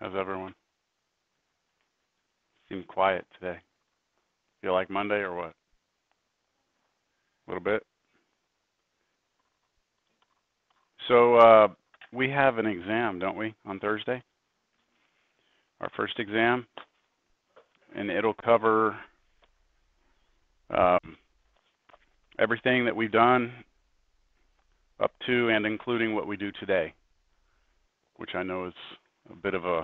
How's everyone? Seem quiet today. Feel like Monday or what? A little bit. So uh, we have an exam, don't we, on Thursday? Our first exam, and it'll cover um, everything that we've done up to and including what we do today, which I know is a bit of a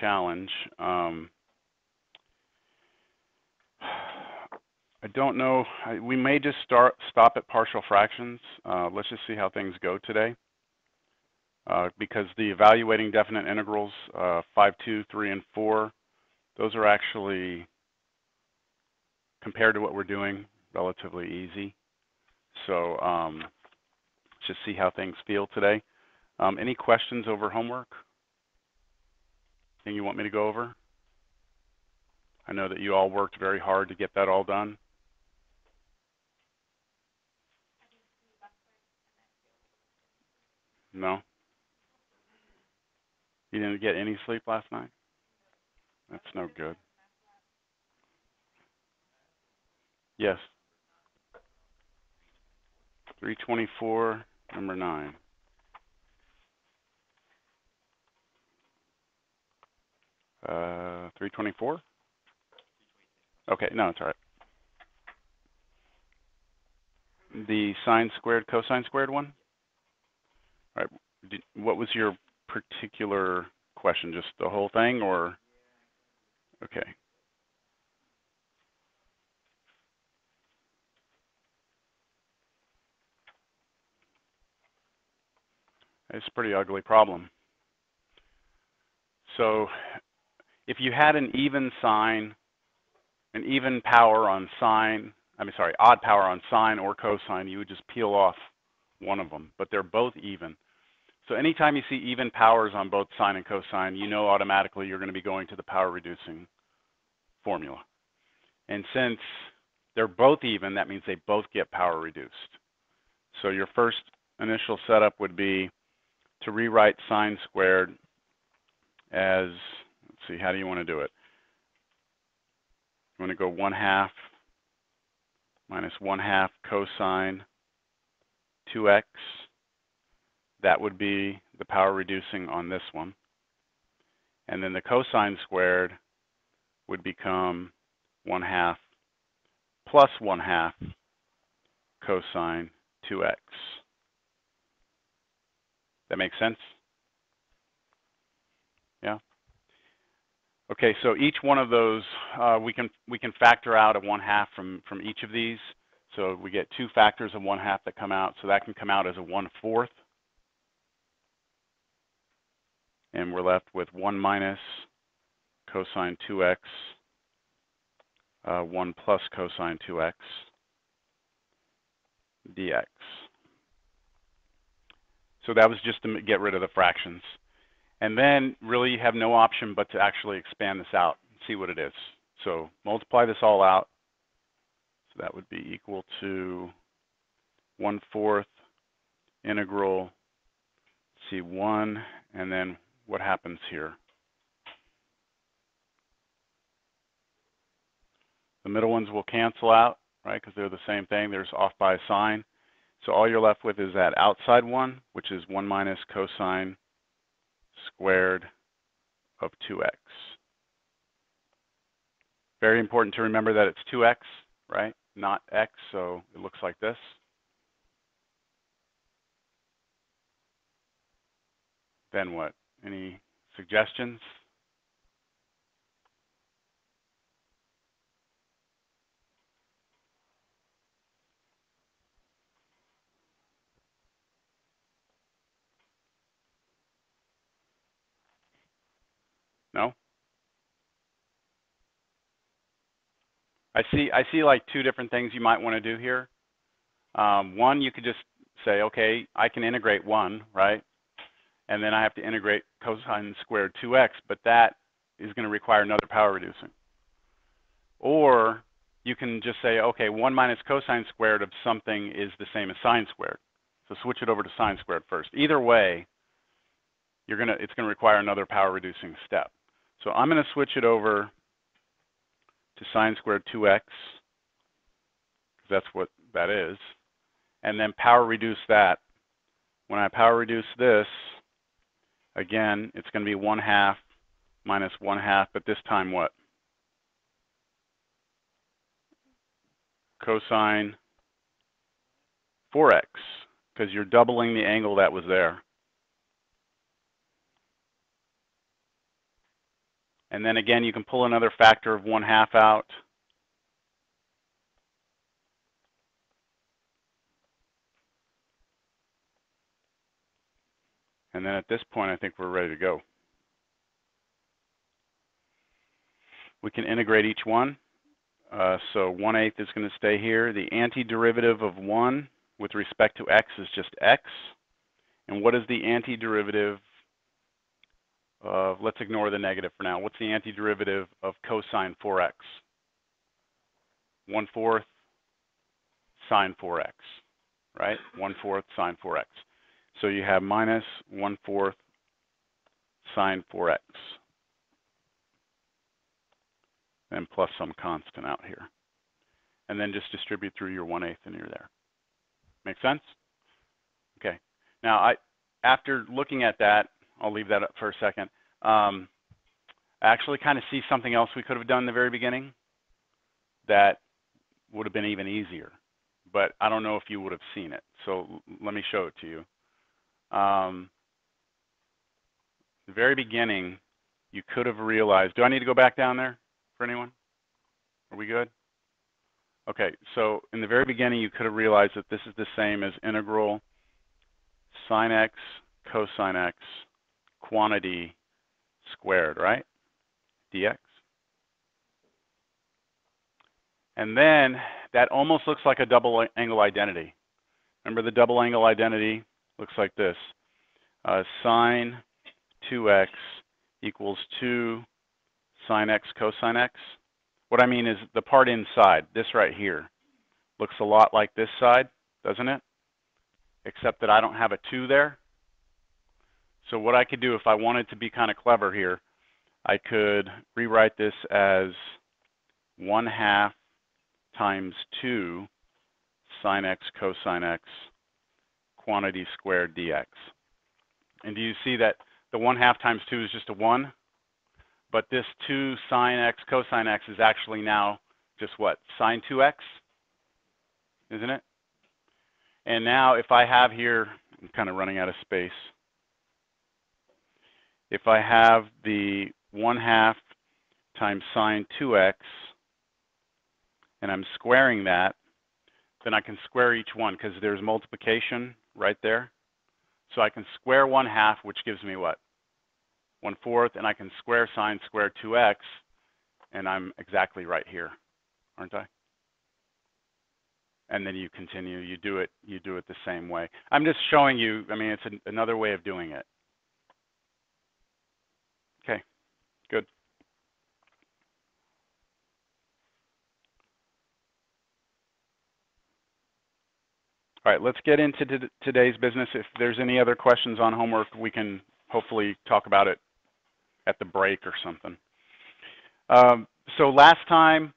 challenge. Um, I don't know. I, we may just start stop at partial fractions. Uh, let's just see how things go today. Uh, because the evaluating definite integrals, uh, 5, 2, 3, and 4, those are actually, compared to what we're doing, relatively easy. So um, just see how things feel today. Um, any questions over homework? Anything you want me to go over? I know that you all worked very hard to get that all done. No? You didn't get any sleep last night? That's no good. Yes. 324, number 9. Uh, 324? Okay, no, it's all right. The sine squared, cosine squared one? All right. Did, what was your particular question? Just the whole thing or? Okay. It's a pretty ugly problem. So if you had an even sine, an even power on sine, I mean, sorry, odd power on sine or cosine, you would just peel off one of them, but they're both even. So anytime you see even powers on both sine and cosine, you know automatically you're going to be going to the power reducing formula. And since they're both even, that means they both get power reduced. So your first initial setup would be to rewrite sine squared as, see, how do you want to do it? You want to go 1 half minus 1 half cosine 2x. That would be the power reducing on this one. And then the cosine squared would become 1 half plus 1 half cosine 2x. That makes sense? Yeah. Okay, so each one of those uh, we can we can factor out a one half from from each of these. So we get two factors of one half that come out. So that can come out as a one fourth, and we're left with one minus cosine 2x, uh, 1 plus cosine 2x dx. So that was just to get rid of the fractions. And then really you have no option but to actually expand this out and see what it is. So multiply this all out. So that would be equal to 1 fourth integral C1 and then what happens here. The middle ones will cancel out, right, because they're the same thing. There's off by a sign. So all you're left with is that outside one, which is 1 minus cosine squared of 2x. Very important to remember that it's 2x, right, not x, so it looks like this. Then what? Any suggestions? No? I see I see like two different things you might want to do here. Um, one, you could just say, okay, I can integrate one, right? And then I have to integrate cosine squared 2x, but that is going to require another power reducing. Or you can just say, okay, 1 minus cosine squared of something is the same as sine squared. So switch it over to sine squared first. Either way, you're gonna it's gonna require another power reducing step. So I'm gonna switch it over to sine squared 2x, because that's what that is, and then power reduce that. When I power reduce this, again, it's going to be 1 half minus 1 half, but this time what? Cosine 4x, because you're doubling the angle that was there. And then again, you can pull another factor of 1 half out. And then at this point, I think we're ready to go. We can integrate each one. Uh, so 1 eighth is going to stay here. The antiderivative of 1 with respect to x is just x. And what is the antiderivative of, let's ignore the negative for now. What's the antiderivative of cosine 4x? 1 fourth sine 4x, right? 1 fourth sine 4x. So you have minus 1 fourth sine 4x and plus some constant out here. And then just distribute through your 1 eighth and you're there. Make sense? Okay. Now, I, after looking at that, I'll leave that up for a second. Um, I actually kind of see something else we could have done in the very beginning that would have been even easier. But I don't know if you would have seen it. So let me show it to you. Um, the very beginning, you could have realized, do I need to go back down there for anyone? Are we good? Okay, so in the very beginning, you could have realized that this is the same as integral sine x cosine x quantity squared, right? dx. And then that almost looks like a double angle identity. Remember the double angle identity looks like this. Uh, sine 2x equals 2 sine x cosine x. What I mean is the part inside, this right here, looks a lot like this side, doesn't it? Except that I don't have a 2 there. So what I could do if I wanted to be kind of clever here, I could rewrite this as 1 half times 2 sine x cosine x quantity squared dx. And do you see that the 1 half times 2 is just a 1? But this 2 sine x cosine x is actually now just what? Sine 2x? Isn't it? And now if I have here, I'm kind of running out of space. If I have the 1 half times sine 2x, and I'm squaring that, then I can square each one because there's multiplication right there. So I can square 1 half, which gives me what? 1 fourth, and I can square sine square 2x, and I'm exactly right here, aren't I? And then you continue, you do it, you do it the same way. I'm just showing you, I mean, it's an, another way of doing it. Okay, good. All right, let's get into today's business. If there's any other questions on homework, we can hopefully talk about it at the break or something. Um, so last time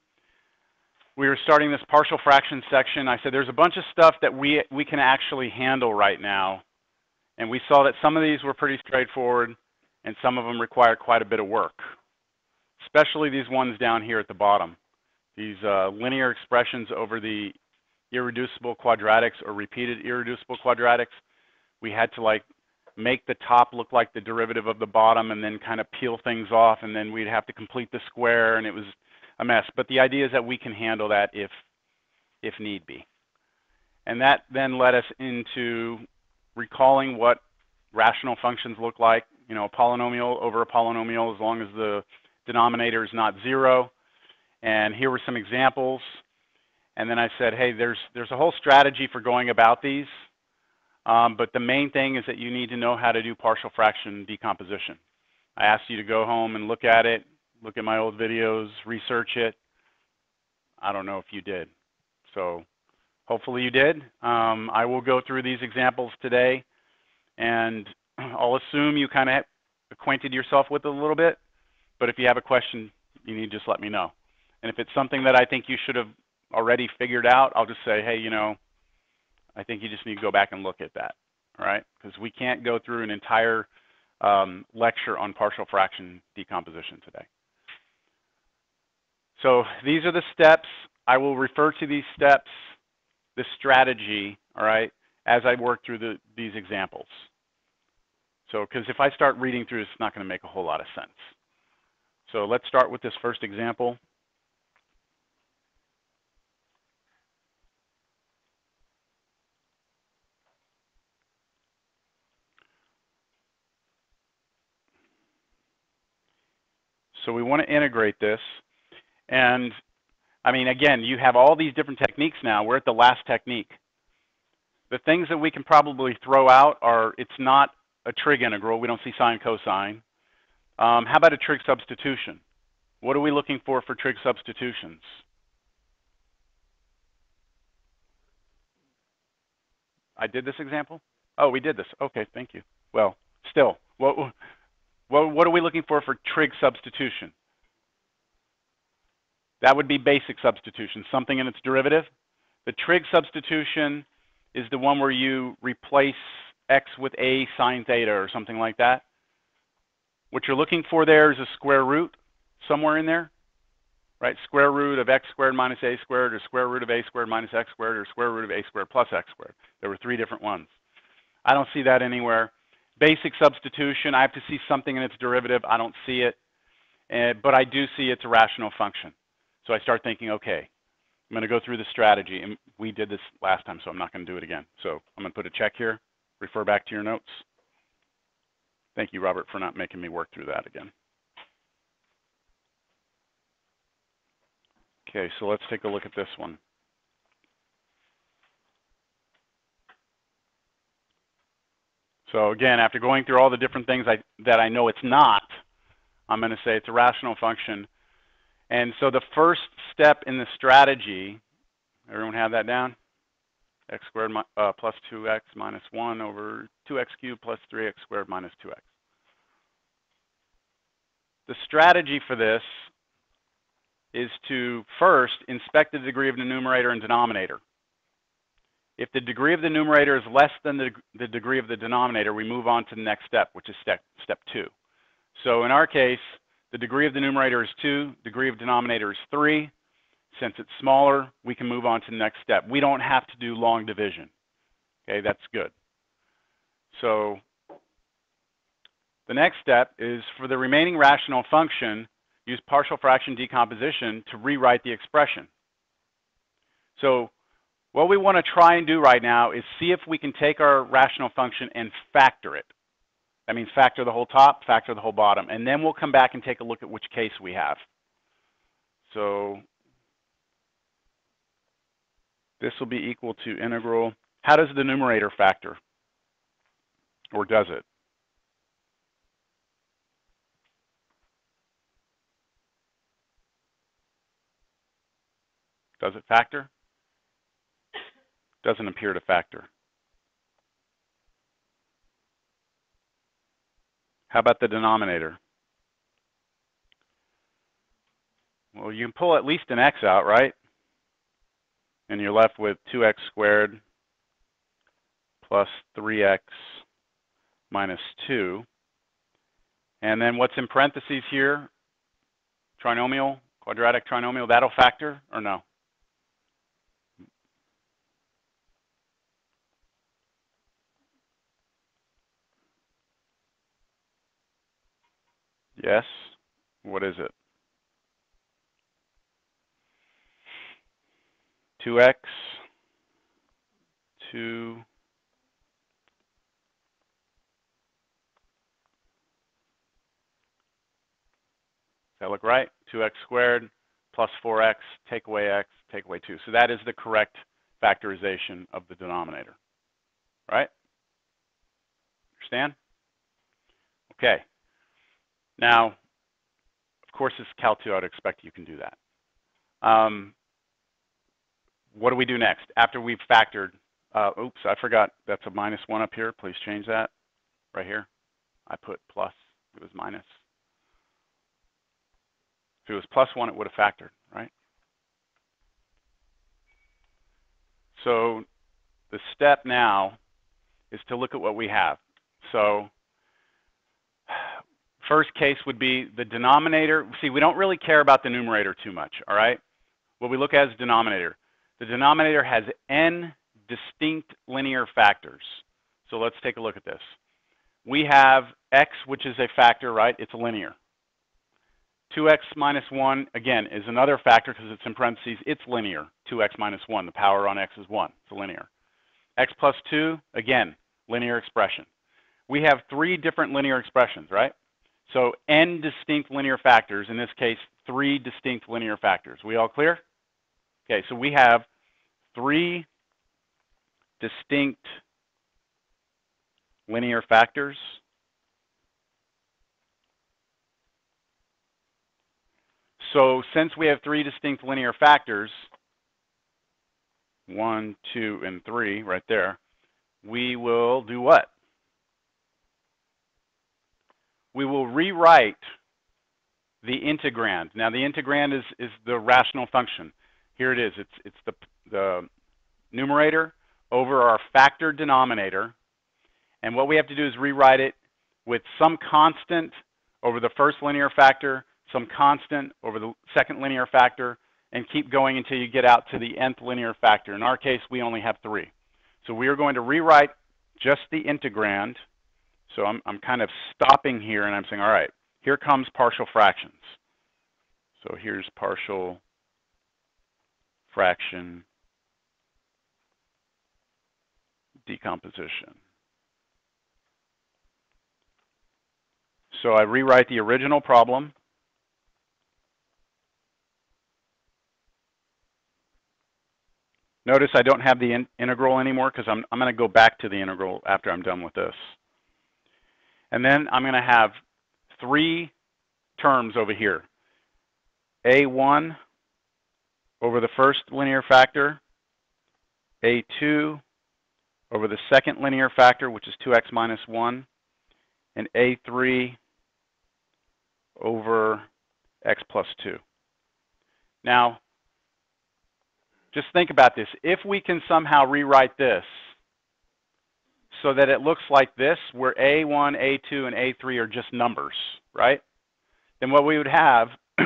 we were starting this partial fraction section, I said there's a bunch of stuff that we, we can actually handle right now. And we saw that some of these were pretty straightforward and some of them require quite a bit of work, especially these ones down here at the bottom. These uh, linear expressions over the irreducible quadratics or repeated irreducible quadratics, we had to like make the top look like the derivative of the bottom and then kind of peel things off and then we'd have to complete the square and it was a mess. But the idea is that we can handle that if, if need be. And that then led us into recalling what rational functions look like. You know, a polynomial over a polynomial as long as the denominator is not zero. And here were some examples. And then I said, hey, there's, there's a whole strategy for going about these. Um, but the main thing is that you need to know how to do partial fraction decomposition. I asked you to go home and look at it, look at my old videos, research it. I don't know if you did. So hopefully you did. Um, I will go through these examples today. And I'll assume you kind of acquainted yourself with it a little bit, but if you have a question, you need to just let me know. And if it's something that I think you should have already figured out, I'll just say, hey, you know, I think you just need to go back and look at that, all right? Because we can't go through an entire um, lecture on partial fraction decomposition today. So these are the steps. I will refer to these steps, the strategy, all right, as I work through the, these examples. So, because if I start reading through, it's not going to make a whole lot of sense. So let's start with this first example. So we want to integrate this. And I mean, again, you have all these different techniques now. We're at the last technique. The things that we can probably throw out are it's not a trig integral. We don't see sine cosine. Um, how about a trig substitution? What are we looking for for trig substitutions? I did this example? Oh, we did this. Okay, thank you. Well, still, what, what, what are we looking for for trig substitution? That would be basic substitution, something in its derivative. The trig substitution is the one where you replace x with a sine theta or something like that. What you're looking for there is a square root somewhere in there, right? Square root of x squared minus a squared or square root of a squared minus x squared or square root of a squared plus x squared. There were three different ones. I don't see that anywhere. Basic substitution, I have to see something in its derivative. I don't see it, uh, but I do see it's a rational function. So I start thinking, okay, I'm going to go through the strategy. And we did this last time, so I'm not going to do it again. So I'm going to put a check here, refer back to your notes. Thank you, Robert, for not making me work through that again. Okay, so let's take a look at this one. So again, after going through all the different things I, that I know it's not, I'm going to say it's a rational function and so the first step in the strategy, everyone have that down? X squared uh, plus 2x minus 1 over 2x cubed plus 3x squared minus 2x. The strategy for this is to first inspect the degree of the numerator and denominator. If the degree of the numerator is less than the, the degree of the denominator, we move on to the next step, which is step, step 2. So in our case, the degree of the numerator is 2, degree of denominator is 3. Since it's smaller, we can move on to the next step. We don't have to do long division. Okay, that's good. So the next step is for the remaining rational function, use partial fraction decomposition to rewrite the expression. So what we want to try and do right now is see if we can take our rational function and factor it. That means factor the whole top, factor the whole bottom. And then we'll come back and take a look at which case we have. So this will be equal to integral. How does the numerator factor? Or does it? Does it factor? Doesn't appear to factor. How about the denominator? Well, you can pull at least an x out, right? And you're left with 2x squared plus 3x minus 2. And then what's in parentheses here? Trinomial, quadratic trinomial, that'll factor or no? Yes. What is it? 2x, 2, Does that look right? 2x squared plus 4x, take away x, take away 2. So that is the correct factorization of the denominator. Right? Understand? Okay. Now, of course, this Cal 2, I would expect you can do that. Um, what do we do next? After we've factored, uh, oops, I forgot, that's a minus 1 up here. Please change that. right here. I put plus, it was minus. If it was plus one, it would have factored, right? So the step now is to look at what we have. So first case would be the denominator. See, we don't really care about the numerator too much, all right? What we look at is denominator. The denominator has n distinct linear factors. So let's take a look at this. We have x, which is a factor, right? It's linear. 2x minus 1, again, is another factor because it's in parentheses. It's linear. 2x minus 1. The power on x is 1. It's linear. x plus 2, again, linear expression. We have three different linear expressions, right? So n distinct linear factors, in this case, three distinct linear factors. We all clear? Okay, so we have three distinct linear factors. So since we have three distinct linear factors, one, two, and three right there, we will do what? We will rewrite the integrand. Now the integrand is, is the rational function. Here it is. It's, it's the, the numerator over our factor denominator. And what we have to do is rewrite it with some constant over the first linear factor, some constant over the second linear factor, and keep going until you get out to the nth linear factor. In our case, we only have three. So we are going to rewrite just the integrand. So I'm, I'm kind of stopping here and I'm saying, all right, here comes partial fractions. So here's partial fraction decomposition. So I rewrite the original problem. Notice I don't have the in integral anymore because I'm, I'm going to go back to the integral after I'm done with this. And then I'm going to have three terms over here. A1 over the first linear factor, A2 over the second linear factor, which is 2x minus 1, and A3 over x plus 2. Now, just think about this. If we can somehow rewrite this so that it looks like this, where A1, A2, and A3 are just numbers, right? Then what we would have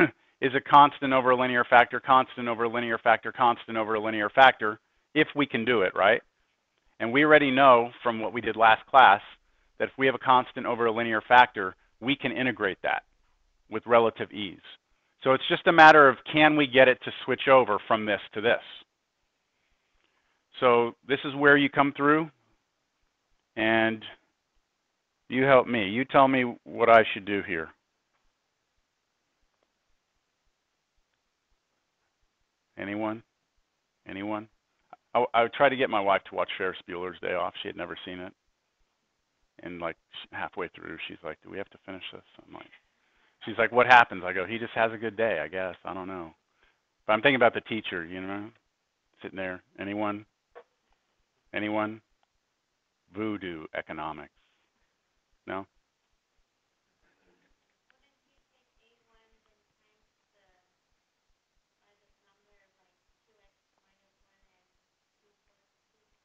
is a constant over a linear factor, constant over a linear factor, constant over a linear factor, if we can do it, right? And we already know from what we did last class that if we have a constant over a linear factor, we can integrate that with relative ease. So it's just a matter of can we get it to switch over from this to this. So this is where you come through and you help me. You tell me what I should do here. Anyone? Anyone? I, I would try to get my wife to watch Ferris Bueller's Day Off. She had never seen it. And like halfway through, she's like, "Do we have to finish this?" I'm like, She's like, what happens? I go, he just has a good day, I guess. I don't know. But I'm thinking about the teacher, you know, sitting there. Anyone? Anyone? Voodoo economics. No?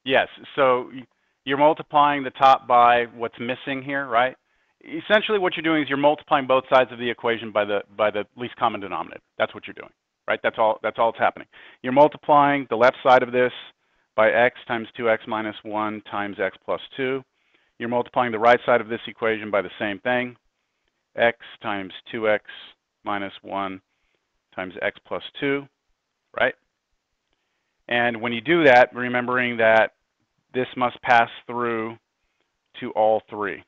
Yes, so you're multiplying the top by what's missing here, right? essentially what you're doing is you're multiplying both sides of the equation by the by the least common denominator. That's what you're doing, right? That's all that's all that's happening. You're multiplying the left side of this by x times 2x minus 1 times x plus 2. You're multiplying the right side of this equation by the same thing, x times 2x minus 1 times x plus 2, right? And when you do that, remembering that this must pass through to all three.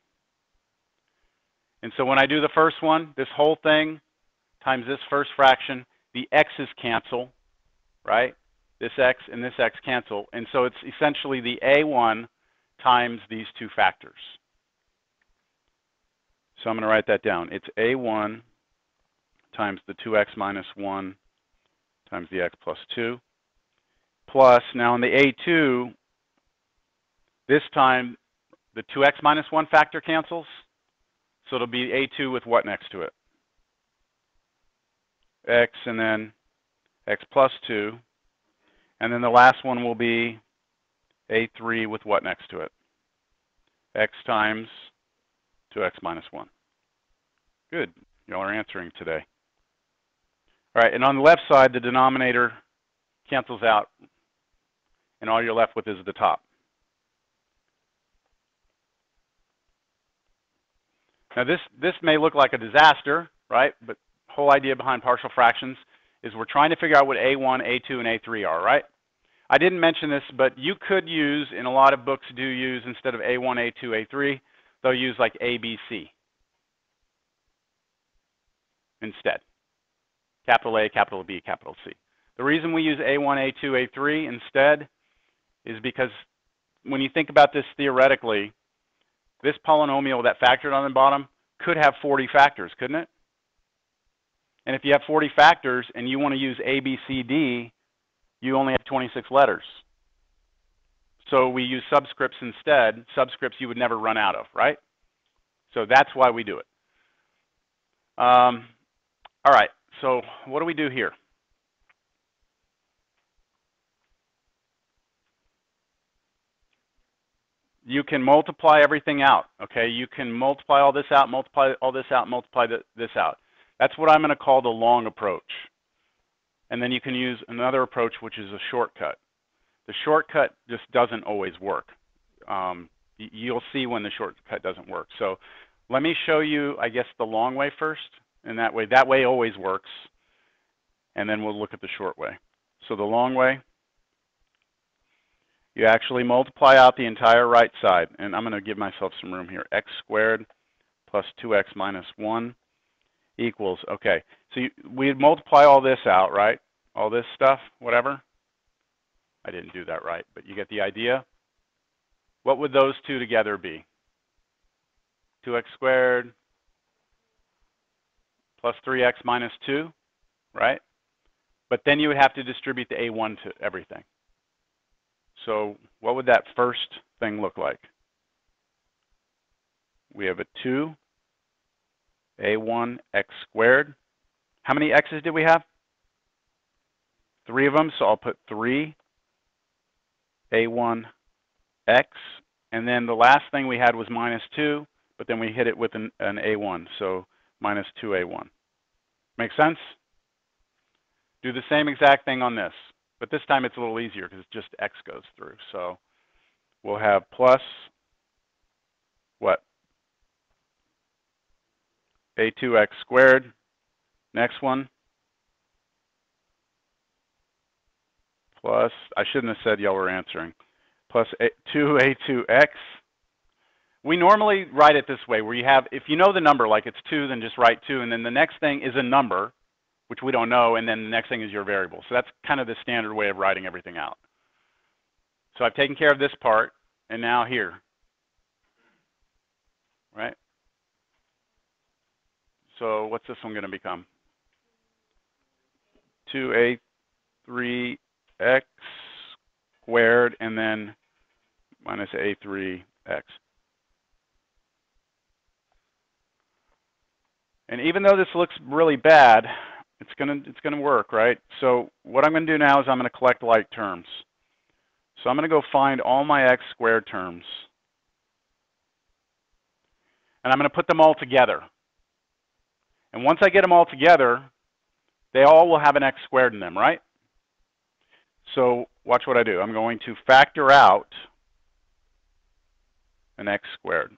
And so when I do the first one, this whole thing times this first fraction, the x's cancel, right? This x and this x cancel. And so it's essentially the a1 times these two factors. So I'm going to write that down. It's a1 times the 2x minus 1 times the x plus 2 plus, now in the a2, this time the 2x minus 1 factor cancels. So it'll be a2 with what next to it? x and then x plus 2. And then the last one will be a3 with what next to it? x times 2x minus 1. Good. Y'all are answering today. All right, and on the left side, the denominator cancels out, and all you're left with is the top. Now this, this may look like a disaster, right? But the whole idea behind partial fractions is we're trying to figure out what A1, A2, and A3 are, right? I didn't mention this, but you could use, and a lot of books do use, instead of A1, A2, A3, they'll use like A, B, C instead. Capital A, capital B, capital C. The reason we use A1, A2, A3 instead is because when you think about this theoretically, this polynomial that factored on the bottom could have 40 factors, couldn't it? And if you have 40 factors and you want to use A, B, C, D, you only have 26 letters. So we use subscripts instead, subscripts you would never run out of, right? So that's why we do it. Um, all right, so what do we do here? You can multiply everything out, okay? You can multiply all this out, multiply all this out, multiply this out. That's what I'm going to call the long approach. And then you can use another approach, which is a shortcut. The shortcut just doesn't always work. Um, you'll see when the shortcut doesn't work. So let me show you, I guess, the long way first. And that way, that way always works. And then we'll look at the short way. So the long way, you actually multiply out the entire right side. And I'm going to give myself some room here. x squared plus 2x minus 1 equals, okay. So you, we'd multiply all this out, right? All this stuff, whatever. I didn't do that right, but you get the idea. What would those two together be? 2x squared plus 3x minus 2, right? But then you would have to distribute the a1 to everything. So what would that first thing look like? We have a 2 a1 x squared. How many x's did we have? Three of them, so I'll put 3 a1 x. And then the last thing we had was minus 2, but then we hit it with an, an a1, so minus 2a1. Make sense? Do the same exact thing on this. But this time it's a little easier because just x goes through. So we'll have plus what? a2x squared. Next one. Plus, I shouldn't have said y'all were answering. Plus a, 2a2x. We normally write it this way, where you have, if you know the number, like it's 2, then just write 2, and then the next thing is a number, which we don't know, and then the next thing is your variable. So that's kind of the standard way of writing everything out. So I've taken care of this part, and now here, right? So what's this one going to become? 2a3x squared, and then minus a3x. And even though this looks really bad, it's gonna it's gonna work, right? So what I'm gonna do now is I'm gonna collect like terms. So I'm gonna go find all my x squared terms. And I'm gonna put them all together. And once I get them all together, they all will have an x squared in them, right? So watch what I do. I'm going to factor out an x squared.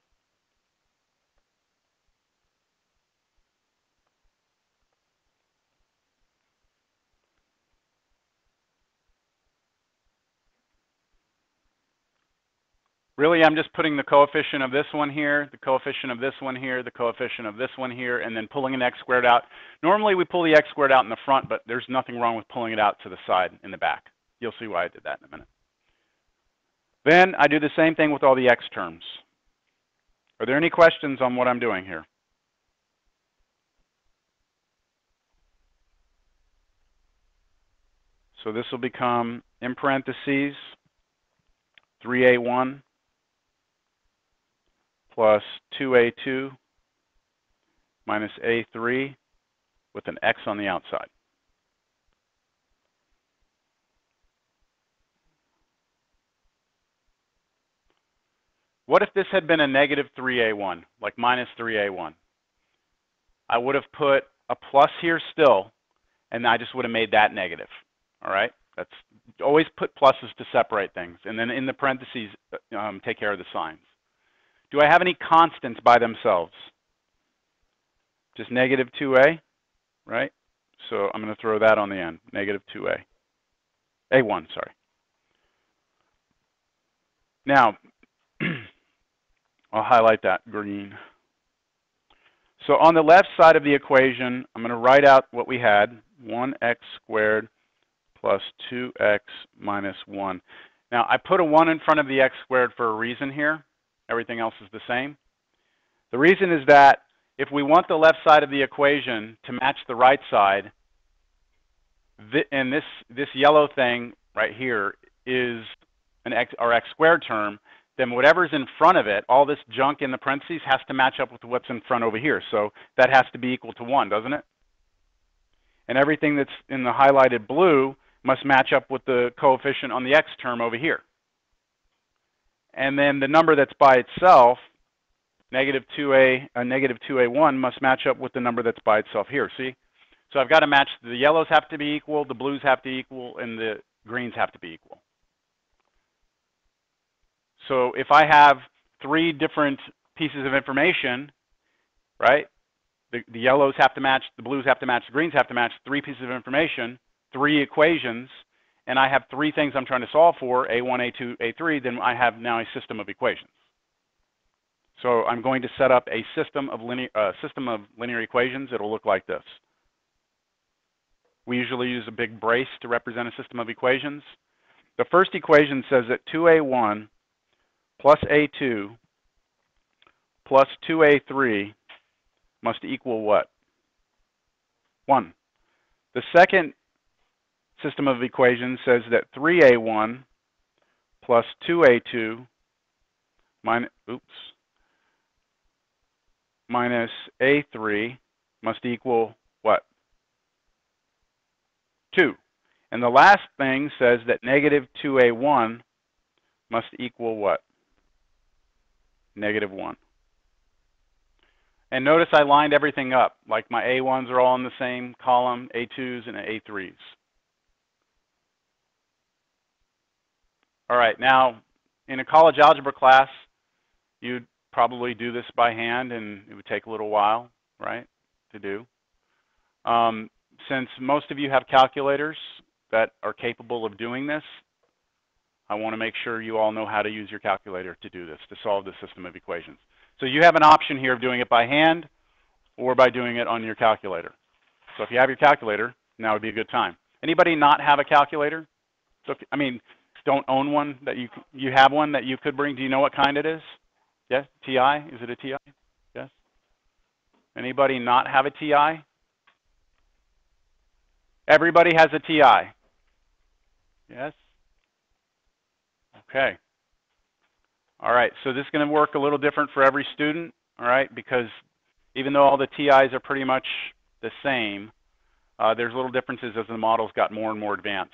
Really, I'm just putting the coefficient of this one here, the coefficient of this one here, the coefficient of this one here, and then pulling an x squared out. Normally, we pull the x squared out in the front, but there's nothing wrong with pulling it out to the side in the back. You'll see why I did that in a minute. Then I do the same thing with all the x terms. Are there any questions on what I'm doing here? So this will become, in parentheses, 3a1 plus 2a2 minus a3 with an x on the outside. What if this had been a negative 3a1, like minus 3a1? I would have put a plus here still, and I just would have made that negative, all right? That's always put pluses to separate things, and then in the parentheses, um, take care of the signs. Do I have any constants by themselves? Just negative 2a, right? So I'm going to throw that on the end, negative 2a. A1, sorry. Now, I'll highlight that green. So on the left side of the equation, I'm going to write out what we had, 1x squared plus 2x minus 1. Now, I put a 1 in front of the x squared for a reason here. Everything else is the same. The reason is that if we want the left side of the equation to match the right side, and this, this yellow thing right here is an x, our x squared term, then whatever's in front of it, all this junk in the parentheses has to match up with what's in front over here. So that has to be equal to 1, doesn't it? And everything that's in the highlighted blue must match up with the coefficient on the x term over here. And then the number that's by itself, negative 2a, uh, negative 2a1, must match up with the number that's by itself here, see? So I've got to match, the yellows have to be equal, the blues have to be equal, and the greens have to be equal. So if I have three different pieces of information, right? The, the yellows have to match, the blues have to match, the greens have to match three pieces of information, three equations, and I have three things I'm trying to solve for, A1, A2, A3, then I have now a system of equations. So I'm going to set up a system of linear, uh, system of linear equations. It'll look like this. We usually use a big brace to represent a system of equations. The first equation says that 2a1 plus A2 plus 2A3 must equal what? 1. The second system of equations says that 3A1 plus 2A2 minus, oops, minus A3 must equal what? 2. And the last thing says that negative 2A1 must equal what? negative 1. And notice I lined everything up, like my A1s are all in the same column, A2s and A3s. All right, now in a college algebra class, you'd probably do this by hand and it would take a little while, right, to do. Um, since most of you have calculators that are capable of doing this, I want to make sure you all know how to use your calculator to do this, to solve the system of equations. So you have an option here of doing it by hand or by doing it on your calculator. So if you have your calculator, now would be a good time. Anybody not have a calculator? So I mean, don't own one that you you have one that you could bring. Do you know what kind it is? Yes, TI. Is it a TI? Yes. Anybody not have a TI? Everybody has a TI. Yes. Okay. All right, so this is going to work a little different for every student, all right, because even though all the TIs are pretty much the same, uh, there's little differences as the models got more and more advanced.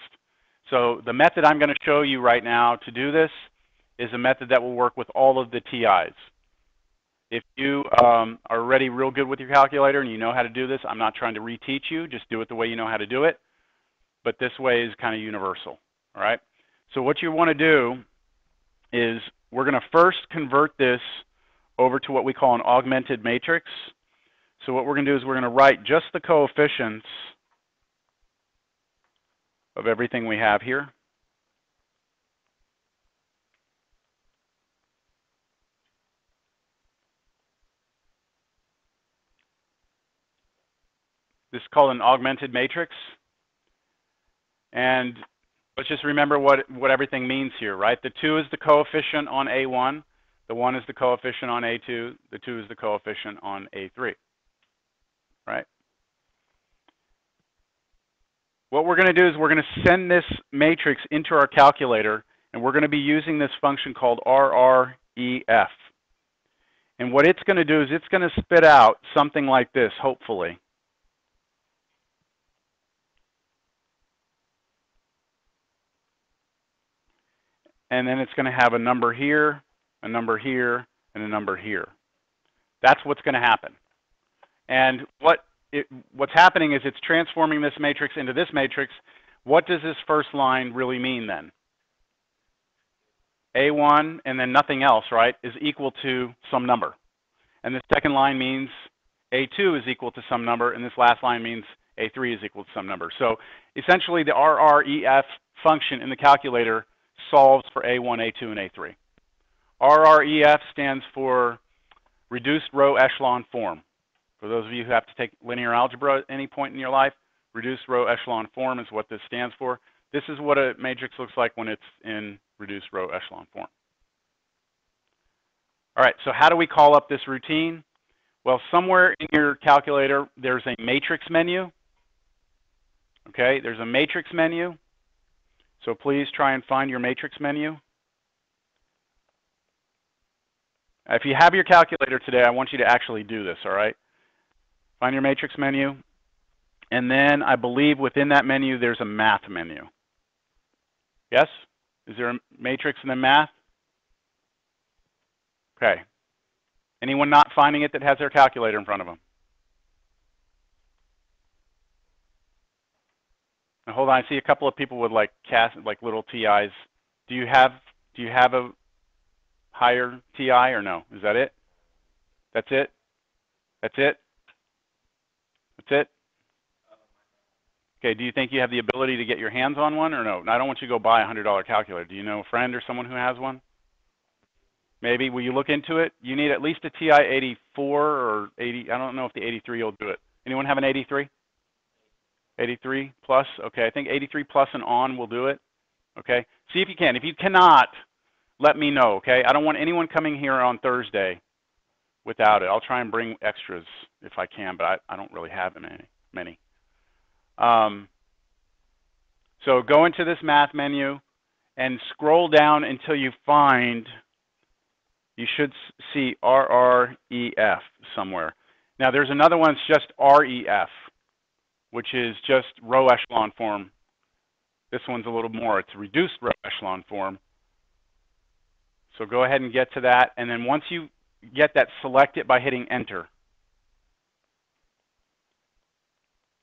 So the method I'm going to show you right now to do this is a method that will work with all of the TIs. If you um, are already real good with your calculator and you know how to do this, I'm not trying to reteach you, just do it the way you know how to do it. But this way is kind of universal, all right? So what you want to do is we're going to first convert this over to what we call an augmented matrix. So what we're going to do is we're going to write just the coefficients of everything we have here. This is called an augmented matrix. And let's just remember what, what everything means here, right? The 2 is the coefficient on A1. The 1 is the coefficient on A2. The 2 is the coefficient on A3, right? What we're going to do is we're going to send this matrix into our calculator, and we're going to be using this function called RREF. And what it's going to do is it's going to spit out something like this, hopefully. And then it's going to have a number here, a number here, and a number here. That's what's going to happen. And what it, what's happening is it's transforming this matrix into this matrix. What does this first line really mean then? A1 and then nothing else, right, is equal to some number. And the second line means A2 is equal to some number, and this last line means A3 is equal to some number. So essentially the RREF function in the calculator solves for A1, A2, and A3. RREF stands for reduced row echelon form. For those of you who have to take linear algebra at any point in your life, reduced row echelon form is what this stands for. This is what a matrix looks like when it's in reduced row echelon form. All right, so how do we call up this routine? Well, somewhere in your calculator, there's a matrix menu. Okay, there's a matrix menu. So please try and find your matrix menu. If you have your calculator today, I want you to actually do this, all right? Find your matrix menu. And then I believe within that menu, there's a math menu. Yes? Is there a matrix and then math? Okay. Anyone not finding it that has their calculator in front of them? Now hold on, I see a couple of people with like cast like little TIs. Do you have do you have a higher TI or no? Is that it? That's it? That's it? That's it? Okay, do you think you have the ability to get your hands on one or no? I don't want you to go buy a $100 calculator. Do you know a friend or someone who has one? Maybe. Will you look into it? You need at least a TI-84 or 80. I don't know if the 83 will do it. Anyone have an 83? 83 plus? Okay, I think 83 plus and on will do it. Okay, see if you can. If you cannot, let me know, okay? I don't want anyone coming here on Thursday without it. I'll try and bring extras if I can, but I, I don't really have any, many. Um, so go into this math menu and scroll down until you find, you should see RREF somewhere. Now there's another one that's just REF, which is just row echelon form. This one's a little more, it's reduced row echelon form. So go ahead and get to that. And then once you get that, select it by hitting enter.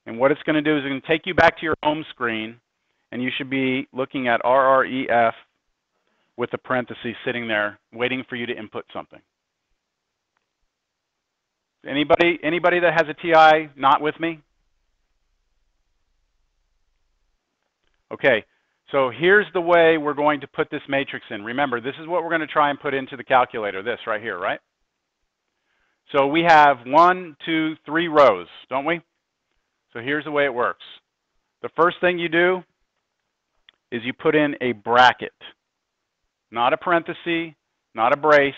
And what it's going to do is it's going to take you back to your home screen, and you should be looking at RREF with the parentheses sitting there, waiting for you to input something. Anybody, anybody that has a TI not with me? Okay, so here's the way we're going to put this matrix in. Remember, this is what we're going to try and put into the calculator, this right here, right? So we have one, two, three rows, don't we? So here's the way it works. The first thing you do is you put in a bracket. Not a parenthesis, not a brace,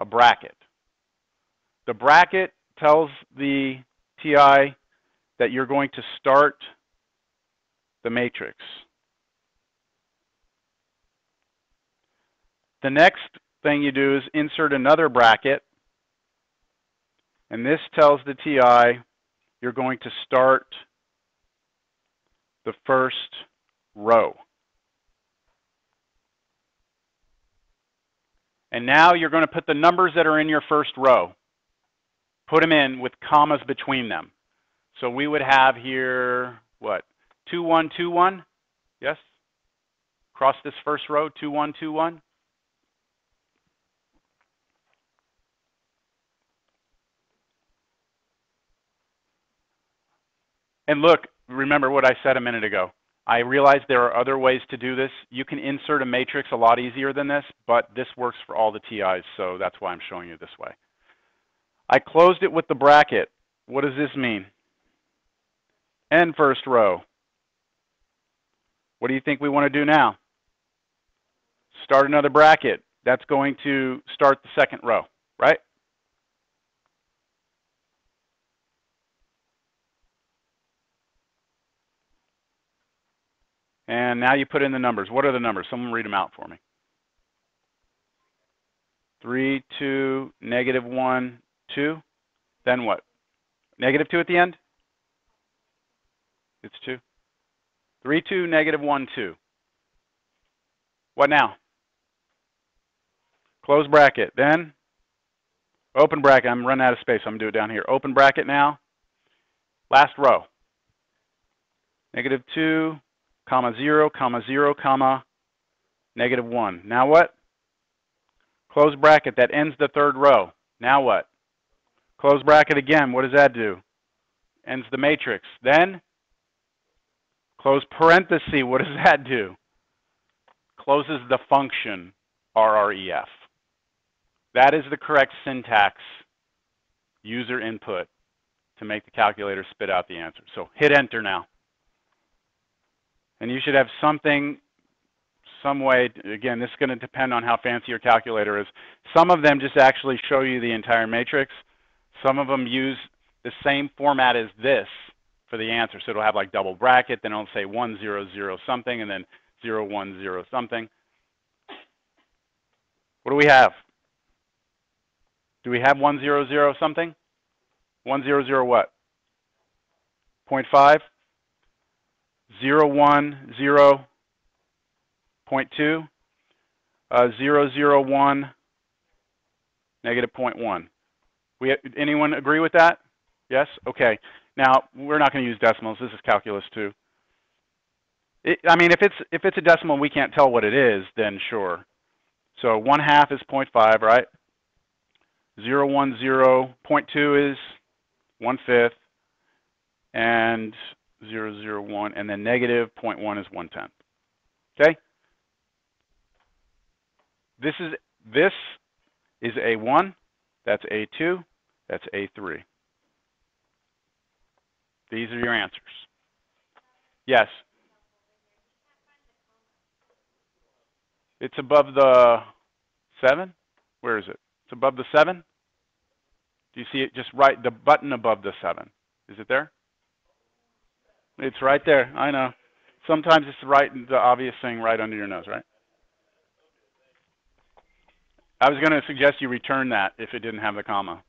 a bracket. The bracket tells the TI that you're going to start the matrix. The next thing you do is insert another bracket. And this tells the TI you're going to start the first row. And now you're going to put the numbers that are in your first row. Put them in with commas between them. So we would have here, what, 2121? Yes? Across this first row, 2121. And look, remember what I said a minute ago. I realize there are other ways to do this. You can insert a matrix a lot easier than this, but this works for all the TIs, so that's why I'm showing you this way. I closed it with the bracket. What does this mean? End first row. What do you think we want to do now? Start another bracket. That's going to start the second row, right? And now you put in the numbers. What are the numbers? Someone read them out for me. 3, 2, negative 1, 2. Then what? Negative 2 at the end? It's 2. 3, 2, negative 1, 2. What now? Close bracket. Then open bracket. I'm running out of space. I'm going to do it down here. Open bracket now. Last row. Negative 2, comma 0, comma 0, comma negative 1. Now what? Close bracket. That ends the third row. Now what? Close bracket again. What does that do? Ends the matrix. Then close parenthesis. What does that do? Closes the function RREF. That is the correct syntax user input to make the calculator spit out the answer. So hit enter now. And you should have something, some way, again, this is going to depend on how fancy your calculator is. Some of them just actually show you the entire matrix. Some of them use the same format as this for the answer. So it'll have like double bracket, then it'll say 100 something, and then 010 something. What do we have? Do we have 100 something? 100 what? 0.5? 010.2? Uh, 001, negative 0.1. We, anyone agree with that? Yes? Okay. Now, we're not going to use decimals. This is calculus two. It, I mean, if it's, if it's a decimal and we can't tell what it is, then sure. So 1 half is 0.5, right? 0, 1, 0, 0.2 is 1 fifth, and 0, 0, 1, and then negative 0.1 is 1 tenth. Okay? This is, this is A1, that's A2, that's A3. These are your answers. Yes? It's above the 7? Where is it? It's above the 7? Do you see it just right, the button above the 7? Is it there? It's right there. I know. Sometimes it's right, the obvious thing right under your nose, right? I was going to suggest you return that if it didn't have the comma.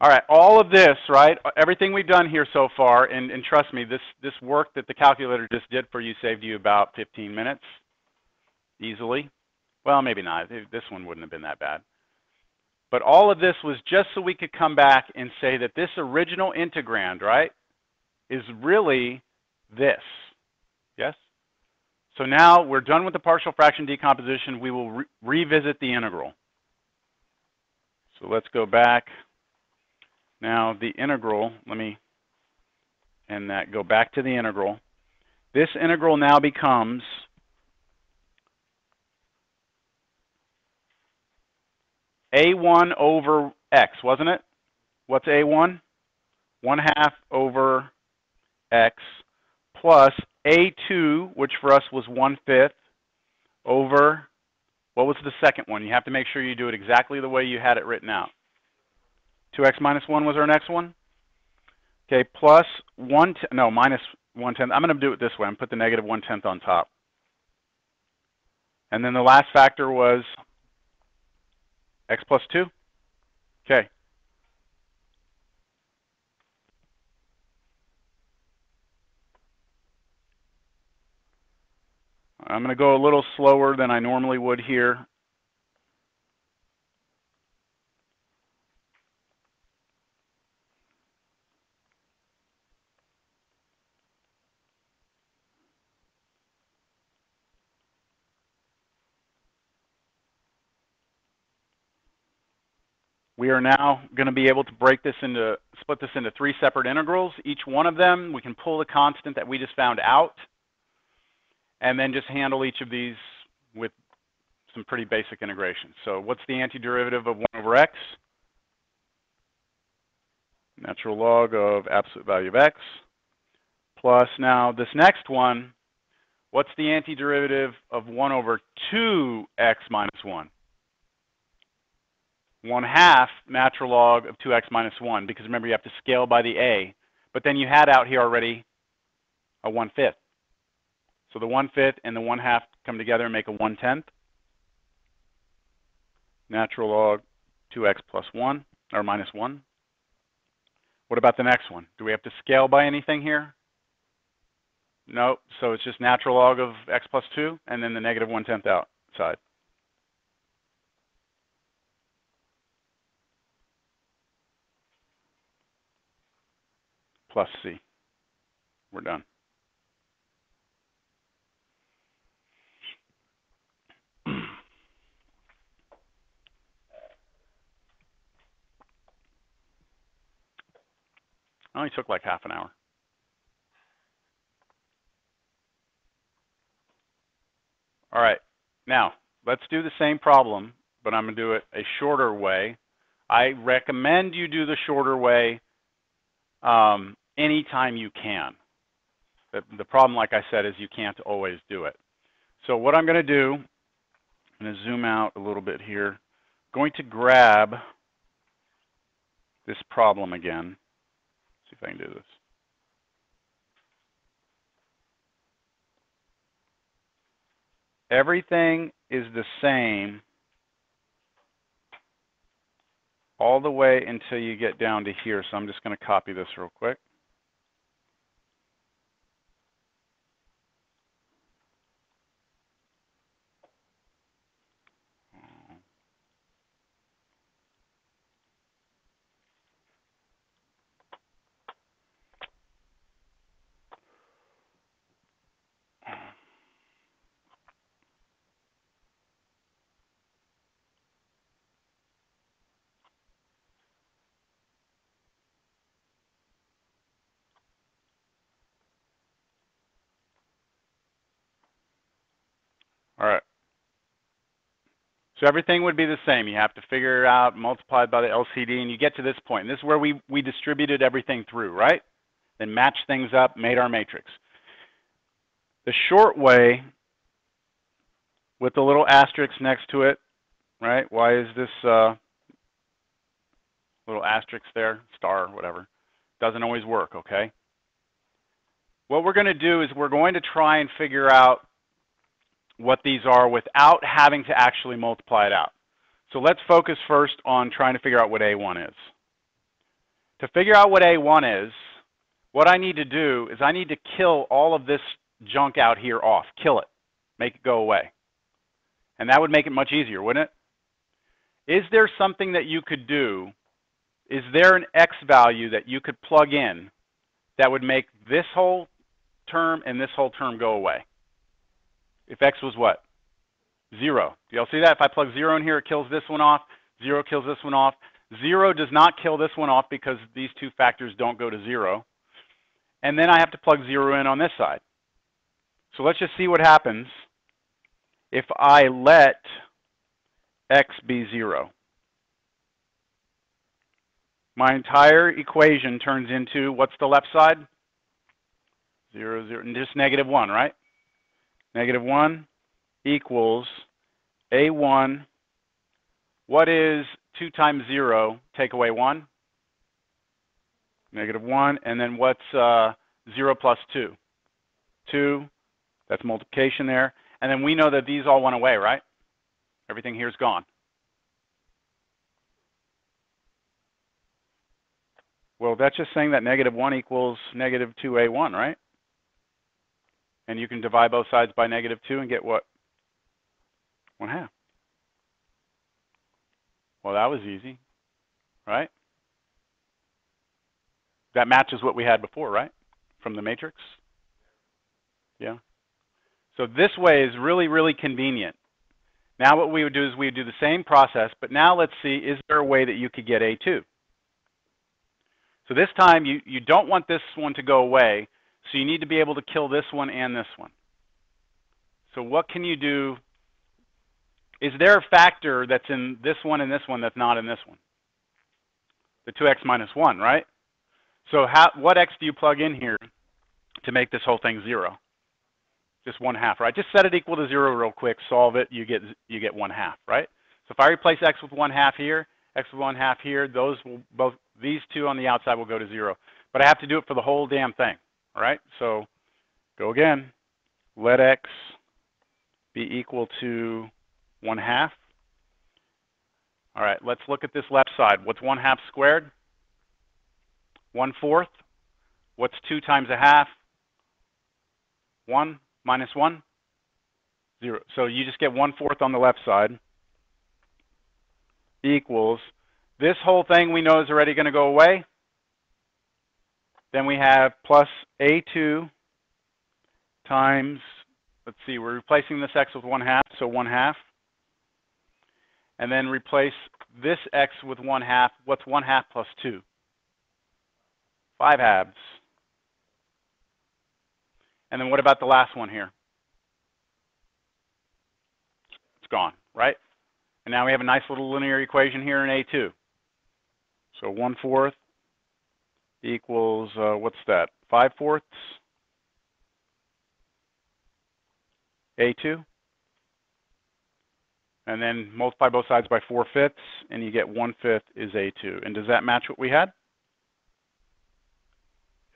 All right, all of this, right, everything we've done here so far, and, and trust me, this, this work that the calculator just did for you saved you about 15 minutes easily. Well, maybe not. This one wouldn't have been that bad. But all of this was just so we could come back and say that this original integrand, right, is really this. Yes? So now we're done with the partial fraction decomposition. We will re revisit the integral. So let's go back. Now the integral, let me and that go back to the integral. This integral now becomes a1 over x, wasn't it? What's a1? 1 half over x plus a2, which for us was 1 fifth, over, what was the second one? You have to make sure you do it exactly the way you had it written out. 2x minus 1 was our next one. Okay, plus 1, no, minus 1 tenth. I'm going to do it this way. I'm put the negative 1 tenth on top. And then the last factor was x plus 2? Okay. I'm going to go a little slower than I normally would here. We are now going to be able to break this into, split this into three separate integrals. Each one of them, we can pull the constant that we just found out, and then just handle each of these with some pretty basic integration. So what's the antiderivative of 1 over x? Natural log of absolute value of x. Plus now this next one, what's the antiderivative of 1 over 2x minus 1? 1 half natural log of 2x minus 1, because remember you have to scale by the a. But then you had out here already a 1 fifth. So the 1 fifth and the 1 half come together and make a 1 tenth. natural log 2x plus 1, or minus 1. What about the next one? Do we have to scale by anything here? No, so it's just natural log of x plus 2, and then the negative 1 tenth outside. Plus c. We're done. Only took like half an hour. All right, now let's do the same problem, but I'm to do it a shorter way. I recommend you do the shorter way um, anytime you can. The, the problem, like I said, is you can't always do it. So what I'm going to do, I'm going to zoom out a little bit here. I'm going to grab this problem again. See if I can do this. Everything is the same all the way until you get down to here. So I'm just going to copy this real quick. All right. So everything would be the same. You have to figure it out, multiplied by the LCD, and you get to this point. And this is where we, we distributed everything through, right? Then matched things up, made our matrix. The short way, with the little asterisk next to it, right? Why is this uh, little asterisk there, star, whatever? Doesn't always work, okay? What we're going to do is we're going to try and figure out what these are without having to actually multiply it out. So let's focus first on trying to figure out what A1 is. To figure out what A1 is, what I need to do is I need to kill all of this junk out here off. Kill it. Make it go away. And that would make it much easier, wouldn't it? Is there something that you could do? Is there an X value that you could plug in that would make this whole term and this whole term go away? If x was what? Zero. Do y'all see that? If I plug zero in here, it kills this one off. Zero kills this one off. Zero does not kill this one off because these two factors don't go to zero. And then I have to plug zero in on this side. So let's just see what happens if I let x be zero. My entire equation turns into, what's the left side? Zero, zero, and just negative one, right? Negative 1 equals A1. What is 2 times 0? Take away 1. Negative 1. And then what's uh, 0 plus 2? 2. That's multiplication there. And then we know that these all went away, right? Everything here is gone. Well, that's just saying that negative 1 equals negative 2a1, right? And you can divide both sides by negative 2 and get what? 1 half. Well, that was easy, right? That matches what we had before, right? From the matrix? Yeah. So this way is really, really convenient. Now what we would do is we would do the same process, but now let's see, is there a way that you could get A2? So this time you, you don't want this one to go away, so you need to be able to kill this one and this one. So what can you do? Is there a factor that's in this one and this one that's not in this one? The 2x minus 1, right? So how, what x do you plug in here to make this whole thing 0? Just 1 half, right? Just set it equal to 0 real quick, solve it, you get, you get 1 half, right? So if I replace x with 1 half here, x with 1 half here, those will both, these two on the outside will go to 0. But I have to do it for the whole damn thing. All right, so go again. Let x be equal to 1 half. All right, let's look at this left side. What's 1 half squared? 1 fourth. What's 2 times a half? 1 minus 1? 0. So you just get 1 fourth on the left side equals, this whole thing we know is already going to go away. Then we have plus A2 times, let's see, we're replacing this x with 1 half, so 1 half. And then replace this x with 1 half. What's 1 half plus 2? 5 halves. And then what about the last one here? It's gone, right? And now we have a nice little linear equation here in A2. So 1 fourth equals, uh, what's that, 5 fourths? A2. And then multiply both sides by 4 fifths, and you get 1 fifth is A2. And does that match what we had?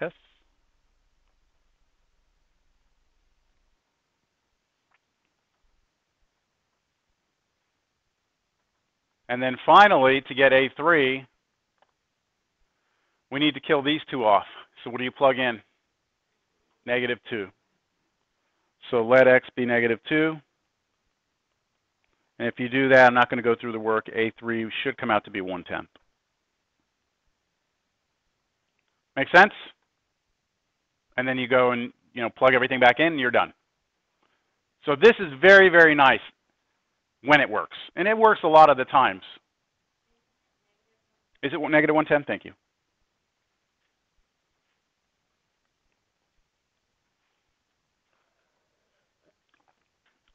Yes? And then finally, to get A3, we need to kill these two off. So what do you plug in? Negative 2. So let x be negative 2. And if you do that, I'm not going to go through the work. A3 should come out to be 1 tenth. Make sense? And then you go and you know plug everything back in, and you're done. So this is very, very nice when it works. And it works a lot of the times. Is it negative 110? Thank you.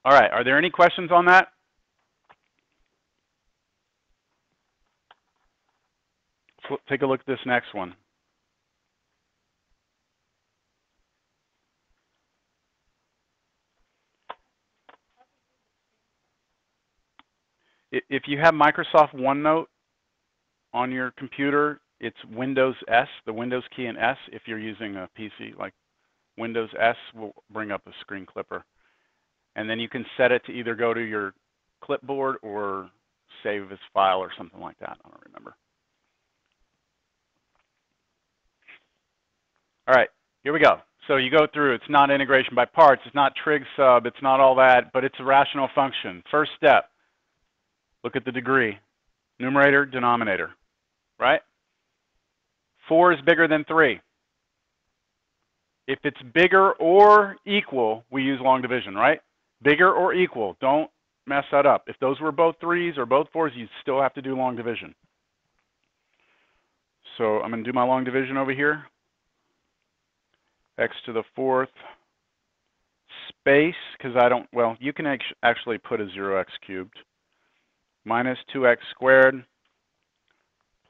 All right, are there any questions on that? So take a look at this next one. If you have Microsoft OneNote on your computer, it's Windows S, the Windows key in S. If you're using a PC like Windows S will bring up a screen clipper. And then you can set it to either go to your clipboard or save as file or something like that. I don't remember. All right, here we go. So you go through, it's not integration by parts, it's not trig sub, it's not all that, but it's a rational function. First step, look at the degree. Numerator, denominator, right? 4 is bigger than 3. If it's bigger or equal, we use long division, right? Bigger or equal. Don't mess that up. If those were both 3s or both 4s, you'd still have to do long division. So I'm going to do my long division over here x to the fourth space, because I don't, well, you can actually put a 0x cubed, minus 2x squared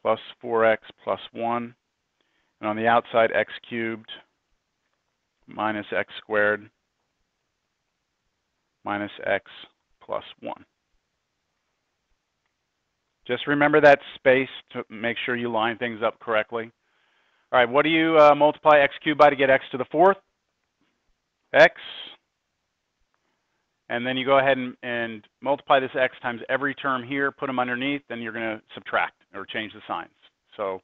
plus 4x plus 1. And on the outside, x cubed minus x squared minus x plus 1. Just remember that space to make sure you line things up correctly. All right, what do you uh, multiply x cubed by to get x to the fourth? x. And then you go ahead and, and multiply this x times every term here, put them underneath, then you're going to subtract or change the signs. So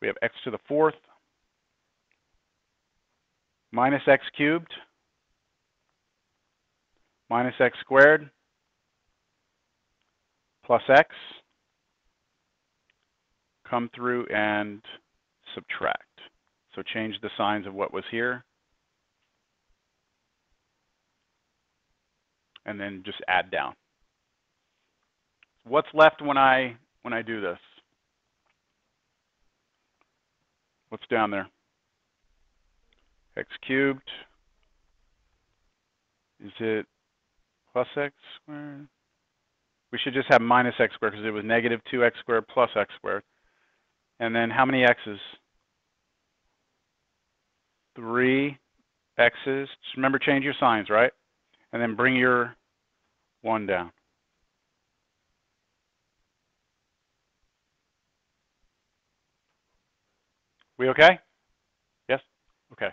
we have x to the fourth minus x cubed minus x squared plus x come through and subtract. So change the signs of what was here. And then just add down. What's left when I when I do this? What's down there? x cubed. Is it plus x squared? We should just have minus x squared because it was negative 2x squared plus x squared. And then how many x's? Three x's. Just remember, change your signs, right? And then bring your 1 down. We okay? Yes? Okay.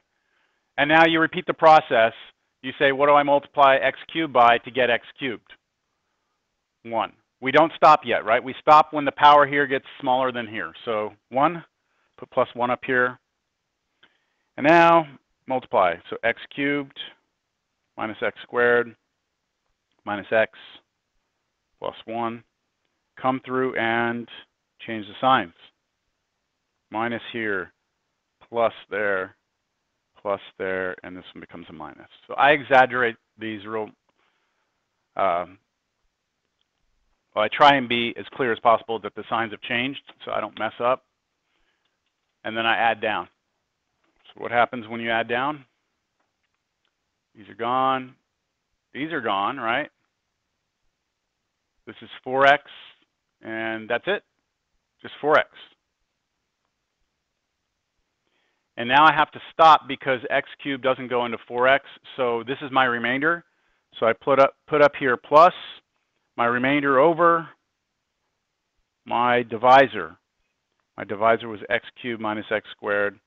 And now you repeat the process. You say, what do I multiply x cubed by to get x cubed? 1. we don't stop yet, right? We stop when the power here gets smaller than here. So 1, put plus 1 up here. And now multiply. So x cubed minus x squared minus x plus 1. Come through and change the signs. Minus here, plus there, plus there, and this one becomes a minus. So I exaggerate these real, um, well, I try and be as clear as possible that the signs have changed so I don't mess up. And then I add down. So what happens when you add down? These are gone. These are gone, right? This is 4x, and that's it. Just 4x. And now I have to stop because x cubed doesn't go into 4x. So this is my remainder. So I put up, put up here plus my remainder over my divisor. My divisor was x cubed minus x squared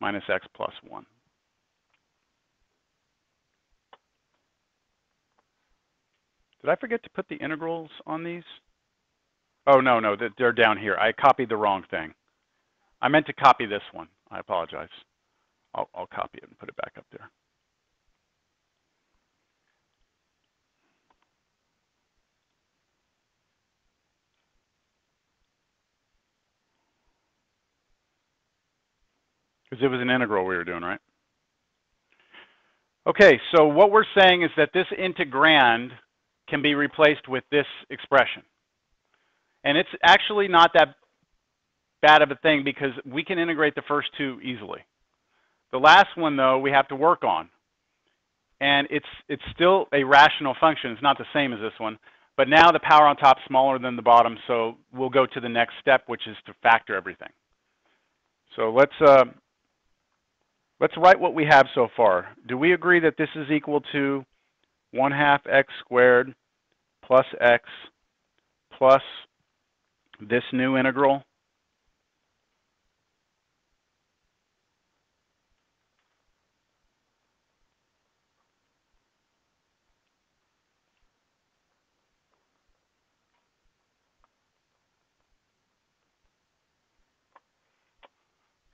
minus x plus 1. Did I forget to put the integrals on these? Oh, no, no, they're down here. I copied the wrong thing. I meant to copy this one. I apologize. I'll, I'll copy it and put it back up there. Because it was an integral we were doing, right? Okay, so what we're saying is that this integrand can be replaced with this expression. And it's actually not that bad of a thing because we can integrate the first two easily. The last one, though, we have to work on. And it's, it's still a rational function. It's not the same as this one. But now the power on top is smaller than the bottom, so we'll go to the next step, which is to factor everything. So let's, uh, let's write what we have so far. Do we agree that this is equal to 1 half x squared plus x plus this new integral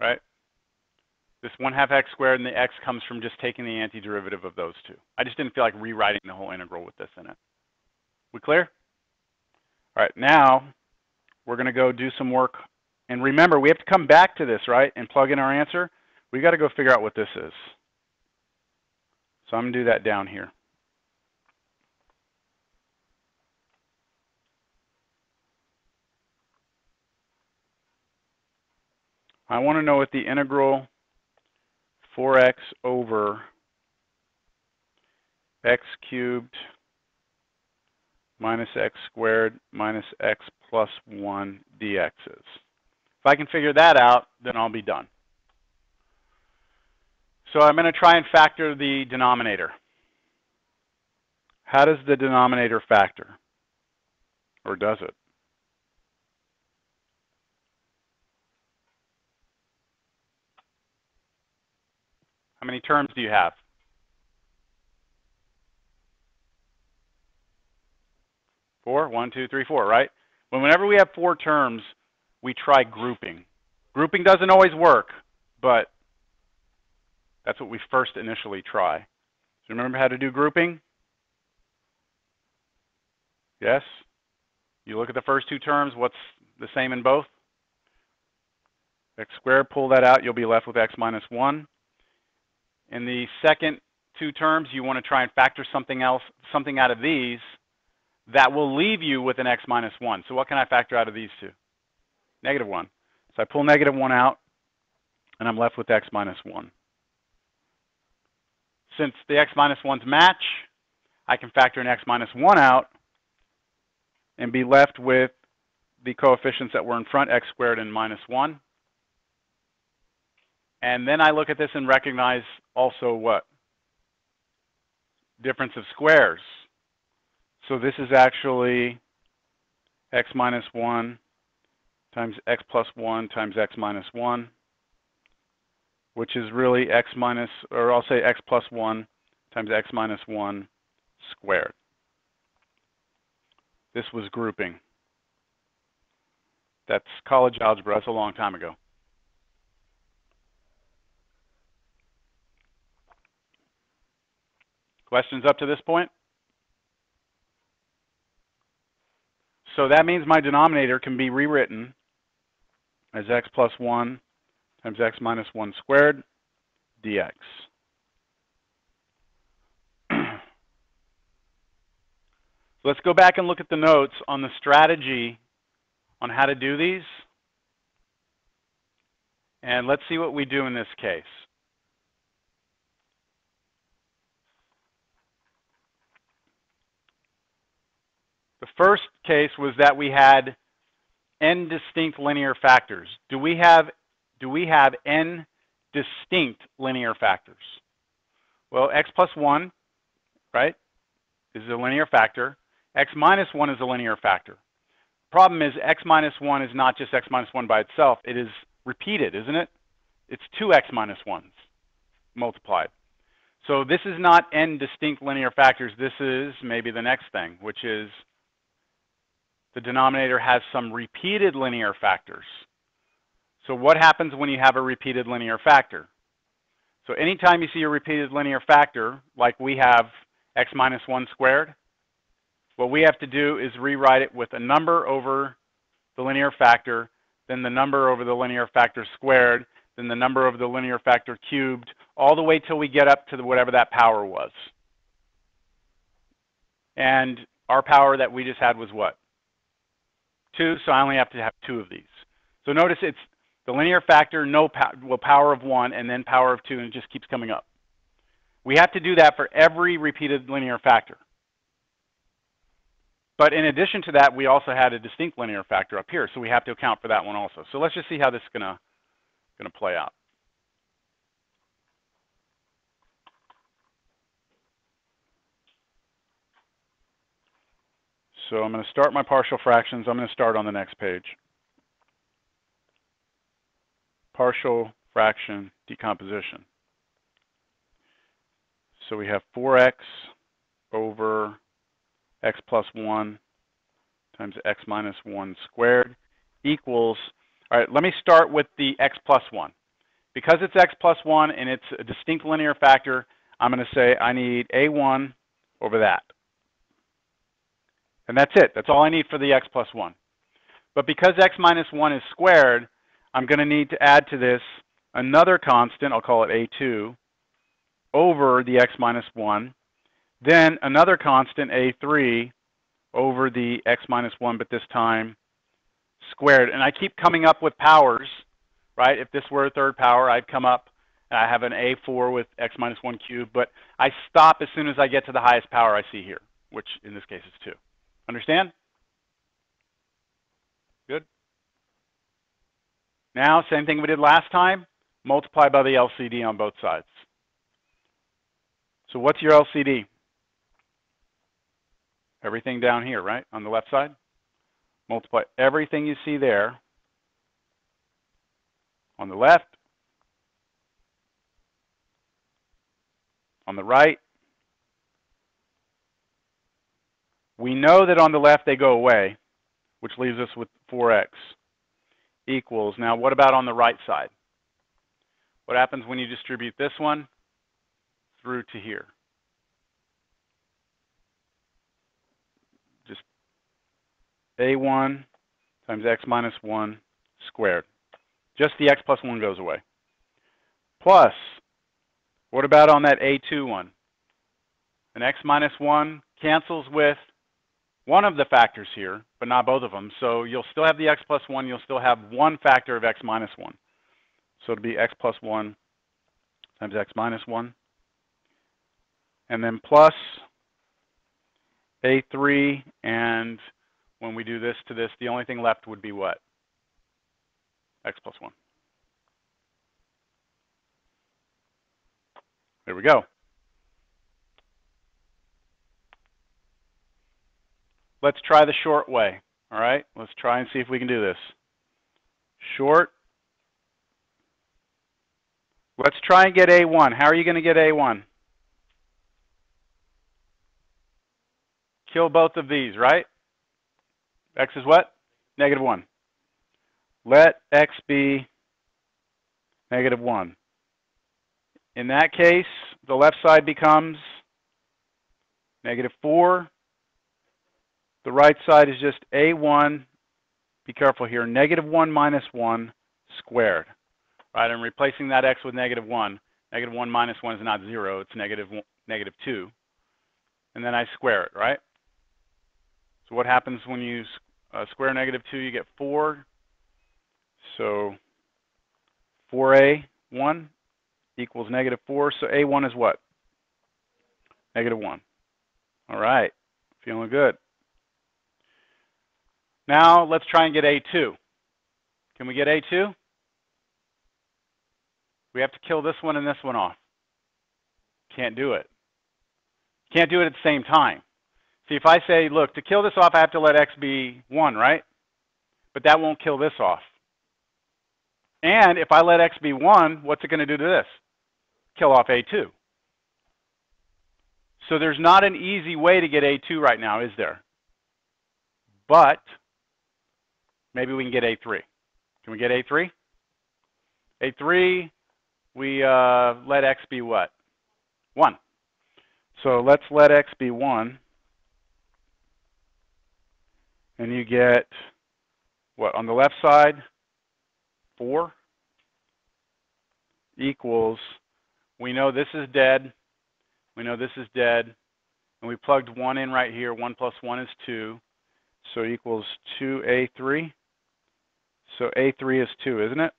right? This 1 half x squared and the x comes from just taking the antiderivative of those two. I just didn't feel like rewriting the whole integral with this in it. We clear? All right, now we're going to go do some work. And remember, we have to come back to this, right, and plug in our answer. we got to go figure out what this is. So I'm going to do that down here. I want to know what the integral 4x over x cubed minus x squared minus x plus 1 dx's. If I can figure that out, then I'll be done. So I'm going to try and factor the denominator. How does the denominator factor? Or does it? How many terms do you have? Four? One, two, three, four, right? Whenever we have four terms, we try grouping. Grouping doesn't always work, but that's what we first initially try. So remember how to do grouping? Yes? You look at the first two terms, what's the same in both? x squared, pull that out, you'll be left with x minus 1. In the second two terms, you want to try and factor something else, something out of these that will leave you with an x minus 1. So what can I factor out of these two? Negative 1. So I pull negative 1 out, and I'm left with x minus 1. Since the x minus 1's match, I can factor an x minus 1 out and be left with the coefficients that were in front, x squared and minus 1. And then I look at this and recognize also what? Difference of squares. So this is actually x minus 1 times x plus 1 times x minus 1, which is really x minus, or I'll say x plus 1 times x minus 1 squared. This was grouping. That's college algebra. That's a long time ago. Questions up to this point? So that means my denominator can be rewritten as x plus 1 times x minus 1 squared dx. let's go back and look at the notes on the strategy on how to do these. And let's see what we do in this case. The first case was that we had n distinct linear factors. Do we have do we have n distinct linear factors? Well, x plus 1, right, is a linear factor. x minus 1 is a linear factor. Problem is x minus 1 is not just x minus 1 by itself. It is repeated, isn't it? It's two x minus 1s multiplied. So this is not n distinct linear factors. This is maybe the next thing, which is the denominator has some repeated linear factors. So what happens when you have a repeated linear factor? So anytime you see a repeated linear factor, like we have x minus 1 squared, what we have to do is rewrite it with a number over the linear factor, then the number over the linear factor squared, then the number over the linear factor cubed, all the way till we get up to the, whatever that power was. And our power that we just had was what? Two, so I only have to have two of these. So notice it's the linear factor, no power, well, power of one, and then power of two, and it just keeps coming up. We have to do that for every repeated linear factor. But in addition to that, we also had a distinct linear factor up here, so we have to account for that one also. So let's just see how this is gonna gonna play out. So I'm going to start my partial fractions. I'm going to start on the next page. Partial fraction decomposition. So we have 4x over x plus 1 times x minus 1 squared equals, all right, let me start with the x plus 1. Because it's x plus 1 and it's a distinct linear factor, I'm going to say I need a1 over that. And that's it. That's all I need for the x plus 1. But because x minus 1 is squared, I'm going to need to add to this another constant, I'll call it a2, over the x minus 1. Then another constant, a3, over the x minus 1, but this time squared. And I keep coming up with powers, right? If this were a third power, I'd come up and I have an a4 with x minus 1 cubed, but I stop as soon as I get to the highest power I see here, which in this case is 2. Understand? Good? Now, same thing we did last time, multiply by the LCD on both sides. So what's your LCD? Everything down here, right, on the left side? Multiply everything you see there on the left, on the right, We know that on the left they go away, which leaves us with 4x equals. Now, what about on the right side? What happens when you distribute this one through to here? Just a1 times x minus 1 squared. Just the x plus 1 goes away. Plus, what about on that a2 one? An x minus 1 cancels with one of the factors here, but not both of them. So you'll still have the x plus 1. You'll still have one factor of x minus 1. So it'll be x plus 1 times x minus 1. And then plus a3. And when we do this to this, the only thing left would be what? x plus 1. There we go. Let's try the short way. All right, let's try and see if we can do this. Short. Let's try and get A1. How are you going to get A1? Kill both of these, right? x is what? Negative 1. Let x be negative 1. In that case, the left side becomes negative 4. The right side is just a1, be careful here, negative 1 minus 1 squared. Right, I'm replacing that x with negative 1. Negative 1 minus 1 is not 0, it's negative, negative one, 2. And then I square it, right? So what happens when you uh, square negative 2? You get 4. So 4a1 equals negative 4. So a1 is what? Negative 1. All right, feeling good. Now let's try and get a2. Can we get a2? We have to kill this one and this one off. Can't do it. Can't do it at the same time. See, if I say, look, to kill this off, I have to let x be 1, right? But that won't kill this off. And if I let x be 1, what's it going to do to this? Kill off a2. So there's not an easy way to get a2 right now, is there? But maybe we can get a3. Can we get a3? a3, we uh, let x be what? 1. So let's let x be 1. And you get, what, on the left side, 4 equals, we know this is dead. We know this is dead. And we plugged 1 in right here. 1 plus 1 is 2. So equals 2a3. So a3 is 2, isn't it?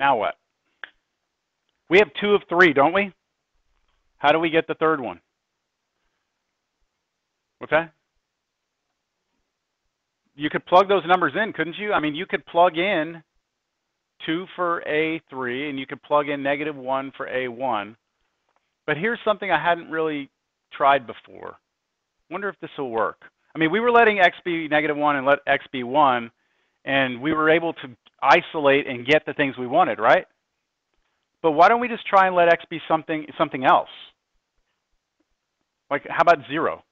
Now what? We have two of three, don't we? How do we get the third one? What's that? You could plug those numbers in, couldn't you? I mean, you could plug in 2 for A3, and you could plug in negative 1 for A1. But here's something I hadn't really tried before. Wonder if this will work. I mean, we were letting x be negative 1 and let x be 1, and we were able to isolate and get the things we wanted, right? But why don't we just try and let x be something something else? Like, how about 0?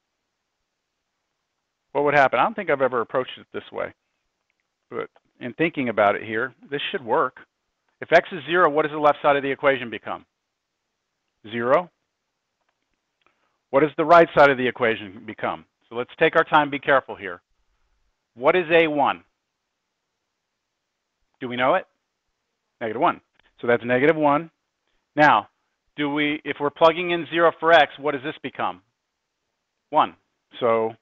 What would happen? I don't think I've ever approached it this way. But in thinking about it here, this should work. If x is 0, what does the left side of the equation become? 0. What does the right side of the equation become? So let's take our time, be careful here. What is A1? Do we know it? Negative 1. So that's negative 1. Now, do we, if we're plugging in 0 for x, what does this become? 1. So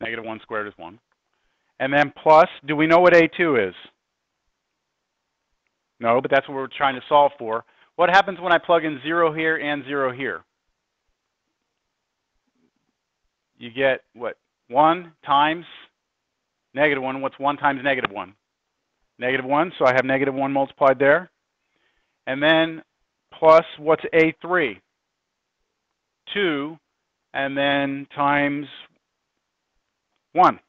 negative 1 squared is 1. And then plus, do we know what A2 is? No, but that's what we're trying to solve for. What happens when I plug in 0 here and 0 here? You get, what, 1 times negative 1. What's 1 times negative 1? Negative 1, so I have negative 1 multiplied there. And then plus, what's A3? 2, and then times 1.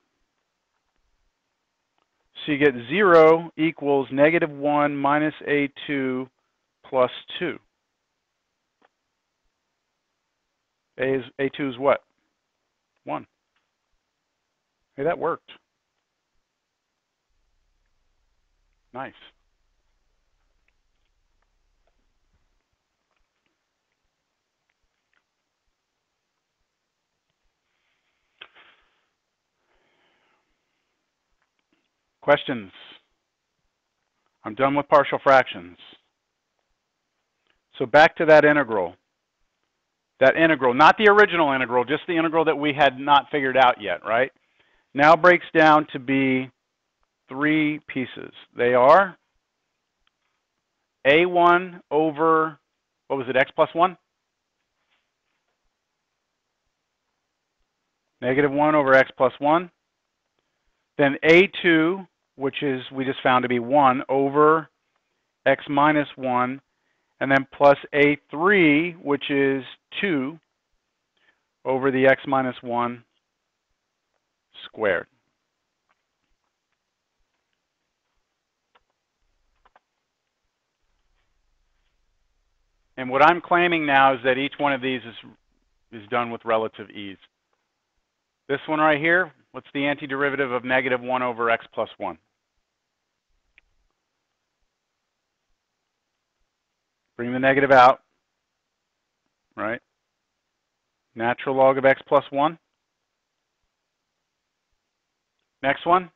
So you get 0 equals negative 1 minus A2 plus 2. A is, A2 is what? 1. Hey, that worked. Nice. Questions? I'm done with partial fractions. So back to that integral. That integral, not the original integral, just the integral that we had not figured out yet, right? Now breaks down to be three pieces. They are a1 over, what was it, x plus 1? Negative 1 over x plus 1. Then a2, which is we just found to be 1 over x minus 1. And then plus a3, which is 2 over the x minus 1 squared. And what I'm claiming now is that each one of these is, is done with relative ease. This one right here, what's the antiderivative of negative 1 over x plus 1? Bring the negative out, right? Natural log of x plus 1. Next one.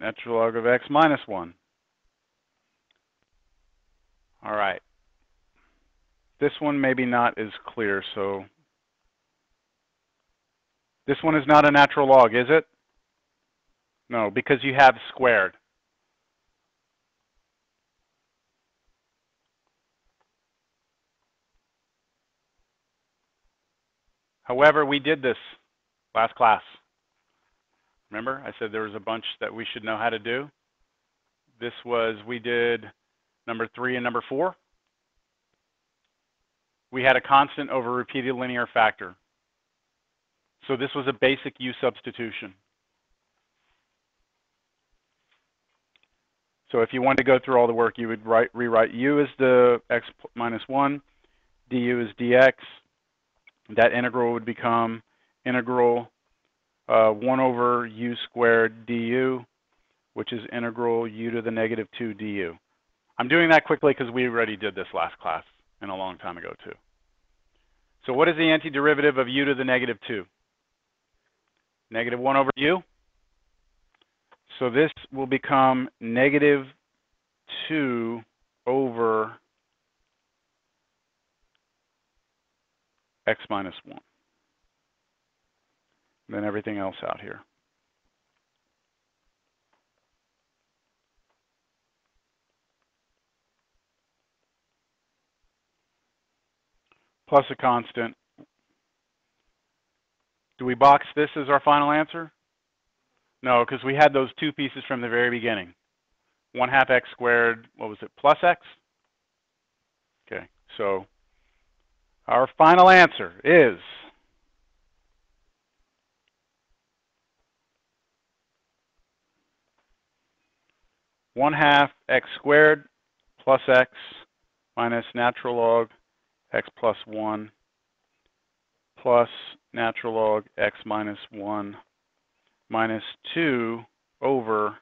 Natural log of x minus 1. All right. This one maybe not as clear, so this one is not a natural log, is it? No, because you have squared. However, we did this last class. Remember, I said there was a bunch that we should know how to do. This was, we did number three and number four. We had a constant over repeated linear factor. So this was a basic U substitution. So if you wanted to go through all the work, you would write, rewrite U as the x minus 1, du is dx. That integral would become integral uh, 1 over u squared du, which is integral u to the negative 2 du. I'm doing that quickly because we already did this last class and a long time ago too. So what is the antiderivative of u to the negative 2? Negative 1 over u. So this will become negative 2 over x minus 1 then everything else out here. Plus a constant. Do we box this as our final answer? No, because we had those two pieces from the very beginning. 1 half x squared, what was it, plus x? Okay, so our final answer is 1 half x squared plus x minus natural log x plus 1 plus natural log x minus 1 minus 2 over,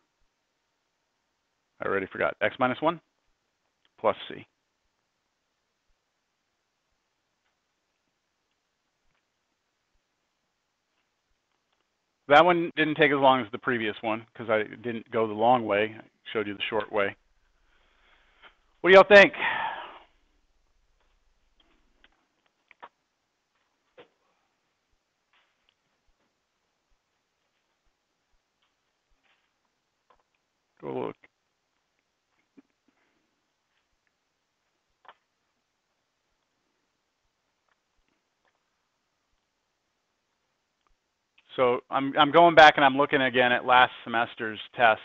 I already forgot, x minus 1 plus c. That one didn't take as long as the previous one because I didn't go the long way I showed you the short way. What do y'all think? Go look. So I'm, I'm going back and I'm looking again at last semester's test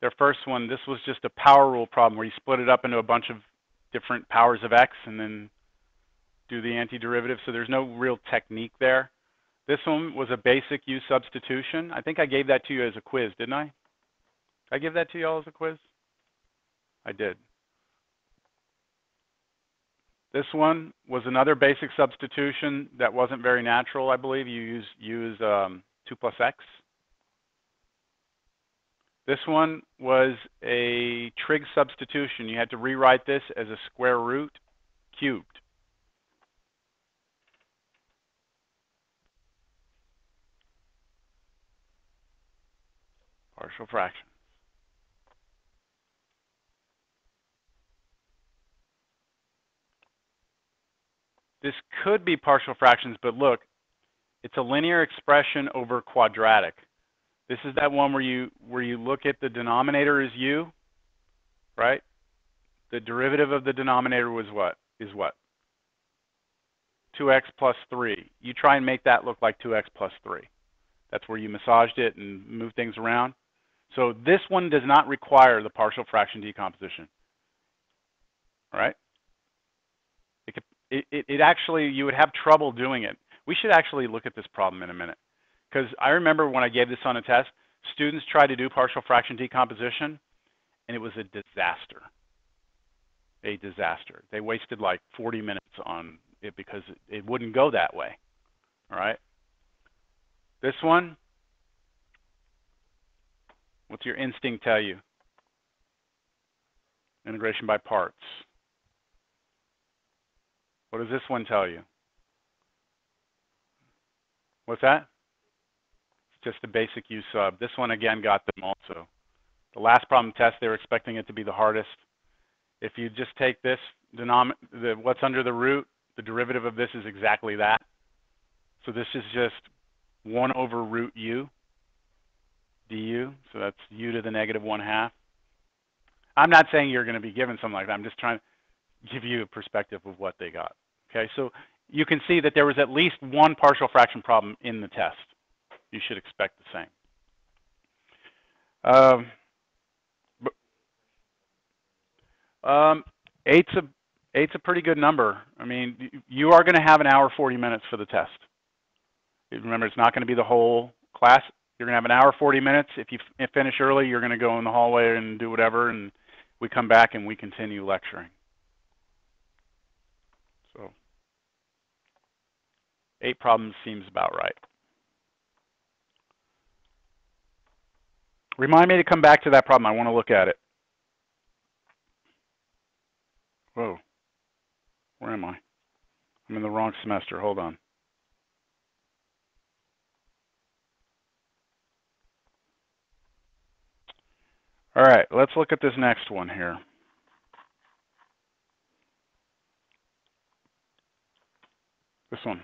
their first one, this was just a power rule problem where you split it up into a bunch of different powers of x and then do the antiderivative. So there's no real technique there. This one was a basic U substitution. I think I gave that to you as a quiz, didn't I? I give that to you all as a quiz? I did. This one was another basic substitution that wasn't very natural, I believe. You use, use um, 2 plus x this one was a trig substitution. You had to rewrite this as a square root cubed. Partial fraction. This could be partial fractions, but look, it's a linear expression over quadratic. This is that one where you where you look at the denominator as u, right? The derivative of the denominator was what? Is what? 2x plus 3. You try and make that look like 2x plus 3. That's where you massaged it and moved things around. So this one does not require the partial fraction decomposition. All right? It, it, it actually, you would have trouble doing it. We should actually look at this problem in a minute. Because I remember when I gave this on a test, students tried to do partial fraction decomposition, and it was a disaster. A disaster. They wasted like 40 minutes on it because it, it wouldn't go that way. All right. This one, what's your instinct tell you? Integration by parts. What does this one tell you? What's that? It's just a basic U sub. This one again got them also. The last problem test, they were expecting it to be the hardest. If you just take this, the, what's under the root, the derivative of this is exactly that. So this is just 1 over root u du. So that's u to the negative 1 half. I'm not saying you're going to be given something like that. I'm just trying give you a perspective of what they got. Okay, so you can see that there was at least one partial fraction problem in the test. You should expect the same. Um, um, eight's a eight's a pretty good number. I mean, you are going to have an hour 40 minutes for the test. Remember, it's not going to be the whole class. You're going to have an hour 40 minutes. If you finish early, you're going to go in the hallway and do whatever, and we come back and we continue lecturing. So, eight problems seems about right. Remind me to come back to that problem. I want to look at it. Whoa. Where am I? I'm in the wrong semester. Hold on. All right, let's look at this next one here. This one.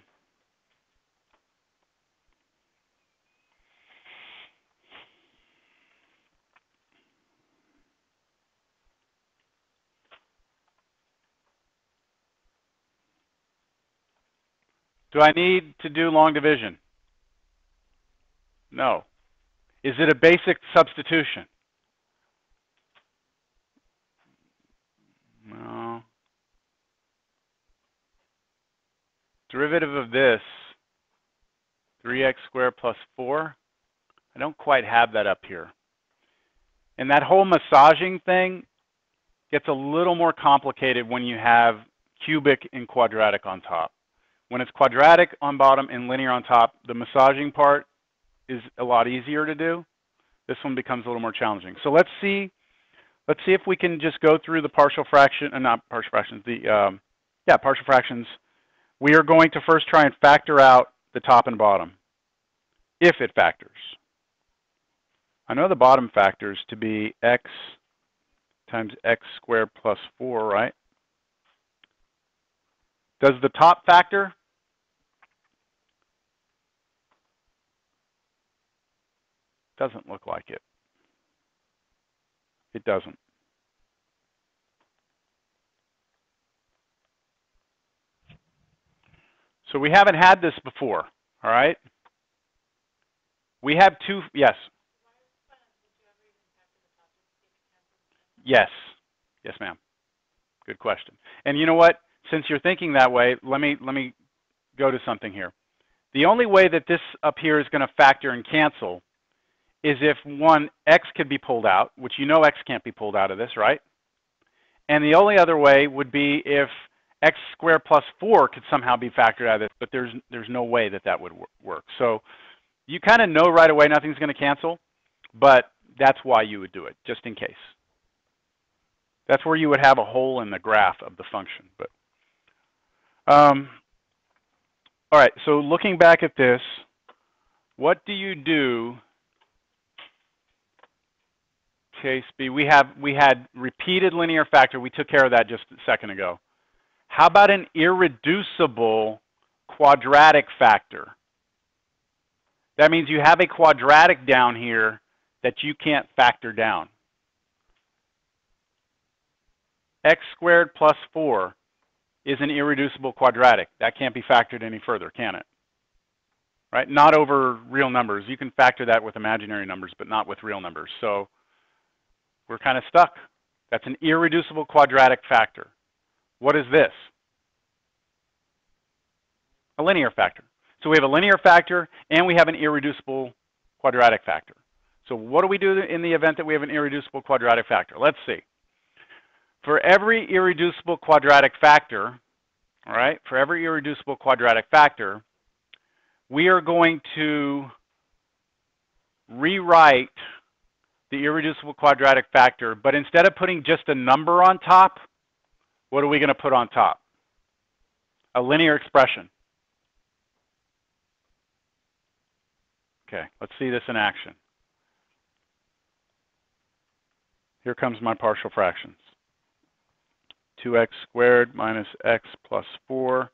Do I need to do long division? No. Is it a basic substitution? No. Derivative of this, 3x squared plus 4. I don't quite have that up here. And that whole massaging thing gets a little more complicated when you have cubic and quadratic on top. When it's quadratic on bottom and linear on top, the massaging part is a lot easier to do. This one becomes a little more challenging. So let's see, let's see if we can just go through the partial fraction, uh, not partial fractions, the, um, yeah, partial fractions. We are going to first try and factor out the top and bottom, if it factors. I know the bottom factors to be x times x squared plus 4, right? Does the top factor? Doesn't look like it. It doesn't. So we haven't had this before, all right? We have two, yes. Yes. Yes, ma'am. Good question. And you know what? since you're thinking that way, let me, let me go to something here. The only way that this up here is going to factor and cancel is if one, x could be pulled out, which you know x can't be pulled out of this, right? And the only other way would be if x squared plus 4 could somehow be factored out of this, but there's, there's no way that that would work. So you kind of know right away nothing's going to cancel, but that's why you would do it, just in case. That's where you would have a hole in the graph of the function. But um, all right, so looking back at this, what do you do? Case B, we have we had repeated linear factor. We took care of that just a second ago. How about an irreducible quadratic factor? That means you have a quadratic down here that you can't factor down. x squared plus 4 is an irreducible quadratic. That can't be factored any further, can it? Right? Not over real numbers. You can factor that with imaginary numbers, but not with real numbers. So we're kind of stuck. That's an irreducible quadratic factor. What is this? A linear factor. So we have a linear factor and we have an irreducible quadratic factor. So what do we do in the event that we have an irreducible quadratic factor? Let's see. For every irreducible quadratic factor, all right, for every irreducible quadratic factor, we are going to rewrite the irreducible quadratic factor, but instead of putting just a number on top, what are we going to put on top? A linear expression. Okay, let's see this in action. Here comes my partial fractions. 2x squared minus x plus 4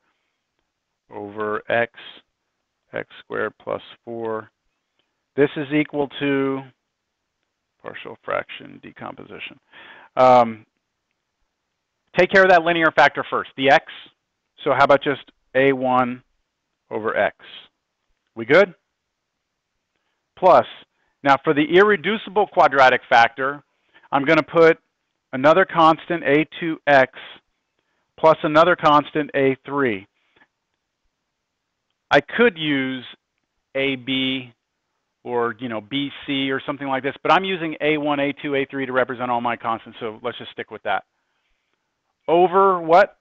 over x, x squared plus 4. This is equal to partial fraction decomposition. Um, take care of that linear factor first, the x. So how about just a1 over x? We good? Plus, now for the irreducible quadratic factor, I'm going to put another constant a2x plus another constant a3. I could use ab or you know bc or something like this, but I'm using a1, a2, a3 to represent all my constants, so let's just stick with that. Over what?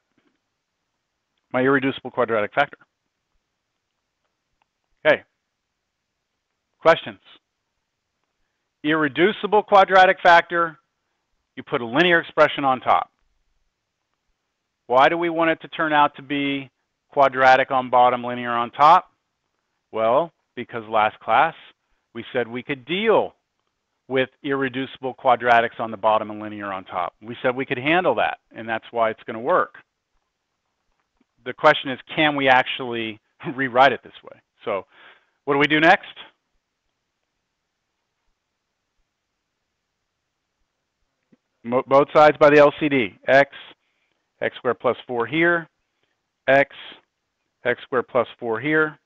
My irreducible quadratic factor. Okay. Questions? Irreducible quadratic factor, you put a linear expression on top. Why do we want it to turn out to be quadratic on bottom, linear on top? Well, because last class we said we could deal with irreducible quadratics on the bottom and linear on top. We said we could handle that, and that's why it's going to work. The question is, can we actually rewrite it this way? So what do we do next? both sides by the LCD. x, x squared plus 4 here, x, x squared plus 4 here.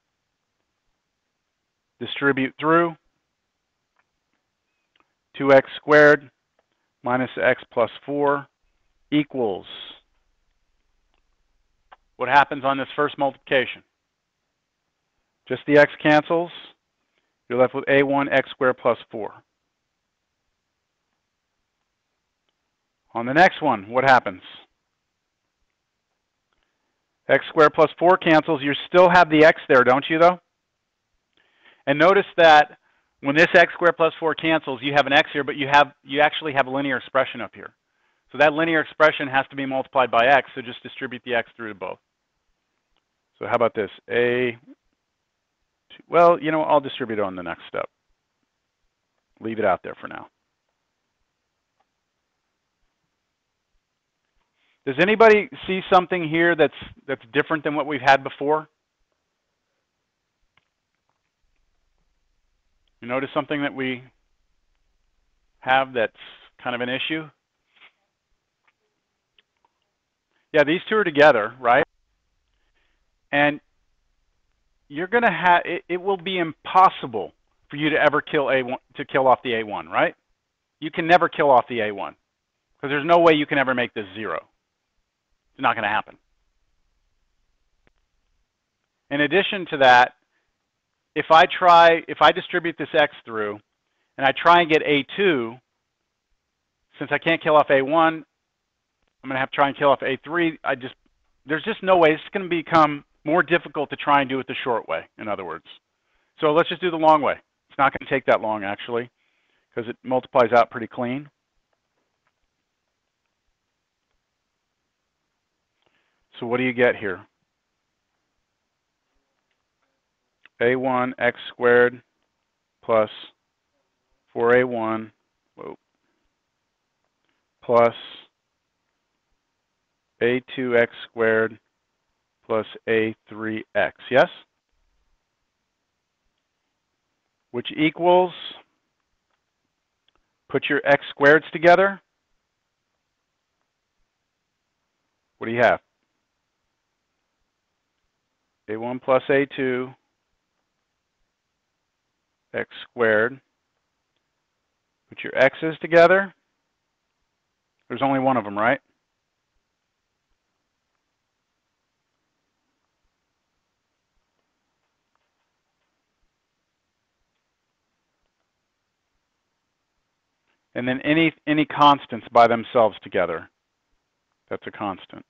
Distribute through. 2x squared minus x plus 4 equals. What happens on this first multiplication? Just the x cancels. You're left with a1 x squared plus 4. On the next one, what happens? x squared plus 4 cancels. You still have the x there, don't you, though? And notice that when this x squared plus 4 cancels, you have an x here, but you have you actually have a linear expression up here. So that linear expression has to be multiplied by x, so just distribute the x through to both. So how about this? A, well, you know, I'll distribute on the next step. Leave it out there for now. Does anybody see something here that's that's different than what we've had before? You notice something that we have that's kind of an issue? Yeah, these two are together, right? And you're going to have it, it will be impossible for you to ever kill A1 to kill off the A1, right? You can never kill off the A1 because there's no way you can ever make this zero. It's not going to happen. In addition to that, if I try, if I distribute this x through, and I try and get a2, since I can't kill off a1, I'm going to have to try and kill off a3. I just, there's just no way. It's going to become more difficult to try and do it the short way, in other words. So let's just do the long way. It's not going to take that long, actually, because it multiplies out pretty clean. So what do you get here? A1 x squared plus 4a1 whoa, plus a2x squared plus a3x, yes? Which equals, put your x squareds together. What do you have? a1 plus a2 x squared. Put your x's together. There's only one of them, right? And then any, any constants by themselves together. That's a constant.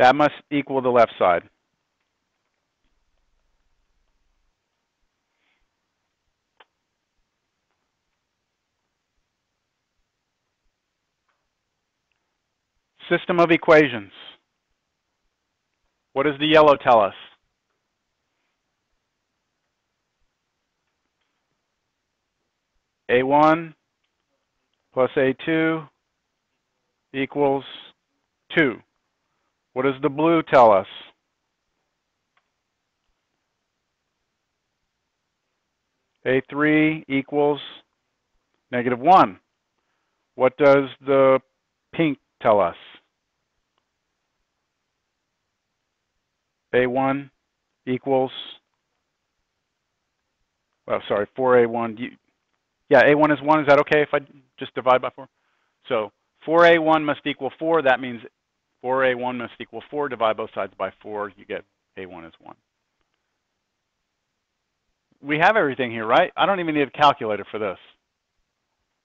That must equal the left side. System of equations. What does the yellow tell us? A1 plus A2 equals 2. What does the blue tell us? A3 equals negative 1. What does the pink tell us? A1 equals, well, sorry, 4A1. You, yeah, A1 is 1. Is that okay if I just divide by 4? So 4A1 must equal 4. That means 4A1 must equal 4. Divide both sides by 4. You get A1 is 1. We have everything here, right? I don't even need a calculator for this.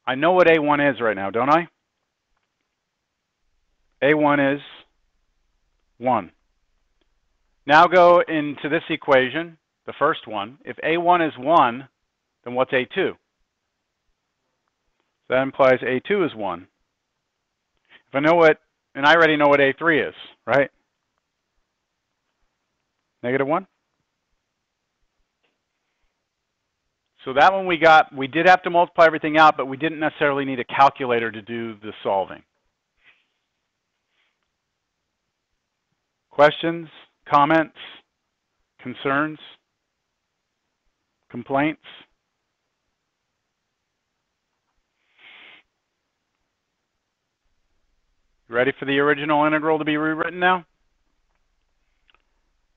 I know what A1 is right now, don't I? A1 is 1. Now go into this equation, the first one. If A1 is 1, then what's A2? That implies A2 is 1. If I know what, and I already know what A3 is, right? Negative 1? So that one we got, we did have to multiply everything out, but we didn't necessarily need a calculator to do the solving. Questions? Comments? Concerns? Complaints? Ready for the original integral to be rewritten now?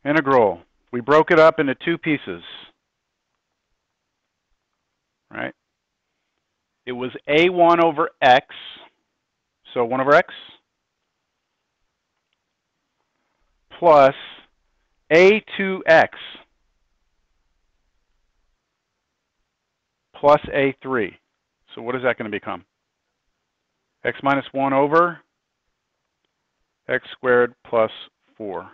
Integral. We broke it up into two pieces. Right? It was a1 over x, so 1 over x, plus a2x plus a3. So what is that going to become? x minus 1 over x squared plus 4.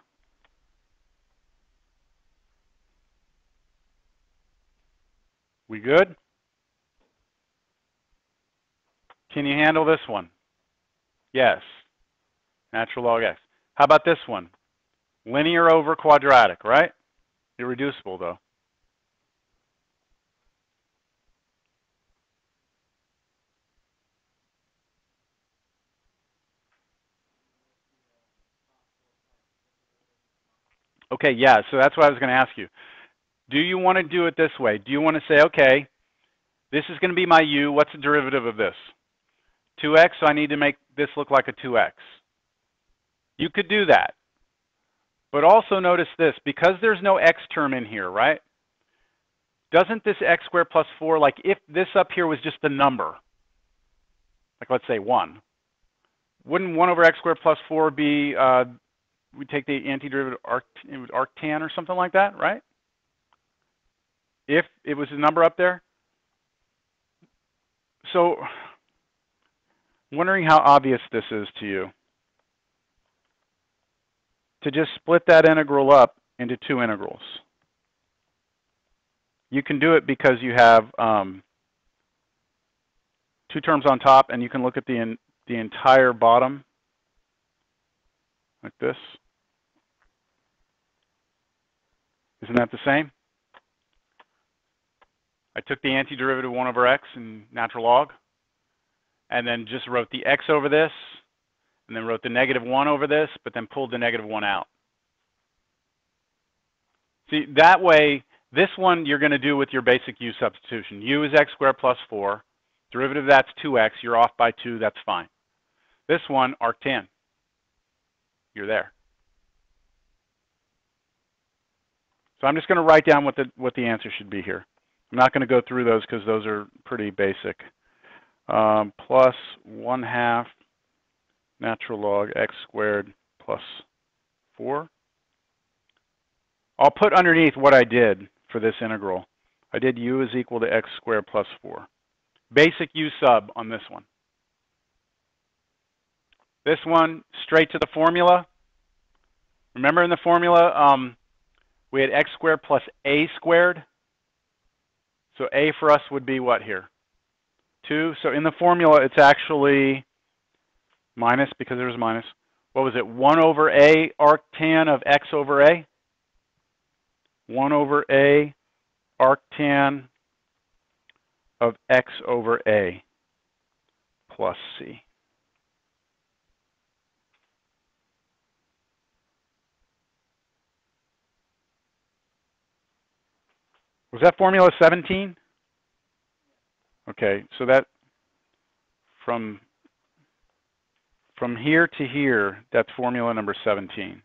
We good? Can you handle this one? Yes. Natural log x. How about this one? Linear over quadratic, right? Irreducible, though. Okay, yeah, so that's what I was going to ask you. Do you want to do it this way? Do you want to say, okay, this is going to be my u. What's the derivative of this? 2x, so I need to make this look like a 2x. You could do that. But also notice this, because there's no x term in here, right? Doesn't this x squared plus 4, like if this up here was just a number, like let's say 1, wouldn't 1 over x squared plus 4 be, uh, we take the antiderivative arc, arctan or something like that, right? If it was a number up there. So, wondering how obvious this is to you to just split that integral up into two integrals. You can do it because you have um, two terms on top, and you can look at the, in, the entire bottom like this. Isn't that the same? I took the antiderivative 1 over x in natural log, and then just wrote the x over this, and then wrote the negative 1 over this, but then pulled the negative 1 out. See, that way, this one you're going to do with your basic u substitution. u is x squared plus 4. Derivative that's 2x. You're off by 2. That's fine. This one, arc arctan. You're there. So I'm just going to write down what the, what the answer should be here. I'm not going to go through those because those are pretty basic. Um, plus 1 half natural log x squared plus 4 I'll put underneath what I did for this integral. I did u is equal to x squared plus 4. Basic u sub on this one. This one, straight to the formula. Remember in the formula, um, we had x squared plus a squared. So a for us would be what here? 2. So in the formula, it's actually minus, because there's minus. What was it? 1 over a arctan of x over a? 1 over a arctan of x over a plus c. Was that formula 17? Okay, so that from from here to here, that's formula number 17.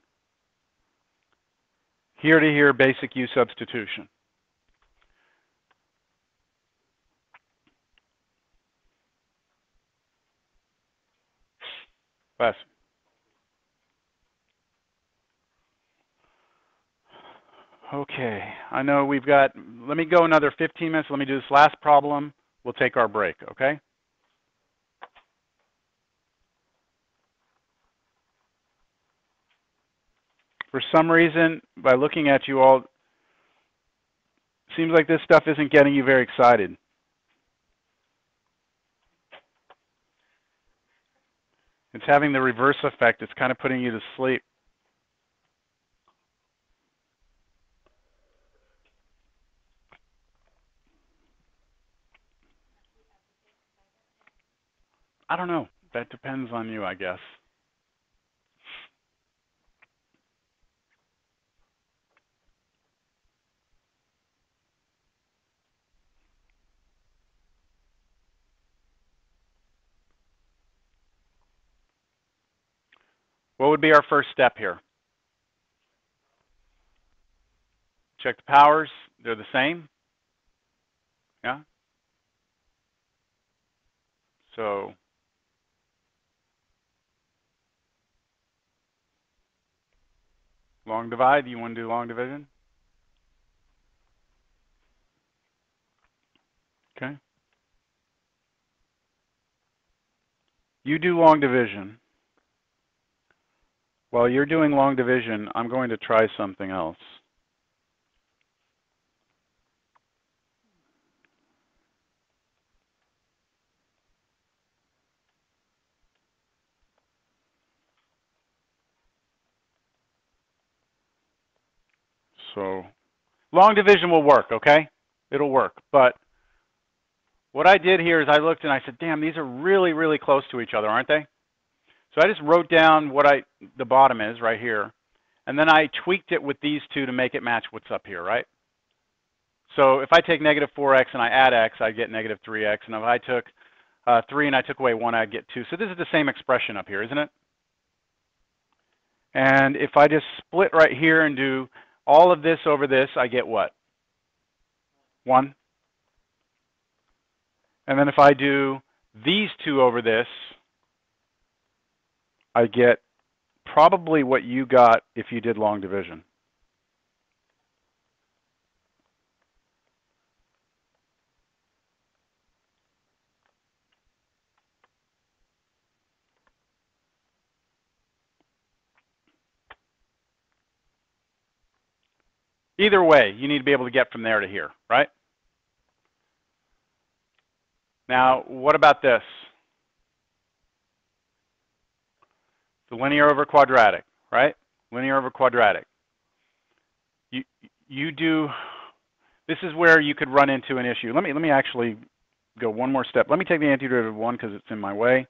Here to here, basic U substitution. Class. Okay, I know we've got, let me go another 15 minutes. Let me do this last problem. We'll take our break, okay? For some reason, by looking at you all, seems like this stuff isn't getting you very excited. It's having the reverse effect. It's kind of putting you to sleep. I don't know. That depends on you, I guess. What would be our first step here? Check the powers. They're the same. Yeah? So Long divide, you want to do long division? Okay. You do long division. While you're doing long division, I'm going to try something else. So long division will work, okay? It'll work. But what I did here is I looked and I said, damn, these are really, really close to each other, aren't they? So I just wrote down what I the bottom is right here. And then I tweaked it with these two to make it match what's up here, right? So if I take negative 4x and I add x, I get negative 3x. And if I took uh, 3 and I took away 1, I'd get 2. So this is the same expression up here, isn't it? And if I just split right here and do all of this over this, I get what? 1. And then if I do these two over this, I get probably what you got if you did long division. Either way, you need to be able to get from there to here, right? Now, what about this? The linear over quadratic, right? Linear over quadratic. You you do this is where you could run into an issue. Let me let me actually go one more step. Let me take the antiderivative of one because it's in my way.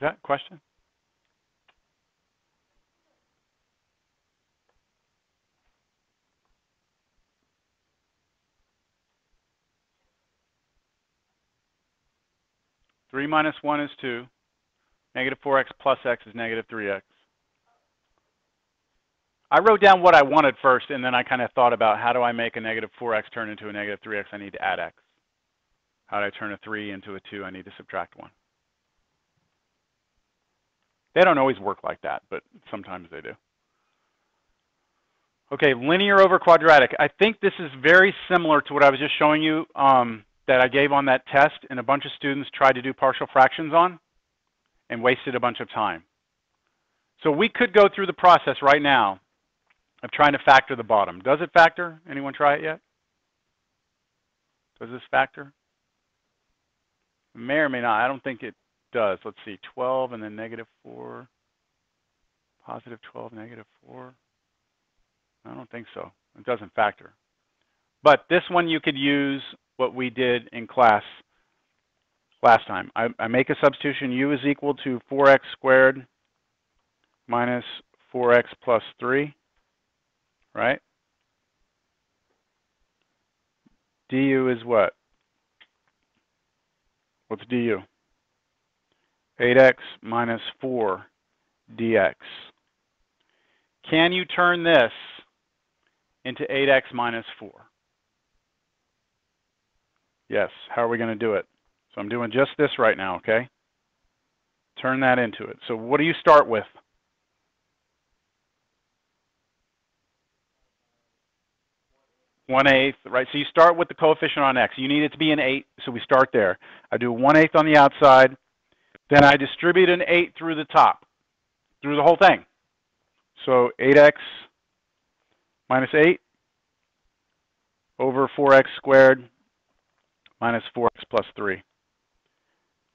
Was that question? Three minus one is two. Negative four x plus x is negative three x. I wrote down what I wanted first, and then I kind of thought about how do I make a negative 4x turn into a negative 3x? I need to add x. How do I turn a 3 into a 2? I need to subtract 1. They don't always work like that, but sometimes they do. Okay, linear over quadratic. I think this is very similar to what I was just showing you um, that I gave on that test and a bunch of students tried to do partial fractions on and wasted a bunch of time. So we could go through the process right now of trying to factor the bottom. Does it factor? Anyone try it yet? Does this factor? May or may not. I don't think it does. Let's see, 12 and then negative 4, positive 12, negative 4. I don't think so. It doesn't factor. But this one you could use what we did in class last time. I, I make a substitution. u is equal to 4x squared minus 4x plus 3, right? du is what? What's du? 8x minus 4 dx. Can you turn this into 8x minus 4? Yes. How are we going to do it? So I'm doing just this right now, okay? Turn that into it. So what do you start with? One eighth, right? So you start with the coefficient on x. You need it to be an eight, so we start there. I do one eighth on the outside, then I distribute an 8 through the top, through the whole thing. So 8x minus 8 over 4x squared minus 4x plus 3.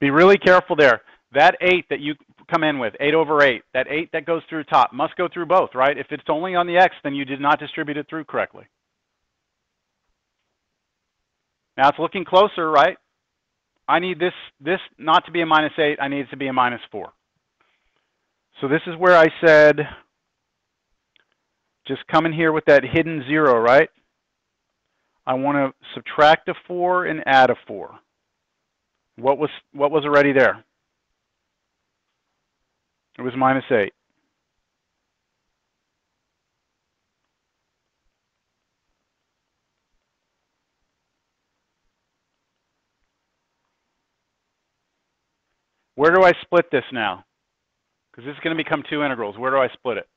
Be really careful there. That 8 that you come in with, 8 over 8, that 8 that goes through the top must go through both, right? If it's only on the x, then you did not distribute it through correctly. Now it's looking closer, right? I need this, this not to be a minus 8. I need it to be a minus 4. So this is where I said, just come in here with that hidden 0, right? I want to subtract a 4 and add a 4. What was, what was already there? It was minus 8. Where do I split this now? Because this is going to become two integrals. Where do I split it?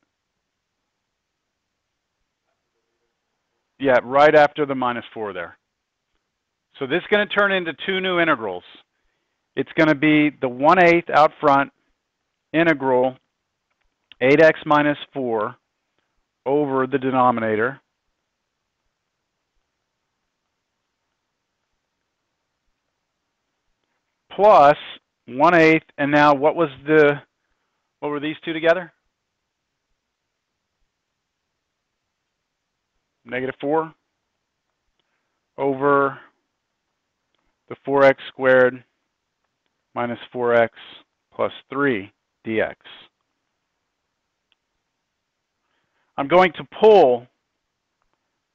Yeah, right after the minus 4 there. So this is going to turn into two new integrals. It's going to be the 1 8 out front integral 8x minus 4 over the denominator plus 1 eighth, and now what was the, what were these two together? Negative 4 over the 4x squared minus 4x plus 3 dx. I'm going to pull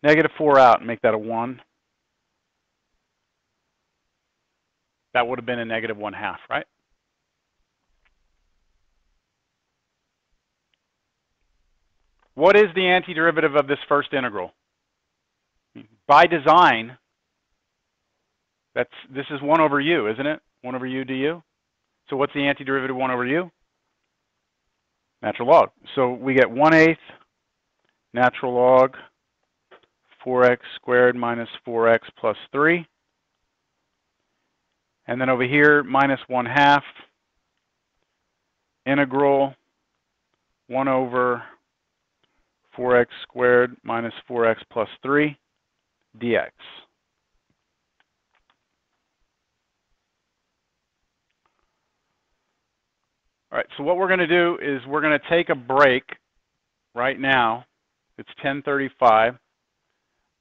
negative 4 out and make that a 1. That would have been a negative 1 half, right? What is the antiderivative of this first integral? By design, that's this is 1 over u, isn't it? 1 over u du. So what's the antiderivative of 1 over u? Natural log. So we get 1 eighth natural log 4x squared minus 4x plus 3 and then over here, minus 1 half integral 1 over 4x squared minus 4x plus 3 dx. All right, so what we're going to do is we're going to take a break right now. It's 1035.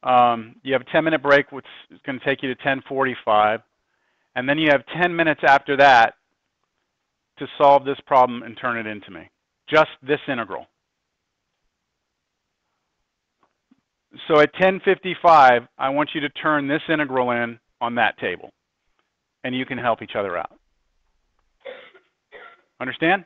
Um, you have a 10-minute break, which is going to take you to 1045. And then you have 10 minutes after that to solve this problem and turn it into me. Just this integral. So at 1055, I want you to turn this integral in on that table. And you can help each other out. Understand?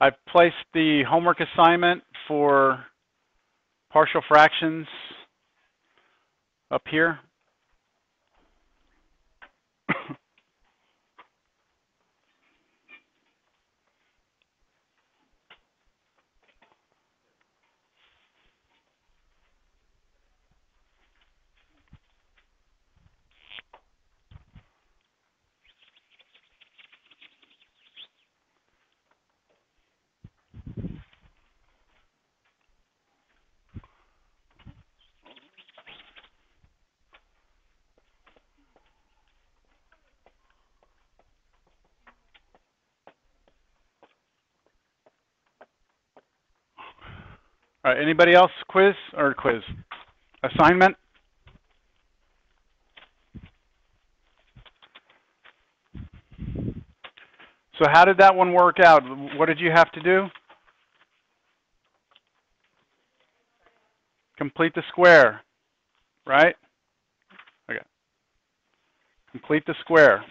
I've placed the homework assignment for partial fractions up here. All right, anybody else quiz or quiz? Assignment? So how did that one work out? What did you have to do? Complete the square, right? Okay. Complete the square.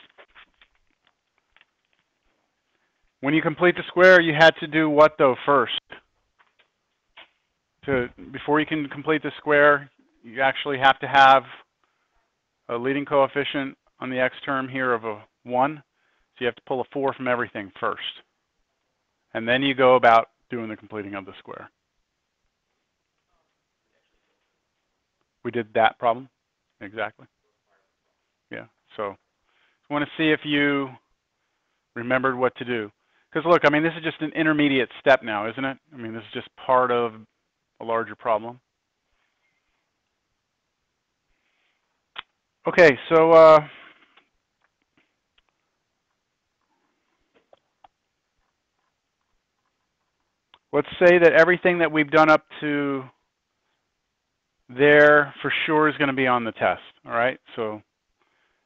When you complete the square, you had to do what though first? To before you can complete the square, you actually have to have a leading coefficient on the x term here of a 1. So you have to pull a 4 from everything first. And then you go about doing the completing of the square. We did that problem? Exactly. Yeah, so I want to see if you remembered what to do. Because look, I mean, this is just an intermediate step now, isn't it? I mean, this is just part of a larger problem. Okay, so uh, let's say that everything that we've done up to there for sure is going to be on the test. All right, so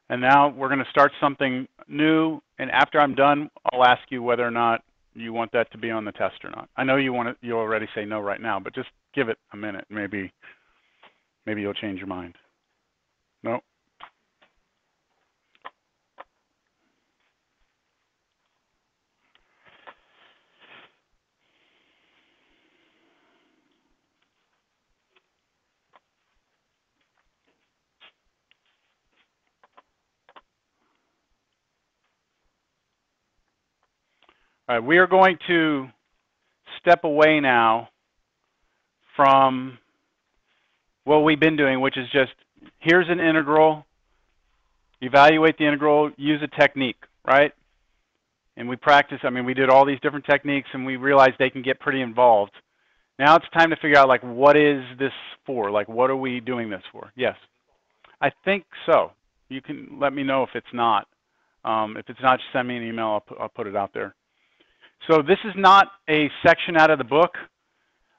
and now we're going to start something new. And after I'm done, I'll ask you whether or not you want that to be on the test or not. I know you want to, you already say no right now, but just give it a minute. Maybe, maybe you'll change your mind. No. We are going to step away now from what we've been doing, which is just here's an integral, evaluate the integral, use a technique, right? And we practice, I mean, we did all these different techniques and we realized they can get pretty involved. Now it's time to figure out, like, what is this for? Like, what are we doing this for? Yes. I think so. You can let me know if it's not. Um, if it's not, just send me an email. I'll I'll put it out there. So this is not a section out of the book.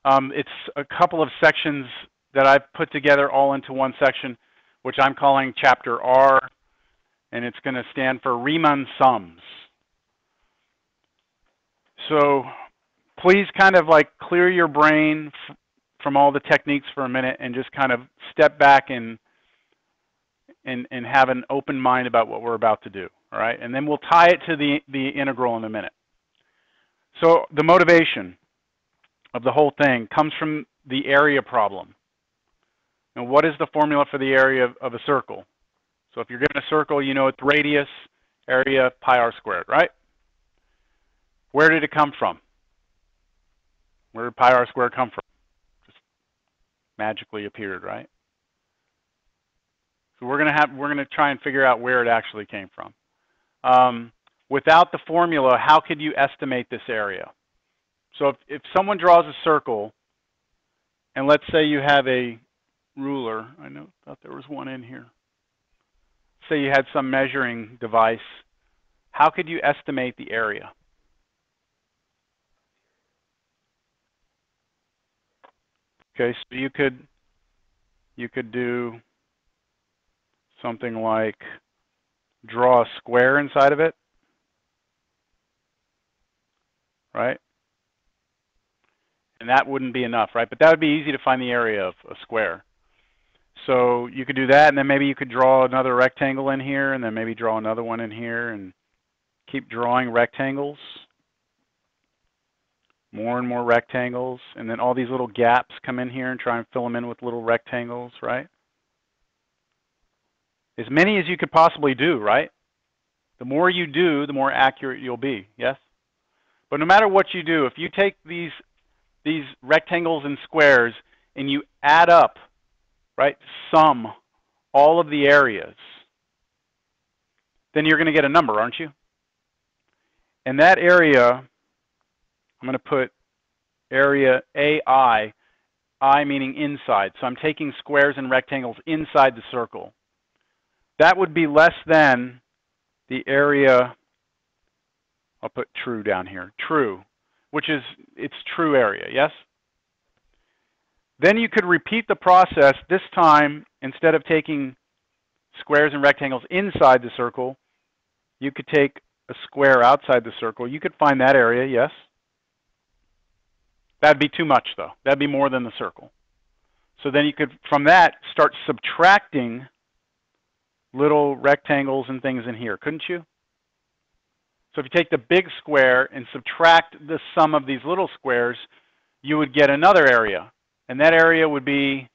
Um, it's a couple of sections that I've put together all into one section, which I'm calling Chapter R, and it's going to stand for Riemann sums. So please kind of like clear your brain from all the techniques for a minute and just kind of step back and, and, and have an open mind about what we're about to do. All right, and then we'll tie it to the, the integral in a minute. So the motivation of the whole thing comes from the area problem. And what is the formula for the area of, of a circle? So if you're given a circle, you know its radius, area, pi r squared, right? Where did it come from? Where did pi r squared come from? Just magically appeared, right? So we're gonna have we're gonna try and figure out where it actually came from. Um, without the formula, how could you estimate this area? So if, if someone draws a circle, and let's say you have a ruler, I know thought there was one in here. Say you had some measuring device, how could you estimate the area? Okay, so you could you could do something like draw a square inside of it, right? and that wouldn't be enough, right? But that would be easy to find the area of a square. So you could do that, and then maybe you could draw another rectangle in here, and then maybe draw another one in here, and keep drawing rectangles. more and more rectangles, and then all these little gaps come in here and try and fill them in with little rectangles, right? As many as you could possibly do, right? The more you do, the more accurate you'll be, yes? But no matter what you do, if you take these, these rectangles and squares and you add up, right, sum all of the areas, then you're going to get a number, aren't you? And that area, I'm going to put area AI, I meaning inside. So I'm taking squares and rectangles inside the circle. That would be less than the area, I'll put true down here, true, which is its true area, yes? Then you could repeat the process. This time, instead of taking squares and rectangles inside the circle, you could take a square outside the circle. You could find that area, yes? That'd be too much, though. That'd be more than the circle. So then you could, from that, start subtracting little rectangles and things in here, couldn't you? So if you take the big square and subtract the sum of these little squares, you would get another area. And that area would be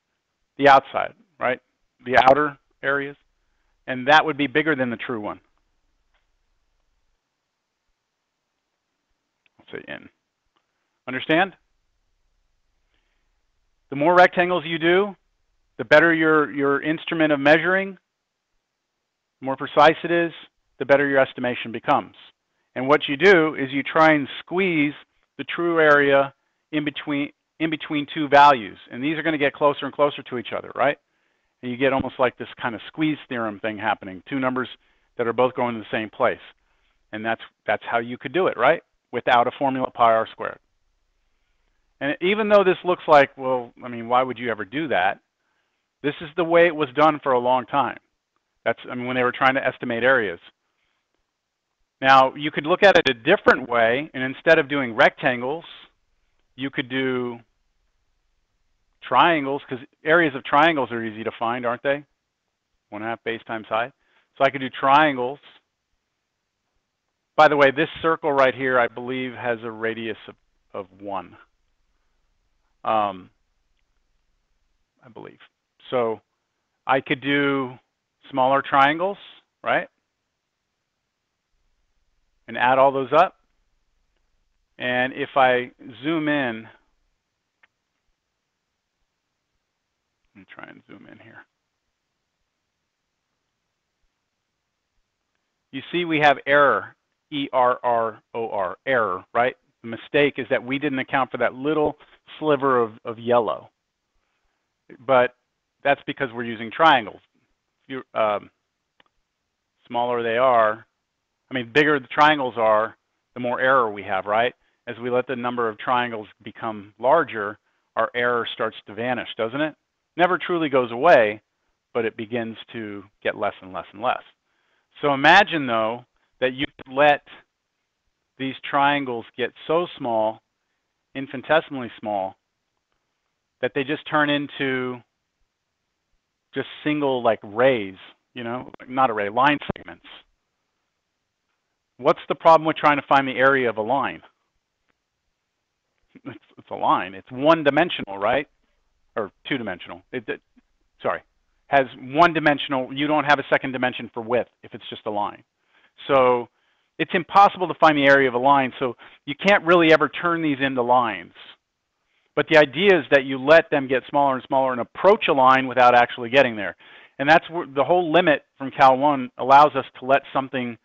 the outside, right? The outer areas. And that would be bigger than the true one. Let's say in. Understand? The more rectangles you do, the better your, your instrument of measuring, the more precise it is, the better your estimation becomes. And what you do is you try and squeeze the true area in between, in between two values. And these are going to get closer and closer to each other, right? And you get almost like this kind of squeeze theorem thing happening, two numbers that are both going to the same place. And that's, that's how you could do it, right? Without a formula pi r squared. And even though this looks like, well, I mean, why would you ever do that? This is the way it was done for a long time. That's, I mean, when they were trying to estimate areas. Now, you could look at it a different way, and instead of doing rectangles, you could do triangles, because areas of triangles are easy to find, aren't they? One half base times height. So I could do triangles. By the way, this circle right here, I believe, has a radius of, of 1. Um, I believe. So I could do smaller triangles, right? And add all those up. And if I zoom in, let me try and zoom in here. You see we have error, E-R-R-O-R, error, right? The mistake is that we didn't account for that little sliver of, of yellow. But that's because we're using triangles you, um, smaller they are, I mean, bigger the triangles are, the more error we have, right? As we let the number of triangles become larger, our error starts to vanish, doesn't it? Never truly goes away, but it begins to get less and less and less. So imagine, though, that you could let these triangles get so small, infinitesimally small, that they just turn into just single like rays, you know, not array, line segments. What's the problem with trying to find the area of a line? It's, it's a line. It's one-dimensional, right? Or two-dimensional. Sorry, has one-dimensional. You don't have a second dimension for width if it's just a line. So it's impossible to find the area of a line. So you can't really ever turn these into lines. But the idea is that you let them get smaller and smaller and approach a line without actually getting there. And that's where the whole limit from Cal 1 allows us to let something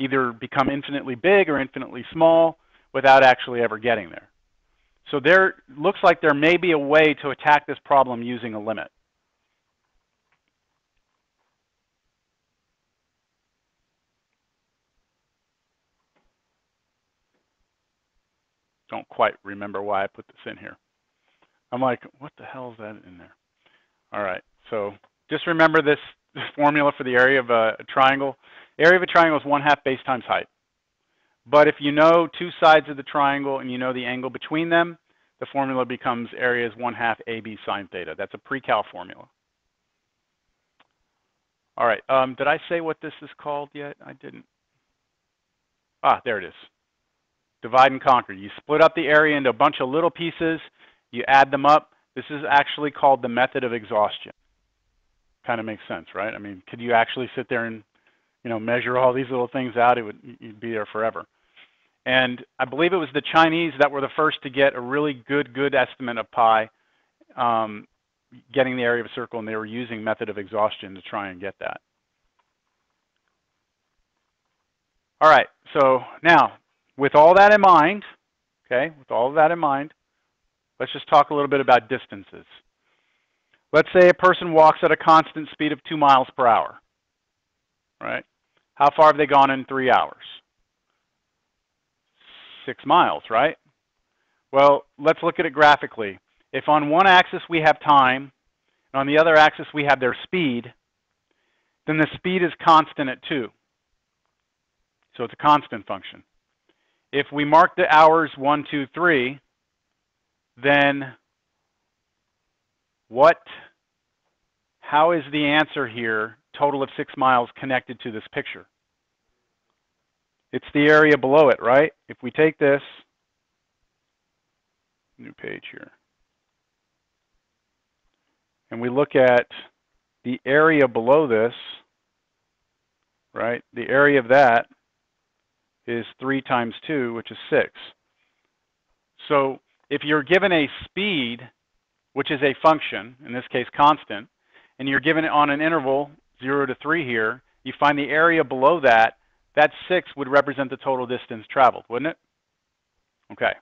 either become infinitely big or infinitely small without actually ever getting there. So there looks like there may be a way to attack this problem using a limit. Don't quite remember why I put this in here. I'm like, what the hell is that in there? All right, so just remember this formula for the area of a, a triangle. Area of a triangle is 1 half base times height. But if you know two sides of the triangle and you know the angle between them, the formula becomes area is 1 half AB sine theta. That's a pre-cal formula. All right, um, did I say what this is called yet? I didn't. Ah, there it is. Divide and conquer. You split up the area into a bunch of little pieces, you add them up. This is actually called the method of exhaustion. Kind of makes sense, right? I mean, could you actually sit there and, you know, measure all these little things out? It would you'd be there forever. And I believe it was the Chinese that were the first to get a really good, good estimate of pi, um, getting the area of a circle, and they were using method of exhaustion to try and get that. All right, so now, with all that in mind, okay, with all of that in mind, let's just talk a little bit about distances. Let's say a person walks at a constant speed of 2 miles per hour, right? How far have they gone in three hours? Six miles, right? Well, let's look at it graphically. If on one axis we have time, and on the other axis we have their speed, then the speed is constant at 2. So it's a constant function. If we mark the hours 1, 2, 3, then what, how is the answer here, total of 6 miles, connected to this picture? It's the area below it, right? If we take this, new page here, and we look at the area below this, right, the area of that is 3 times 2, which is 6. So if you're given a speed, which is a function, in this case constant, and you're given it on an interval 0 to 3 here, you find the area below that, that 6 would represent the total distance traveled, wouldn't it? Okay.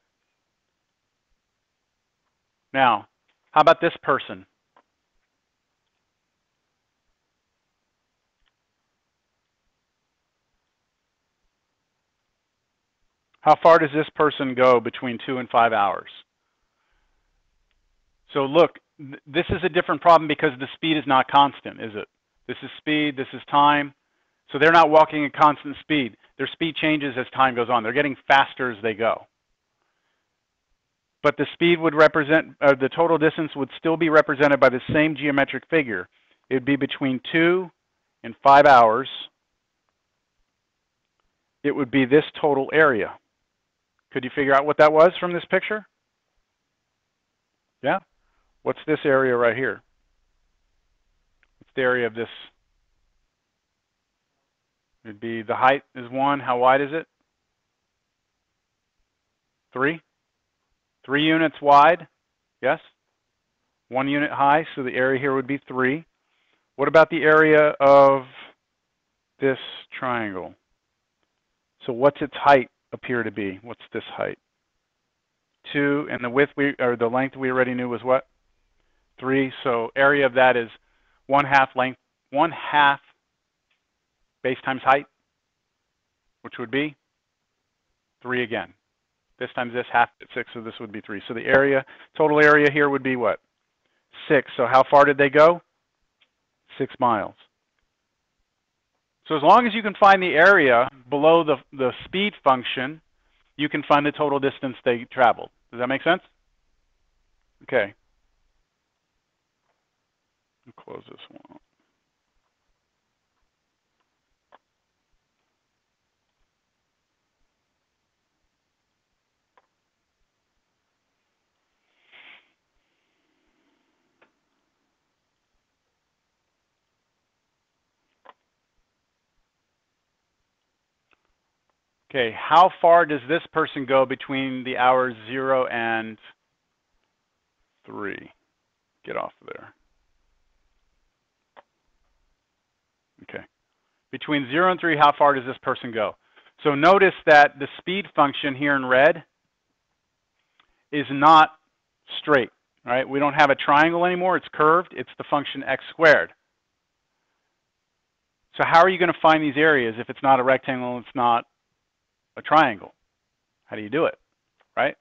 Now, how about this person? How far does this person go between two and five hours? So look, th this is a different problem because the speed is not constant, is it? This is speed, this is time. So they're not walking at constant speed. Their speed changes as time goes on. They're getting faster as they go. But the speed would represent, uh, the total distance would still be represented by the same geometric figure. It would be between two and five hours. It would be this total area. Could you figure out what that was from this picture? Yeah? What's this area right here? What's the area of this? It'd be the height is one. How wide is it? Three? Three units wide? Yes? One unit high, so the area here would be three. What about the area of this triangle? So what's its height? appear to be? What's this height? Two, and the width we or the length we already knew was what? Three. So area of that is one half length, one half base times height, which would be three again. This times this half six, so this would be three. So the area, total area here would be what? Six. So how far did they go? Six miles. So as long as you can find the area below the, the speed function, you can find the total distance they traveled. Does that make sense? Okay. Close this one. Okay, how far does this person go between the hours 0 and 3? Get off of there. Okay. Between 0 and 3, how far does this person go? So notice that the speed function here in red is not straight, right? We don't have a triangle anymore. It's curved. It's the function x squared. So how are you going to find these areas if it's not a rectangle, it's not a triangle. How do you do it, right?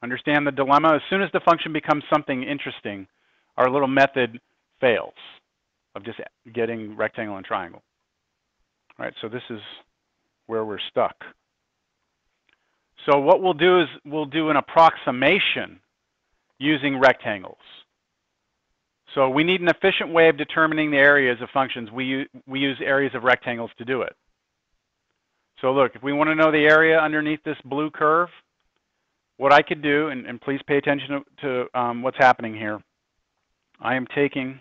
Understand the dilemma? As soon as the function becomes something interesting, our little method fails of just getting rectangle and triangle. All right, so this is where we're stuck. So what we'll do is we'll do an approximation using rectangles. So we need an efficient way of determining the areas of functions. We we use areas of rectangles to do it. So look, if we want to know the area underneath this blue curve, what I could do, and, and please pay attention to, to um, what's happening here. I am taking,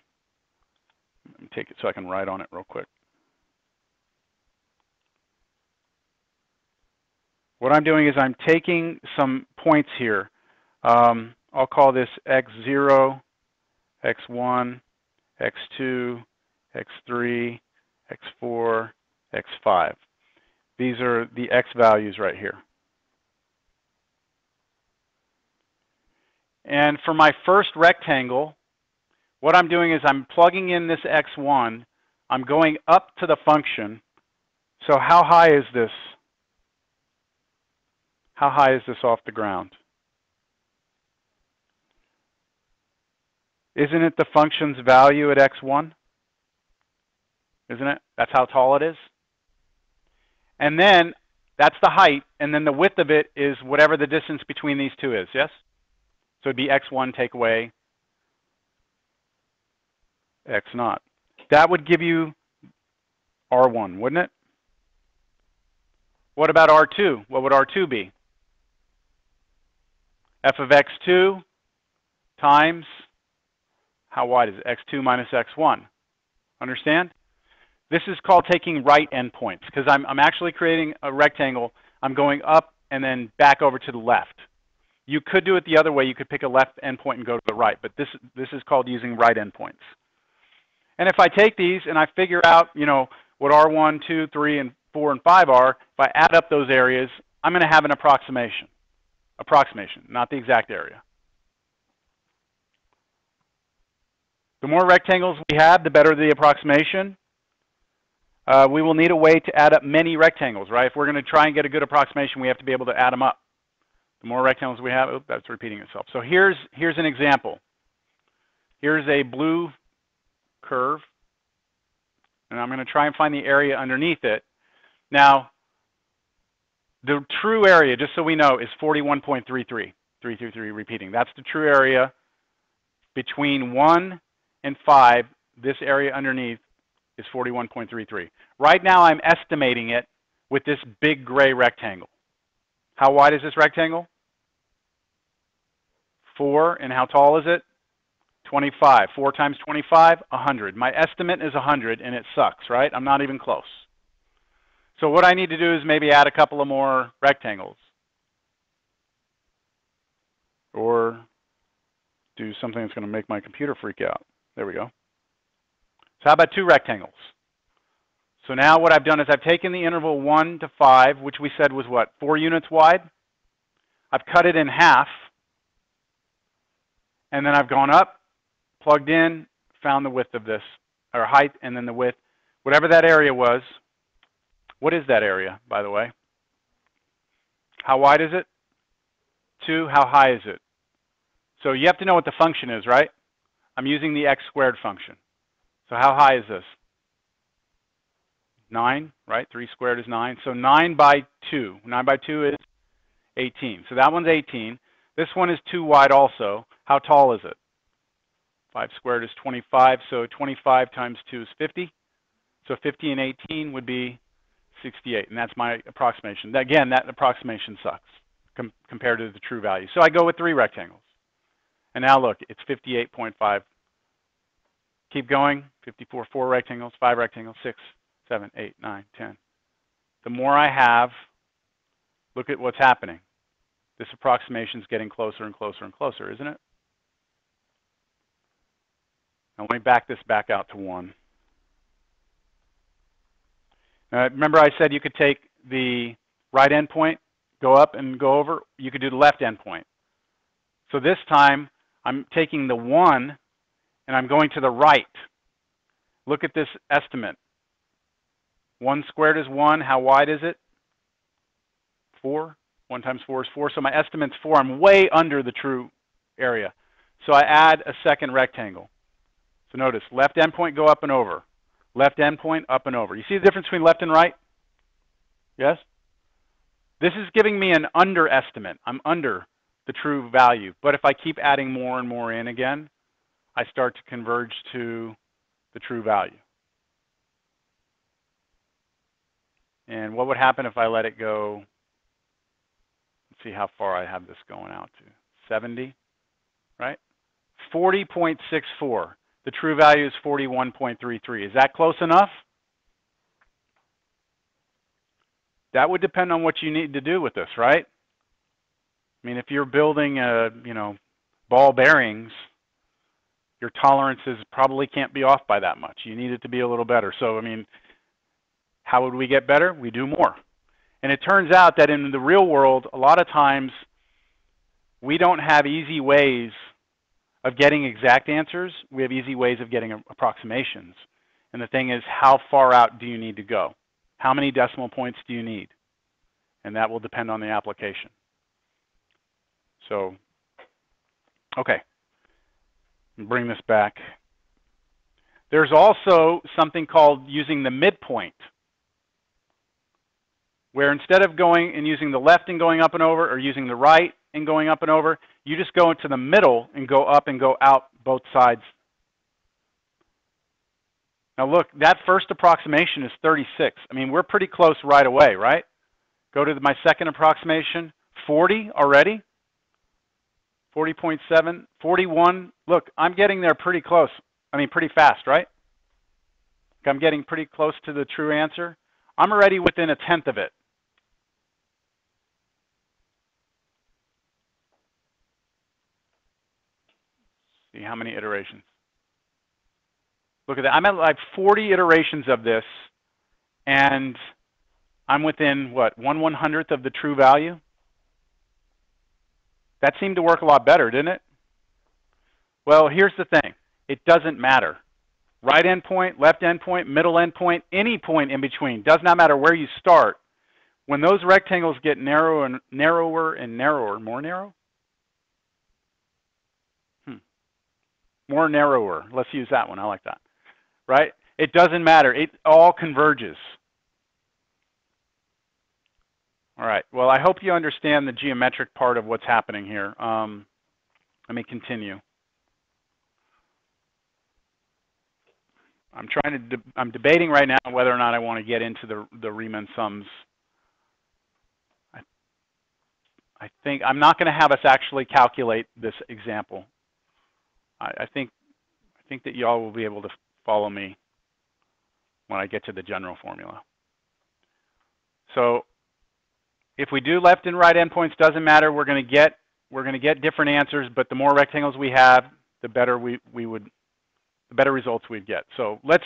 me take it so I can write on it real quick. What I'm doing is I'm taking some points here. Um, I'll call this x0, x1, x2, x3, x4, x5. These are the x values right here. And for my first rectangle, what I'm doing is I'm plugging in this x1. I'm going up to the function. So how high is this? How high is this off the ground? Isn't it the function's value at x1? Isn't it? That's how tall it is. And then that's the height, and then the width of it is whatever the distance between these two is, yes? So it'd be x1 take away x naught. That would give you R1, wouldn't it? What about R2? What would R2 be? f of x2 times, how wide is it? x2 minus x1. Understand? This is called taking right endpoints because I'm, I'm actually creating a rectangle. I'm going up and then back over to the left. You could do it the other way. You could pick a left endpoint and go to the right, but this, this is called using right endpoints. And if I take these and I figure out, you know, what R1, 2, 3, and 4, and 5 are, if I add up those areas, I'm going to have an approximation approximation, not the exact area. The more rectangles we have, the better the approximation. Uh, we will need a way to add up many rectangles, right? If we're going to try and get a good approximation, we have to be able to add them up. The more rectangles we have, oops, that's repeating itself. So here's, here's an example. Here's a blue curve, and I'm going to try and find the area underneath it. Now, the true area, just so we know, is 41.33, 333 repeating. That's the true area between 1 and 5. This area underneath is 41.33. Right now I'm estimating it with this big gray rectangle. How wide is this rectangle? 4. And how tall is it? 25. 4 times 25, 100. My estimate is 100, and it sucks, right? I'm not even close. So what I need to do is maybe add a couple of more rectangles. Or do something that's going to make my computer freak out. There we go. So how about two rectangles? So now what I've done is I've taken the interval 1 to 5, which we said was what, 4 units wide? I've cut it in half. And then I've gone up, plugged in, found the width of this, or height, and then the width. Whatever that area was, what is that area, by the way? How wide is it? 2. How high is it? So you have to know what the function is, right? I'm using the x squared function. So how high is this? 9, right? 3 squared is 9. So 9 by 2. 9 by 2 is 18. So that one's 18. This one is 2 wide also. How tall is it? 5 squared is 25. So 25 times 2 is 50. So 50 and 18 would be 68, and that's my approximation. Again, that approximation sucks com compared to the true value. So I go with three rectangles. And now look, it's 58.5. Keep going, 54, four rectangles, five rectangles, six, seven, eight, nine, 10. The more I have, look at what's happening. This approximation is getting closer and closer and closer, isn't it? Now let me back this back out to one. Uh, remember I said you could take the right endpoint, go up and go over. You could do the left endpoint. So this time I'm taking the 1 and I'm going to the right. Look at this estimate. 1 squared is 1. How wide is it? 4. 1 times 4 is 4. So my estimate's 4. I'm way under the true area. So I add a second rectangle. So notice, left endpoint go up and over. Left endpoint, up and over. You see the difference between left and right? Yes? This is giving me an underestimate. I'm under the true value. But if I keep adding more and more in again, I start to converge to the true value. And what would happen if I let it go? Let's see how far I have this going out to. 70, right? 40.64. The true value is 41.33. Is that close enough? That would depend on what you need to do with this, right? I mean, if you're building, a, you know, ball bearings, your tolerances probably can't be off by that much. You need it to be a little better. So, I mean, how would we get better? We do more. And it turns out that in the real world, a lot of times we don't have easy ways of getting exact answers. We have easy ways of getting approximations. And the thing is, how far out do you need to go? How many decimal points do you need? And that will depend on the application. So, okay, bring this back. There's also something called using the midpoint, where instead of going and using the left and going up and over, or using the right and going up and over, you just go into the middle and go up and go out both sides. Now look, that first approximation is 36. I mean, we're pretty close right away, right? Go to my second approximation, 40 already. 40.7, 41. Look, I'm getting there pretty close. I mean, pretty fast, right? I'm getting pretty close to the true answer. I'm already within a tenth of it. See how many iterations. Look at that. I'm at like 40 iterations of this, and I'm within, what, 1 100th of the true value? That seemed to work a lot better, didn't it? Well, here's the thing. It doesn't matter. Right endpoint, left endpoint, middle endpoint, any point in between. Does not matter where you start. When those rectangles get narrower and narrower and narrower, more narrow? More narrower. Let's use that one. I like that. Right? It doesn't matter. It all converges. All right. Well, I hope you understand the geometric part of what's happening here. Um, let me continue. I'm trying to. De I'm debating right now whether or not I want to get into the the Riemann sums. I, I think I'm not going to have us actually calculate this example. I, I think I think that y'all will be able to follow me when I get to the general formula. So if we do left and right endpoints, doesn't matter. We're going to get we're going to get different answers, but the more rectangles we have, the better we, we would the better results we'd get. So let's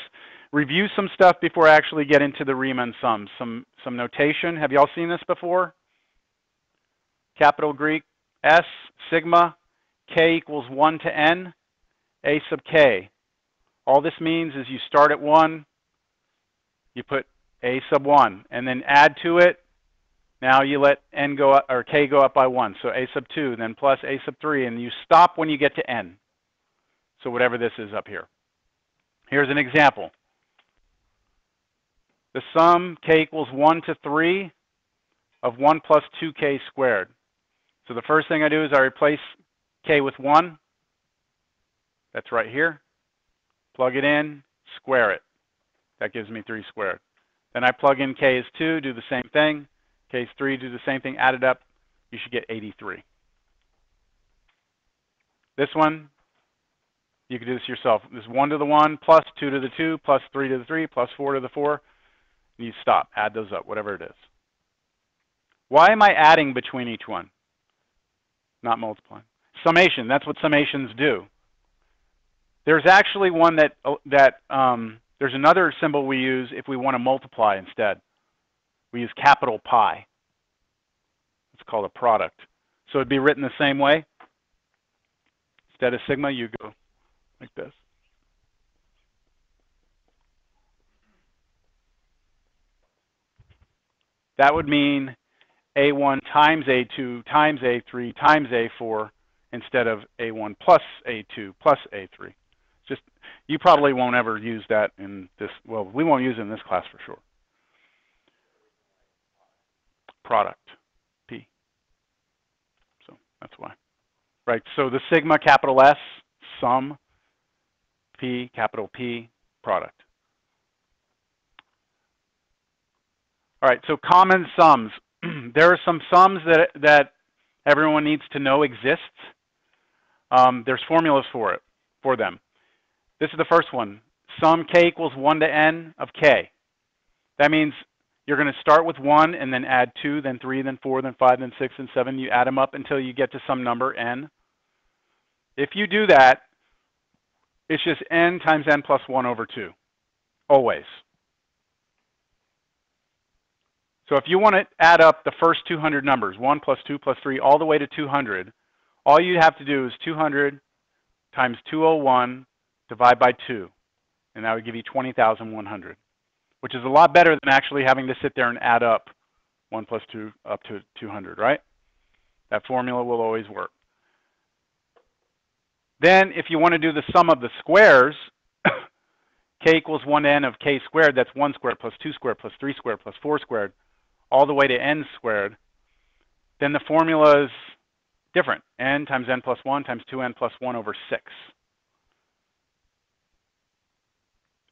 review some stuff before I actually get into the Riemann sums. Some some notation. Have y'all seen this before? Capital Greek S sigma k equals 1 to n a sub k. All this means is you start at 1, you put a sub 1, and then add to it now you let n go up, or k go up by 1. So a sub 2, then plus a sub 3, and you stop when you get to n. So whatever this is up here. Here's an example. The sum k equals 1 to 3 of 1 plus 2k squared. So the first thing I do is I replace k with 1. That's right here. Plug it in, square it. That gives me 3 squared. Then I plug in k is 2, do the same thing. k is 3, do the same thing, add it up, you should get 83. This one, you can do this yourself. This is 1 to the 1, plus 2 to the 2, plus 3 to the 3, plus 4 to the 4. And you stop, add those up, whatever it is. Why am I adding between each one? Not multiplying. Summation, that's what summations do. There's actually one that, that um, there's another symbol we use if we want to multiply instead. We use capital pi. It's called a product. So it'd be written the same way. Instead of sigma, you go like this. That would mean A1 times A2 times A3 times A4 instead of A1 plus A2 plus A3. You probably won't ever use that in this. Well, we won't use it in this class for sure product, P. So that's why. Right, so the sigma capital S, sum, P, capital P, product. All right, so common sums. there are some sums that, that everyone needs to know exists. Um, there's formulas for it, for them. This is the first one. Sum k equals 1 to n of k. That means you're going to start with 1 and then add 2, then 3, then 4, then 5, then 6, and 7. You add them up until you get to some number, n. If you do that, it's just n times n plus 1 over 2, always. So if you want to add up the first 200 numbers, 1 plus 2 plus 3, all the way to 200, all you have to do is 200 times 201 divide by 2, and that would give you 20,100, which is a lot better than actually having to sit there and add up 1 plus 2 up to 200, right? That formula will always work. Then if you want to do the sum of the squares, k equals 1n of k squared, that's 1 squared plus 2 squared plus 3 squared plus 4 squared all the way to n squared, then the formula is different. n times n plus 1 times 2n plus 1 over 6.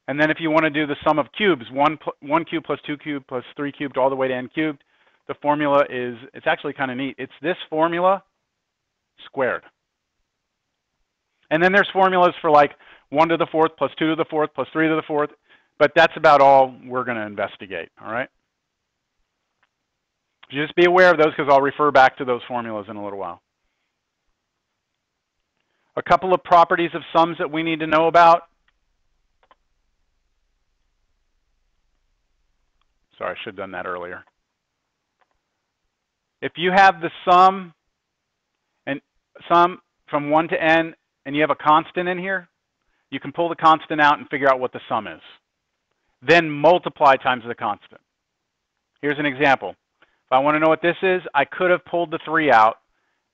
And then if you want to do the sum of cubes, 1, 1 cubed plus 2 cubed plus 3 cubed all the way to n cubed, the formula is, it's actually kind of neat. It's this formula squared. And then there's formulas for like 1 to the fourth plus 2 to the fourth plus 3 to the fourth, but that's about all we're going to investigate, all right? Just be aware of those because I'll refer back to those formulas in a little while. A couple of properties of sums that we need to know about. Sorry, I should have done that earlier. If you have the sum and sum from 1 to n and you have a constant in here, you can pull the constant out and figure out what the sum is. Then multiply times the constant. Here's an example. If I want to know what this is, I could have pulled the 3 out,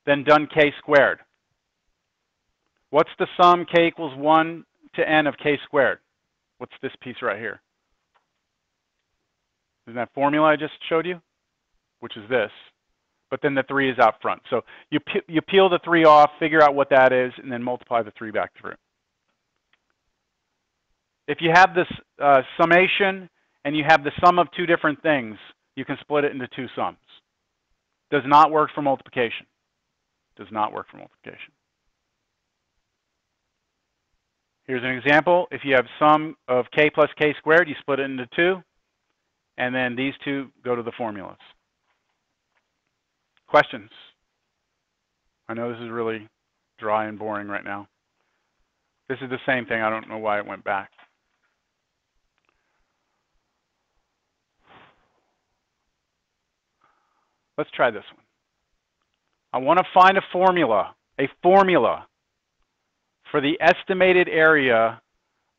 then done k squared. What's the sum k equals 1 to n of k squared? What's this piece right here? Isn't that formula I just showed you? Which is this. But then the 3 is out front. So you, you peel the 3 off, figure out what that is, and then multiply the 3 back through. If you have this uh, summation and you have the sum of two different things, you can split it into two sums. Does not work for multiplication. Does not work for multiplication. Here's an example. If you have sum of k plus k squared, you split it into two, and then these two go to the formulas. Questions? I know this is really dry and boring right now. This is the same thing. I don't know why it went back. Let's try this one. I want to find a formula, a formula for the estimated area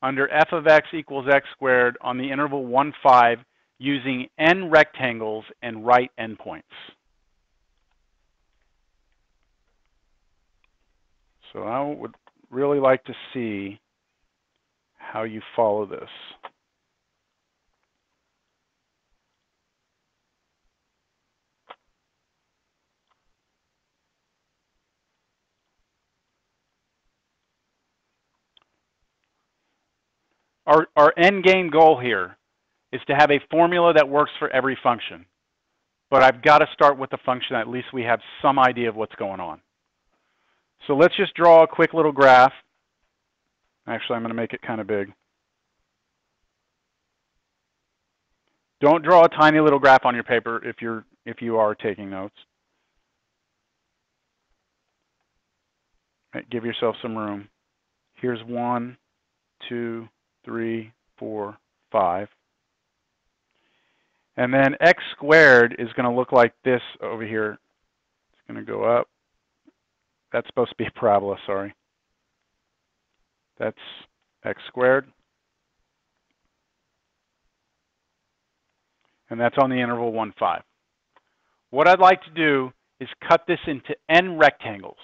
under f of x equals x squared on the interval 1, 5 using n rectangles and right endpoints. So I would really like to see how you follow this. Our, our end game goal here is to have a formula that works for every function. But I've got to start with the function at least we have some idea of what's going on. So let's just draw a quick little graph. Actually, I'm going to make it kind of big. Don't draw a tiny little graph on your paper if you're if you are taking notes. Right, give yourself some room. Here's one, two, three, four, five. And then x squared is going to look like this over here. It's going to go up. That's supposed to be a parabola, sorry. That's x squared. And that's on the interval 1, 5. What I'd like to do is cut this into n rectangles.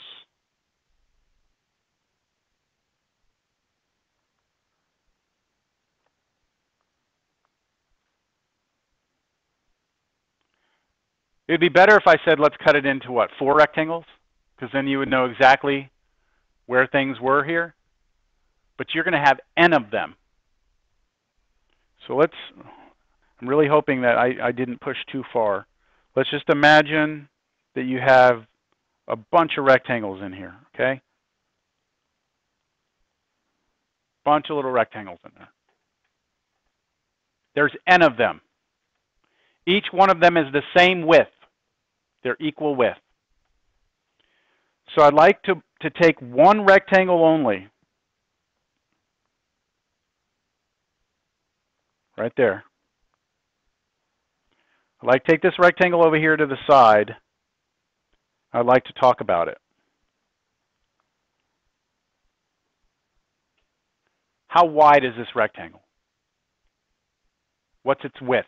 It'd be better if I said, let's cut it into what, four rectangles? Because then you would know exactly where things were here. But you're going to have n of them. So let's, I'm really hoping that I, I didn't push too far. Let's just imagine that you have a bunch of rectangles in here, okay? Bunch of little rectangles in there. There's n of them. Each one of them is the same width. They're equal width. So I'd like to, to take one rectangle only. Right there. I'd like to take this rectangle over here to the side. I'd like to talk about it. How wide is this rectangle? What's its width?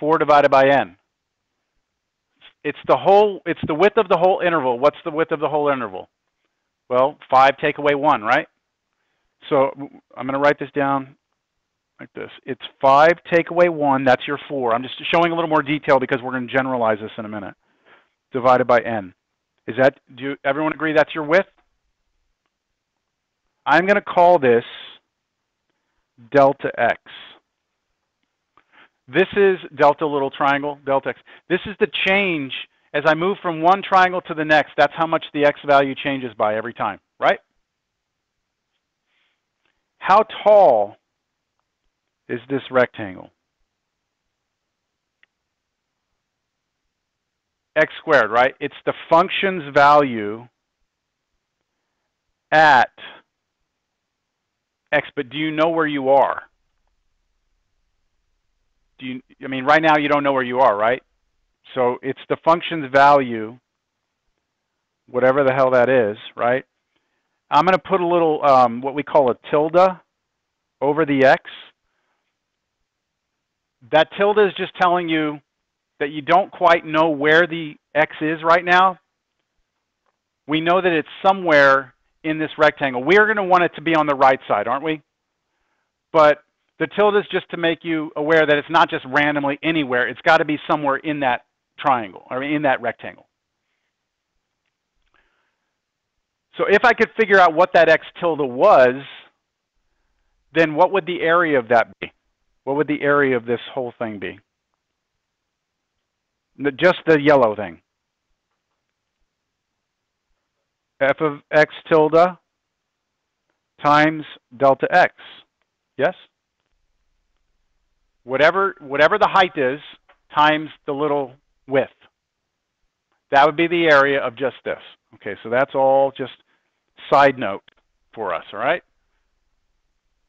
Four divided by n. It's the whole, it's the width of the whole interval. What's the width of the whole interval? Well, five take away one, right? So I'm going to write this down like this. It's 5 take away 1, that's your 4. I'm just showing a little more detail because we're going to generalize this in a minute. Divided by n. Is that, do you, everyone agree that's your width? I'm going to call this delta x. This is delta little triangle, delta x. This is the change as I move from one triangle to the next. That's how much the x value changes by every time, right? How tall is this rectangle? x squared, right? It's the function's value at x, but do you know where you are? Do you, I mean, right now you don't know where you are, right? So it's the function's value, whatever the hell that is, right? I'm going to put a little, um, what we call a tilde over the x. That tilde is just telling you that you don't quite know where the x is right now. We know that it's somewhere in this rectangle. We are going to want it to be on the right side, aren't we? But the tilde is just to make you aware that it's not just randomly anywhere. It's got to be somewhere in that triangle, or in that rectangle. So if I could figure out what that x tilde was, then what would the area of that be? What would the area of this whole thing be? Just the yellow thing. f of x tilde times delta x. Yes? Whatever, whatever the height is times the little width. That would be the area of just this. Okay, so that's all just side note for us, all right?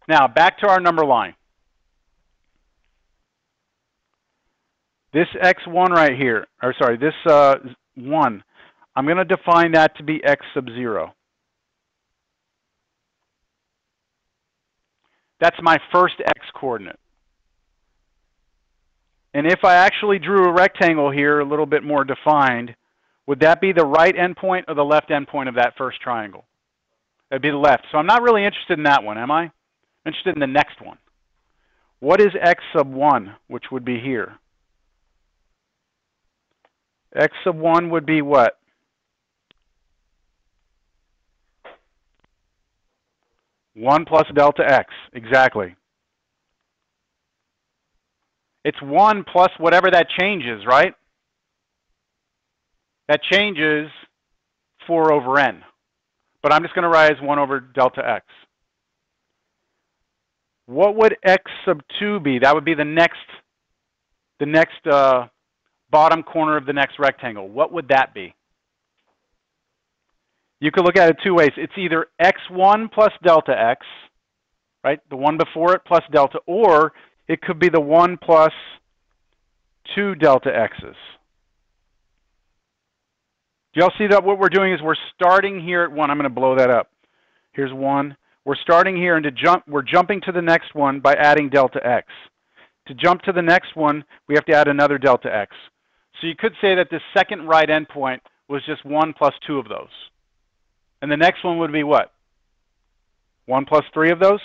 Now, back to our number line. This x1 right here, or sorry, this uh, 1, I'm going to define that to be x sub 0. That's my first x coordinate. And if I actually drew a rectangle here, a little bit more defined, would that be the right endpoint or the left endpoint of that first triangle? That'd be the left. So I'm not really interested in that one, am I? I'm interested in the next one. What is x sub 1, which would be here? x sub 1 would be what? One plus delta x, exactly. It's one plus whatever that changes, right? That changes 4 over n. But I'm just going to write as 1 over delta x. What would x sub 2 be? That would be the next, the next uh, bottom corner of the next rectangle. What would that be? You could look at it two ways. It's either x1 plus delta x, right? The one before it plus delta, or it could be the 1 plus 2 delta x's. Do y'all see that what we're doing is we're starting here at 1. I'm going to blow that up. Here's 1. We're starting here and to jump we're jumping to the next one by adding delta x. To jump to the next one, we have to add another delta x. So you could say that this second right endpoint was just 1 plus 2 of those. And the next one would be what? 1 plus 3 of those?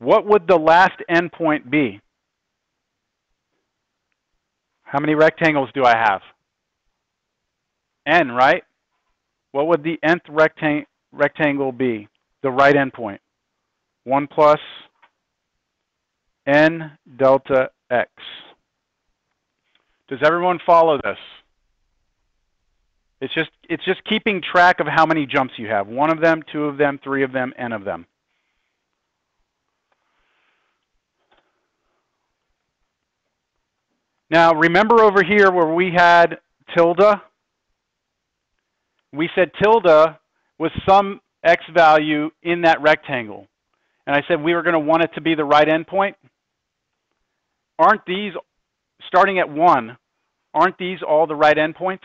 What would the last endpoint be? How many rectangles do I have? n, right? What would the nth rectang rectangle be? The right endpoint. 1 plus n delta x. Does everyone follow this? It's just it's just keeping track of how many jumps you have. One of them, two of them, three of them, n of them. Now remember over here where we had tilde? We said tilde was some x value in that rectangle. And I said we were going to want it to be the right endpoint. Aren't these, starting at 1, aren't these all the right endpoints?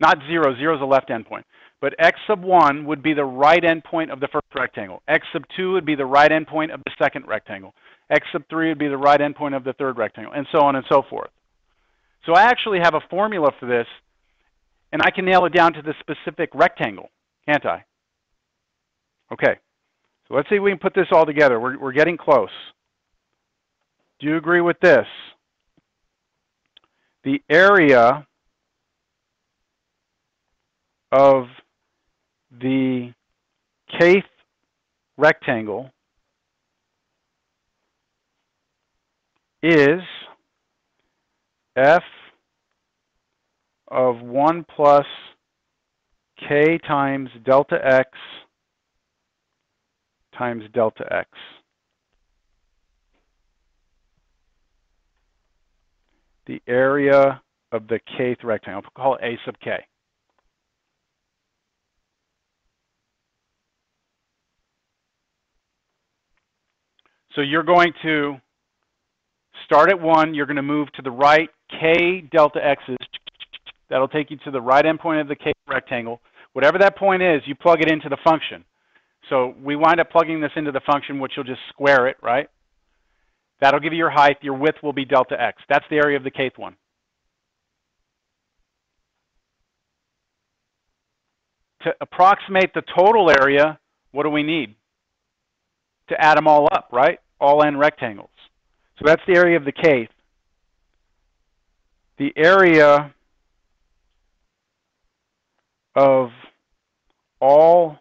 Not 0, 0 is a left endpoint. But x sub 1 would be the right endpoint of the first rectangle. x sub 2 would be the right endpoint of the second rectangle. x sub 3 would be the right endpoint of the third rectangle, and so on and so forth. So I actually have a formula for this, and I can nail it down to the specific rectangle, can't I? Okay, so let's see if we can put this all together. We're, we're getting close. Do you agree with this? The area of the kth rectangle is f of 1 plus k times delta x times delta x. The area of the kth rectangle, I'll call it a sub k. So you're going to start at 1, you're going to move to the right, k delta x's. That'll take you to the right endpoint of the k rectangle. Whatever that point is, you plug it into the function. So we wind up plugging this into the function, which you'll just square it, right? That'll give you your height. Your width will be delta x. That's the area of the kth one. To approximate the total area, what do we need? To add them all up, right? All n rectangles. So that's the area of the kth. The area of all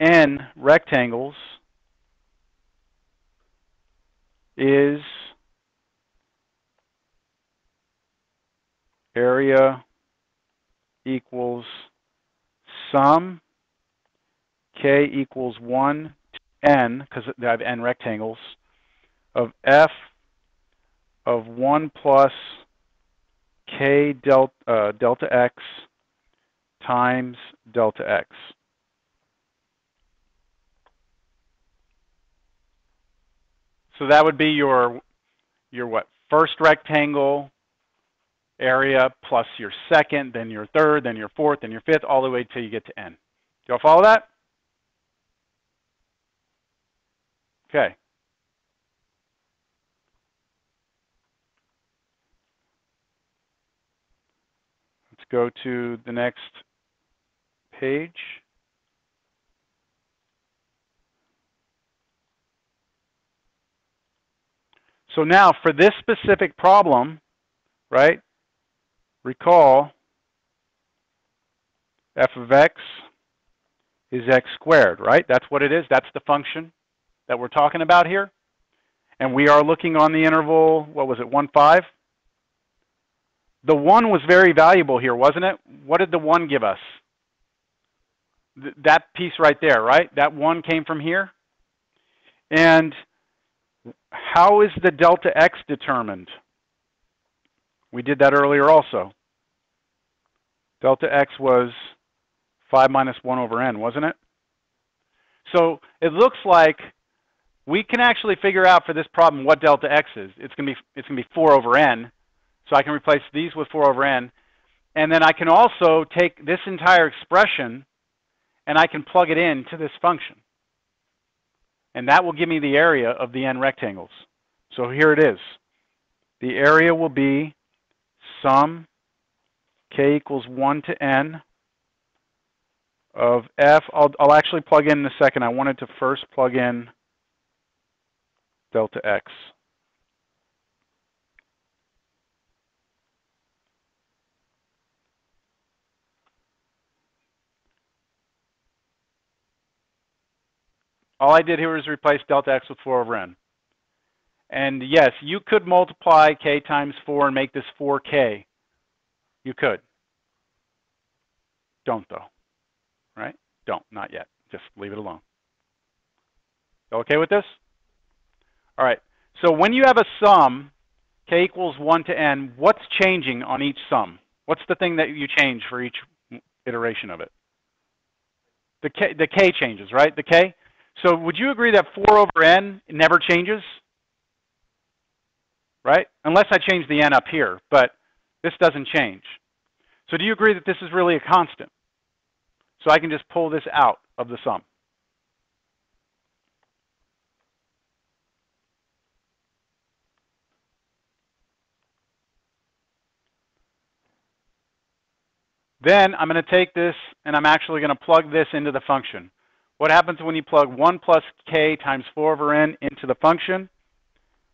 n rectangles is area equals sum k equals 1 to n, because I have n rectangles, of f of 1 plus k delta, uh, delta x times delta x. So that would be your, your what, first rectangle area plus your second, then your third, then your fourth, then your fifth, all the way till you get to n. Do y'all follow that? Okay. Let's go to the next page. So now for this specific problem, right, recall f of x is x squared, right? That's what it is. That's the function that we're talking about here. And we are looking on the interval, what was it, 1, 5? The 1 was very valuable here, wasn't it? What did the 1 give us? Th that piece right there, right? That 1 came from here. And how is the delta x determined? We did that earlier also. Delta x was 5 minus 1 over n, wasn't it? So it looks like we can actually figure out for this problem what delta x is. It's going to be it's going to be 4 over n. So I can replace these with 4 over n. And then I can also take this entire expression and I can plug it in to this function. And that will give me the area of the n rectangles. So here it is. The area will be sum k equals 1 to n of f. I'll, I'll actually plug in in a second. I wanted to first plug in delta x. All I did here was replace delta x with 4 over n. And yes, you could multiply k times 4 and make this 4k. You could. Don't though, right? Don't, not yet. Just leave it alone. Okay with this? All right. So when you have a sum, k equals 1 to n, what's changing on each sum? What's the thing that you change for each iteration of it? The k, the k changes, right? The k. So would you agree that 4 over n never changes? Right? Unless I change the n up here, but this doesn't change. So do you agree that this is really a constant? So I can just pull this out of the sum. Then I'm going to take this and I'm actually going to plug this into the function. What happens when you plug 1 plus k times 4 over n into the function?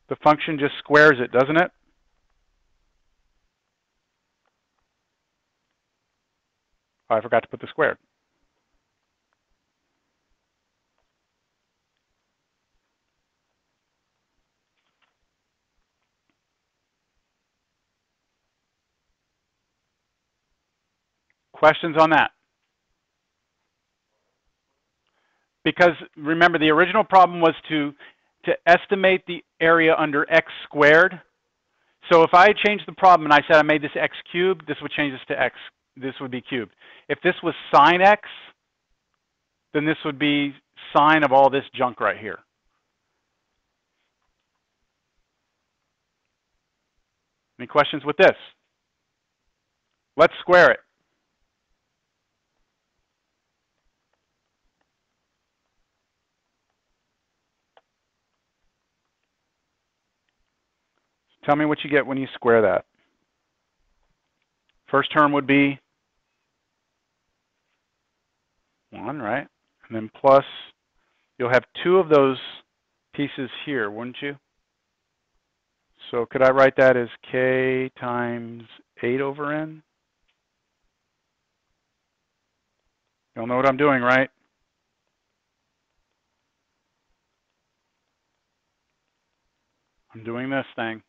The function just squares it, doesn't it? Oh, I forgot to put the squared. Questions on that? Because remember, the original problem was to, to estimate the area under x squared. So if I changed the problem and I said I made this x cubed, this would change this to x. This would be cubed. If this was sine x, then this would be sine of all this junk right here. Any questions with this? Let's square it. Tell me what you get when you square that. First term would be 1, right? And then plus, you'll have two of those pieces here, wouldn't you? So could I write that as k times 8 over n? You'll know what I'm doing, right? I'm doing this thing.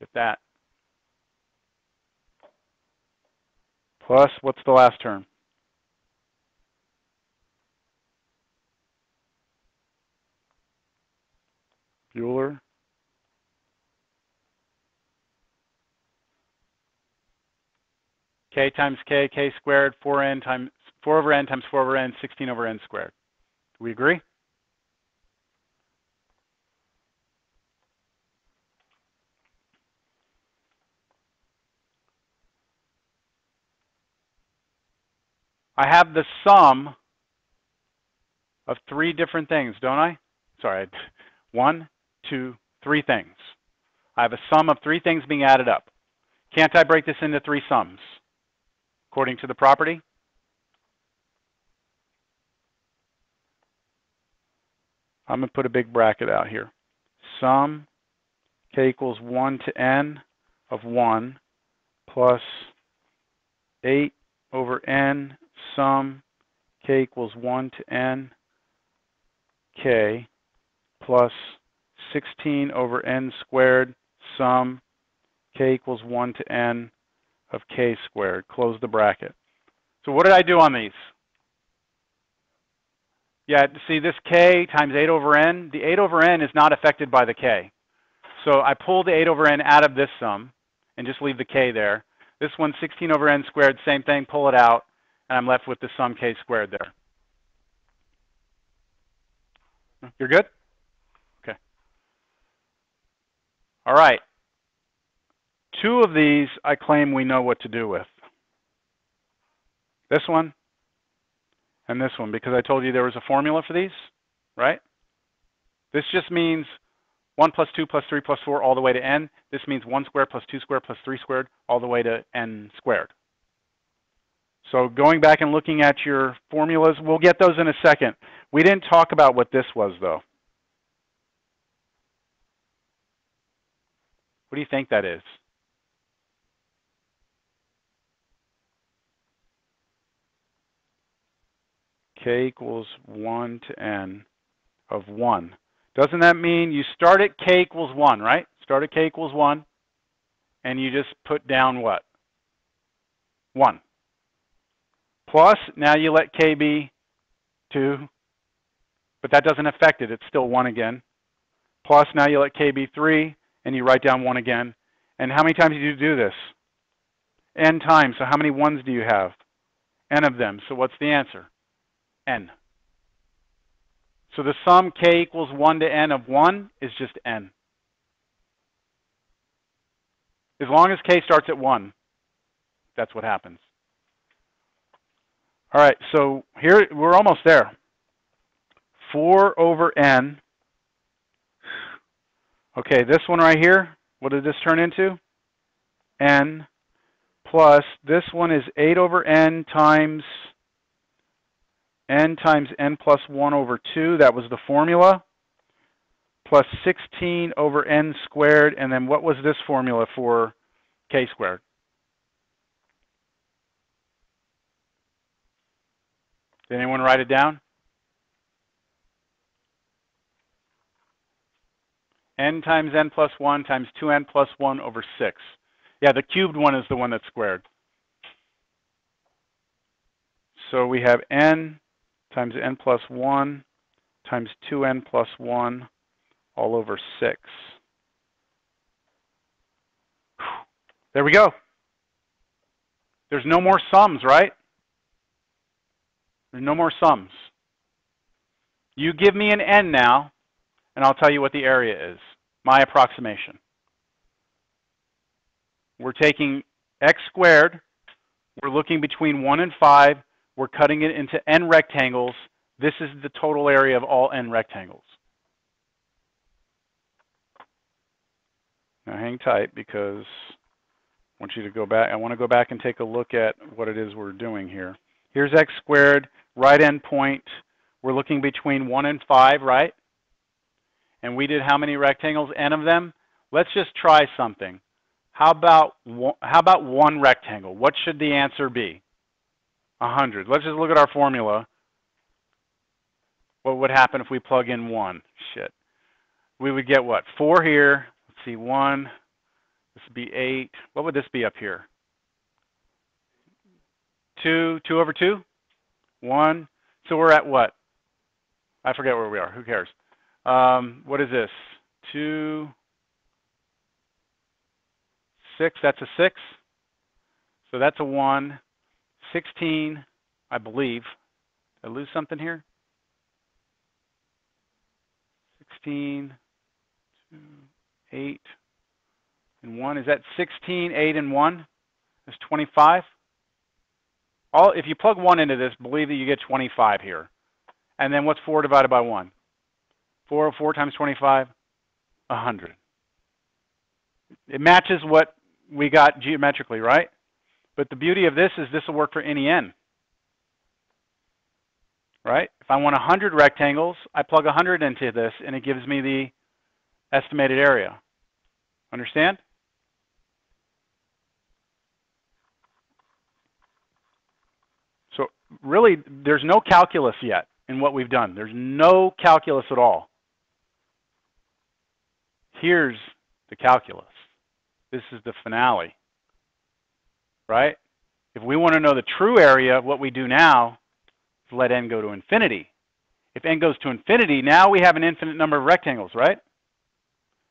Get that. Plus, what's the last term? Euler. k times k, k squared, 4n times 4 over n times 4 over n, 16 over n squared. Do we agree? I have the sum of three different things, don't I? Sorry, one, two, three things. I have a sum of three things being added up. Can't I break this into three sums according to the property? I'm going to put a big bracket out here. Sum k equals 1 to n of 1 plus 8 over n sum k equals 1 to n k plus 16 over n squared sum k equals 1 to n of k squared. Close the bracket. So what did I do on these? Yeah, see this k times 8 over n, the 8 over n is not affected by the k. So I pull the 8 over n out of this sum and just leave the k there. This one, 16 over n squared, same thing, pull it out and I'm left with the sum k squared there. You're good? Okay. All right. Two of these I claim we know what to do with. This one and this one, because I told you there was a formula for these, right? This just means 1 plus 2 plus 3 plus 4 all the way to n. This means 1 squared plus 2 squared plus 3 squared all the way to n squared. So going back and looking at your formulas, we'll get those in a second. We didn't talk about what this was, though. What do you think that is? k equals 1 to n of 1. Doesn't that mean you start at k equals 1, right? Start at k equals 1, and you just put down what? 1. Plus, now you let k be 2, but that doesn't affect it. It's still 1 again. Plus, now you let k be 3, and you write down 1 again. And how many times do you do this? n times. So how many 1s do you have? n of them. So what's the answer? n. So the sum k equals 1 to n of 1 is just n. As long as k starts at 1, that's what happens. All right, so here we're almost there. 4 over n. Okay, this one right here, what did this turn into? n plus, this one is 8 over n times n times n plus 1 over 2. That was the formula. Plus 16 over n squared. And then what was this formula for k squared? Did anyone write it down? n times n plus 1 times 2n plus 1 over 6. Yeah, the cubed one is the one that's squared. So we have n times n plus 1 times 2n plus 1 all over 6. There we go. There's no more sums, right? No more sums. You give me an n now, and I'll tell you what the area is, my approximation. We're taking x squared, we're looking between 1 and 5, we're cutting it into n rectangles. This is the total area of all n rectangles. Now hang tight because I want you to go back. I want to go back and take a look at what it is we're doing here. Here's x squared, right end point. We're looking between 1 and 5, right? And we did how many rectangles? N of them? Let's just try something. How about one, how about one rectangle? What should the answer be? 100. Let's just look at our formula. What would happen if we plug in 1? Shit. We would get what? 4 here. Let's see, 1. This would be 8. What would this be up here? 2. 2 over 2? 1. So we're at what? I forget where we are. Who cares? Um, what is this? 2 6, that's a 6. So that's a 1. 16, I believe. Did I lose something here? 16, 2, 8, and 1. Is that 16, 8, and 1? That's 25. All, if you plug 1 into this, believe that you get 25 here. And then what's 4 divided by 1? 4 4 times 25? 100. It matches what we got geometrically, right? But the beauty of this is this will work for any n. Right? If I want 100 rectangles, I plug 100 into this, and it gives me the estimated area. Understand? So really, there's no calculus yet in what we've done. There's no calculus at all. Here's the calculus. This is the finale right? If we want to know the true area, what we do now is let n go to infinity. If n goes to infinity, now we have an infinite number of rectangles, right?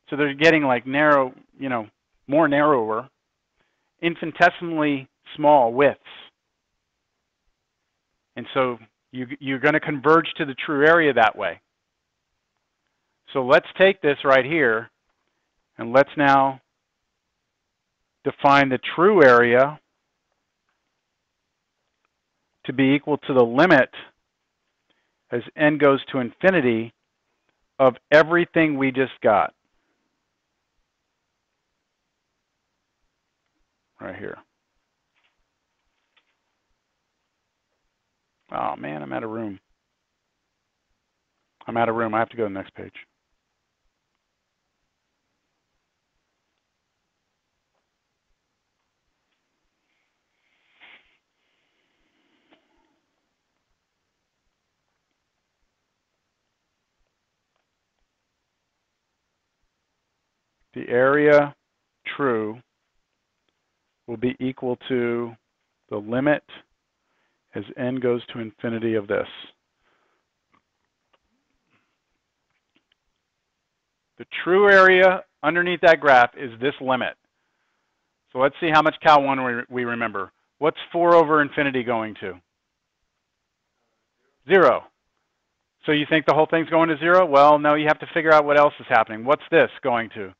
So they're getting like narrow, you know, more narrower, infinitesimally small widths. And so you, you're going to converge to the true area that way. So let's take this right here, and let's now define the true area to be equal to the limit as n goes to infinity of everything we just got. Right here. Oh man, I'm out of room. I'm out of room. I have to go to the next page. The area true will be equal to the limit as n goes to infinity of this. The true area underneath that graph is this limit. So let's see how much Cal 1 we remember. What's 4 over infinity going to? Zero. So you think the whole thing's going to zero? Well, no, you have to figure out what else is happening. What's this going to?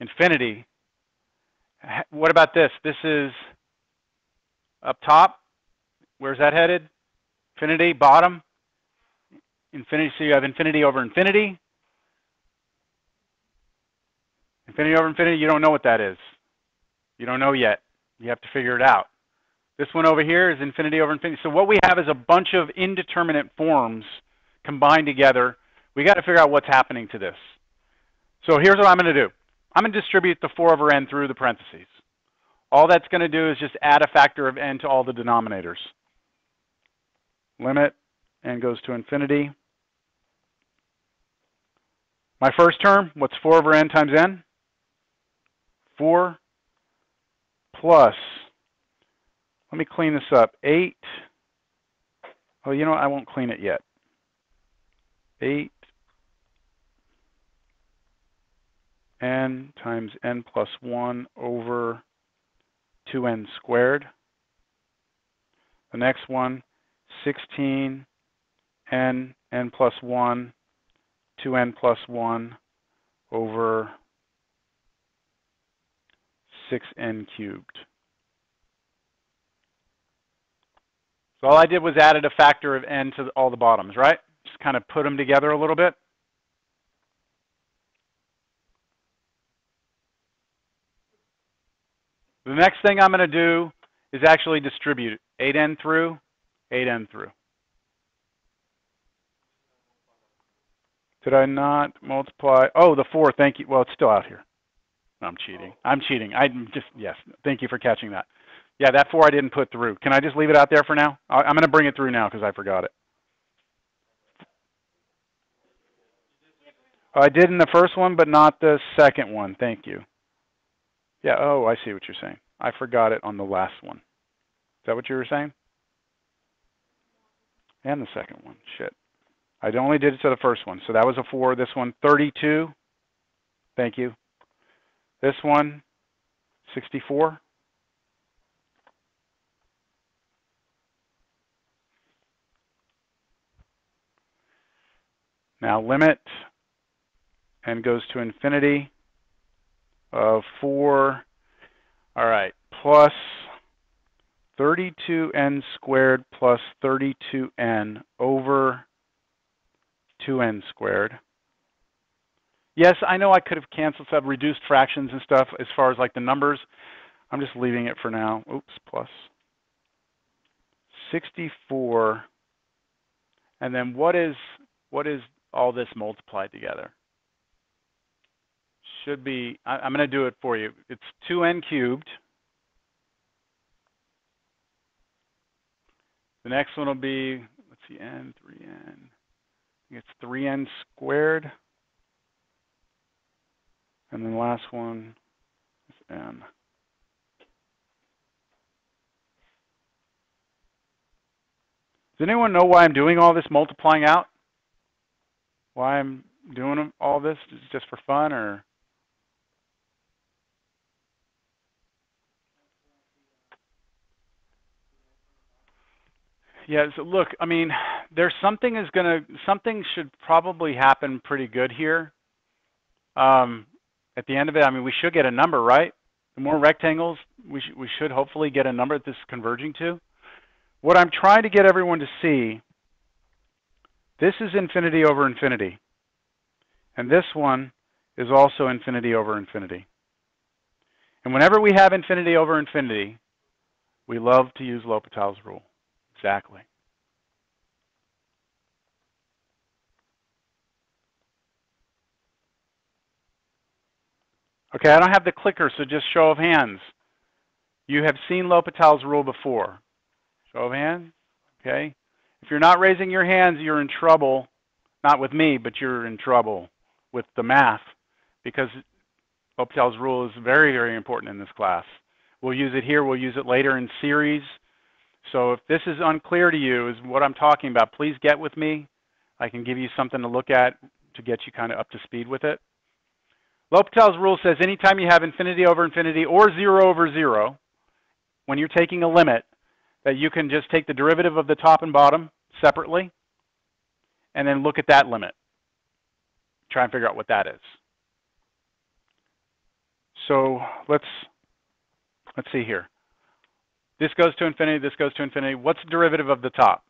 Infinity. What about this? This is up top. Where's that headed? Infinity, bottom. Infinity, so you have infinity over infinity. Infinity over infinity, you don't know what that is. You don't know yet. You have to figure it out. This one over here is infinity over infinity. So what we have is a bunch of indeterminate forms combined together. We got to figure out what's happening to this. So here's what I'm going to do. I'm going to distribute the 4 over n through the parentheses. All that's going to do is just add a factor of n to all the denominators. Limit n goes to infinity. My first term, what's 4 over n times n? 4 plus, let me clean this up, 8, oh, you know what, I won't clean it yet. 8 n times n plus 1 over 2n squared. The next one, 16 n n plus 1, 2n plus 1 over 6n cubed. So all I did was added a factor of n to all the bottoms, right? Just kind of put them together a little bit. The next thing I'm going to do is actually distribute 8n through, 8n through. Did I not multiply? Oh, the 4, thank you. Well, it's still out here. I'm cheating. Oh. I'm cheating. I'm just, yes, thank you for catching that. Yeah, that 4 I didn't put through. Can I just leave it out there for now? I'm going to bring it through now because I forgot it. I did in the first one, but not the second one. Thank you. Yeah, oh, I see what you're saying. I forgot it on the last one. Is that what you were saying? And the second one. Shit. I only did it to the first one. So that was a 4. This one, 32. Thank you. This one, 64. Now limit and goes to infinity of 4, all right, plus 32n squared plus 32n over 2n squared. Yes, I know I could have canceled some reduced fractions and stuff as far as like the numbers. I'm just leaving it for now. Oops, plus 64. And then what is what is all this multiplied together? should be, I, am going to do it for you. It's 2n cubed. The next one will be, let's see, n, 3n. It's 3n squared. And then the last one is n. Does anyone know why I'm doing all this multiplying out? Why I'm doing all this? Is it just for fun or? Yeah, so look, I mean, there's something is going to, something should probably happen pretty good here. Um, at the end of it, I mean, we should get a number, right? The more rectangles, we, sh we should hopefully get a number that this is converging to. What I'm trying to get everyone to see, this is infinity over infinity. And this one is also infinity over infinity. And whenever we have infinity over infinity, we love to use L'Hopital's rule. Exactly. Okay, I don't have the clicker, so just show of hands. You have seen L'Hopital's rule before. Show of hands. Okay. If you're not raising your hands, you're in trouble. Not with me, but you're in trouble with the math because L'Hopital's rule is very, very important in this class. We'll use it here. We'll use it later in series. So if this is unclear to you, is what I'm talking about, please get with me. I can give you something to look at to get you kind of up to speed with it. L'Hopital's rule says anytime you have infinity over infinity or 0 over 0, when you're taking a limit, that you can just take the derivative of the top and bottom separately and then look at that limit. Try and figure out what that is. So let's let's see here. This goes to infinity, this goes to infinity. What's the derivative of the top?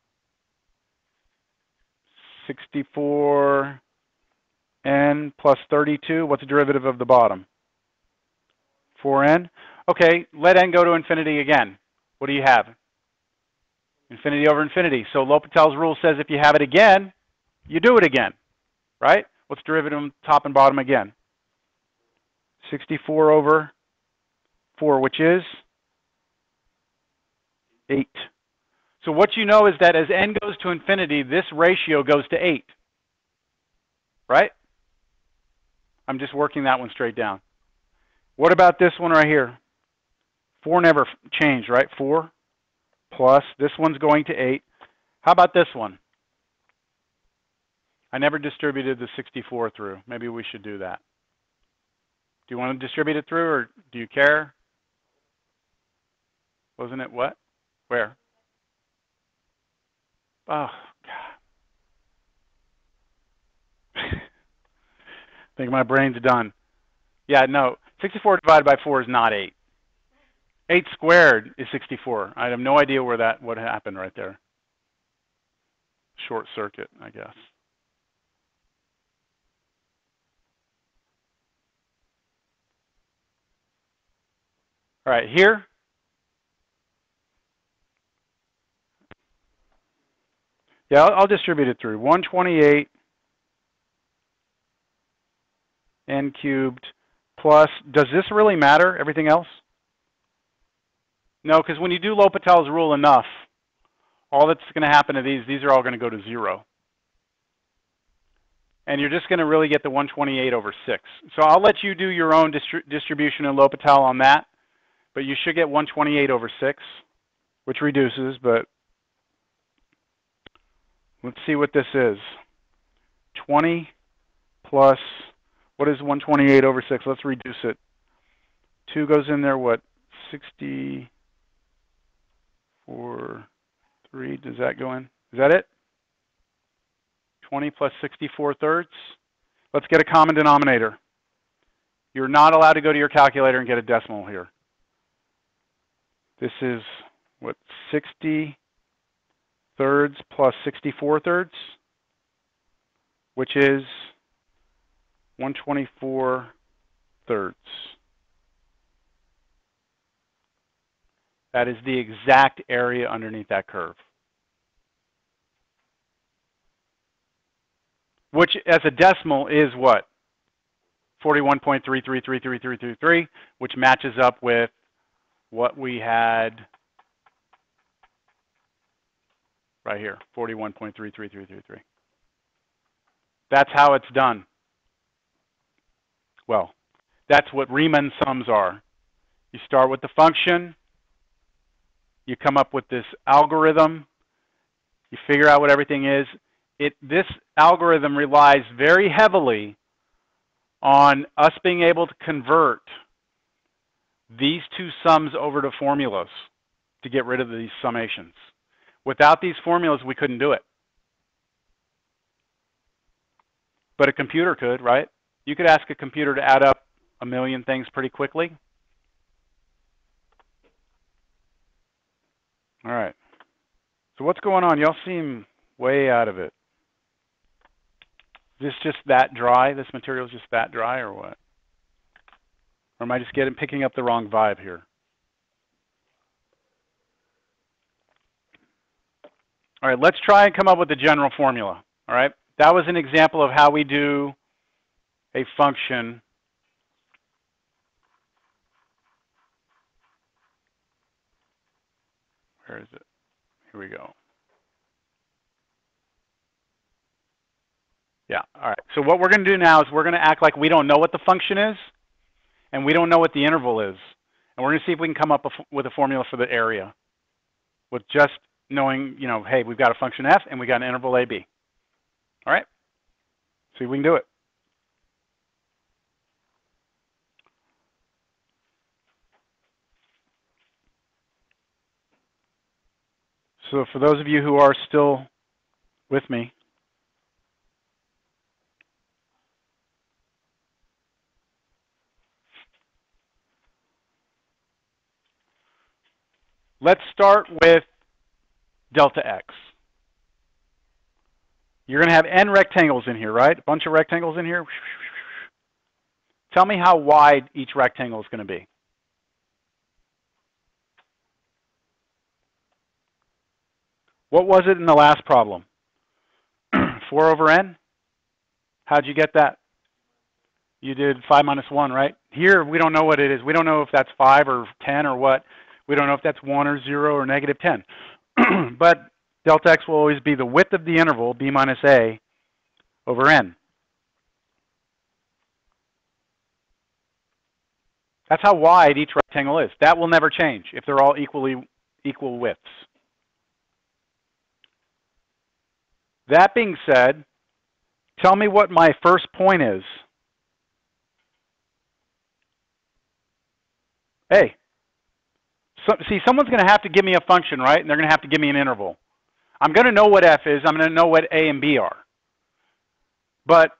64 n plus 32. What's the derivative of the bottom? 4n. Okay, let n go to infinity again. What do you have? Infinity over infinity. So L'Hopital's rule says if you have it again, you do it again, right? What's derivative of top and bottom again? 64 over 4, which is 8. So what you know is that as n goes to infinity, this ratio goes to 8. Right? I'm just working that one straight down. What about this one right here? 4 never changed, right? 4 plus, this one's going to 8. How about this one? I never distributed the 64 through. Maybe we should do that. Do you want to distribute it through or do you care? Wasn't it what? Where? Oh, God. I think my brain's done. Yeah, no. 64 divided by 4 is not 8. 8 squared is 64. I have no idea where that what happened right there. Short circuit, I guess. All right, here. Yeah, I'll, I'll distribute it through. 128 n cubed plus, does this really matter, everything else? No, because when you do L'Hopital's rule enough, all that's going to happen to these, these are all going to go to 0. And you're just going to really get the 128 over 6. So I'll let you do your own distri distribution in L'Hopital on that. But you should get 128 over 6, which reduces, but let's see what this is. 20 plus, what is 128 over 6? Let's reduce it. 2 goes in there, what, 64, 3, does that go in? Is that it? 20 plus 64 thirds? Let's get a common denominator. You're not allowed to go to your calculator and get a decimal here. This is, what, 60 thirds plus 64 thirds, which is 124 thirds. That is the exact area underneath that curve. Which, as a decimal, is what? 41.333333, which matches up with what we had right here, 41.33333. That's how it's done. Well, that's what Riemann sums are. You start with the function, you come up with this algorithm, you figure out what everything is. It, this algorithm relies very heavily on us being able to convert these two sums over to formulas to get rid of these summations. Without these formulas, we couldn't do it. But a computer could, right? You could ask a computer to add up a million things pretty quickly. All right. So what's going on? Y'all seem way out of it. Is this just that dry? This material is just that dry or what? Or am I just getting picking up the wrong vibe here? All right, let's try and come up with a general formula. All right, that was an example of how we do a function Where is it? Here we go. Yeah, all right. So what we're going to do now is we're going to act like we don't know what the function is, and we don't know what the interval is. And we're going to see if we can come up with a formula for the area with just knowing, you know, hey, we've got a function f and we got an interval ab. All right? See if we can do it. So for those of you who are still with me, let's start with delta x. You're going to have n rectangles in here, right? A bunch of rectangles in here. Tell me how wide each rectangle is going to be. What was it in the last problem? 4 over n? How'd you get that? You did 5 minus 1, right? Here, we don't know what it is. We don't know if that's 5 or 10 or what. We don't know if that's 1 or 0 or negative 10. but delta x will always be the width of the interval, b minus a, over n. That's how wide each rectangle is. That will never change if they're all equally equal widths. That being said, tell me what my first point is. Hey, so, see, someone's going to have to give me a function, right? And they're going to have to give me an interval. I'm going to know what f is. I'm going to know what a and b are. But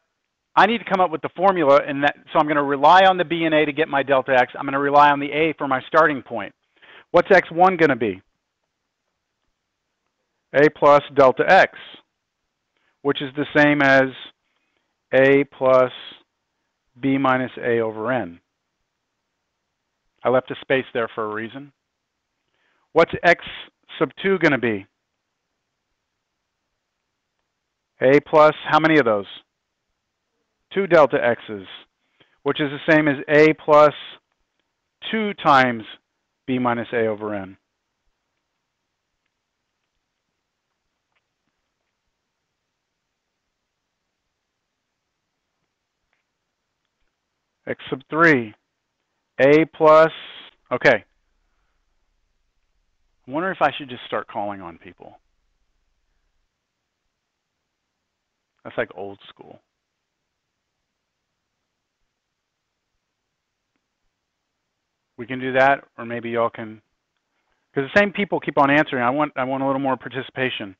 I need to come up with the formula, and that, so I'm going to rely on the b and a to get my delta x. I'm going to rely on the a for my starting point. What's x1 going to be? a plus delta x which is the same as a plus b minus a over n. I left a space there for a reason. What's x sub 2 going to be? a plus, how many of those? 2 delta x's, which is the same as a plus 2 times b minus a over n. x sub 3, a plus, okay. Wonder if I should just start calling on people. That's like old school. We can do that, or maybe y'all can, because the same people keep on answering. I want, I want a little more participation.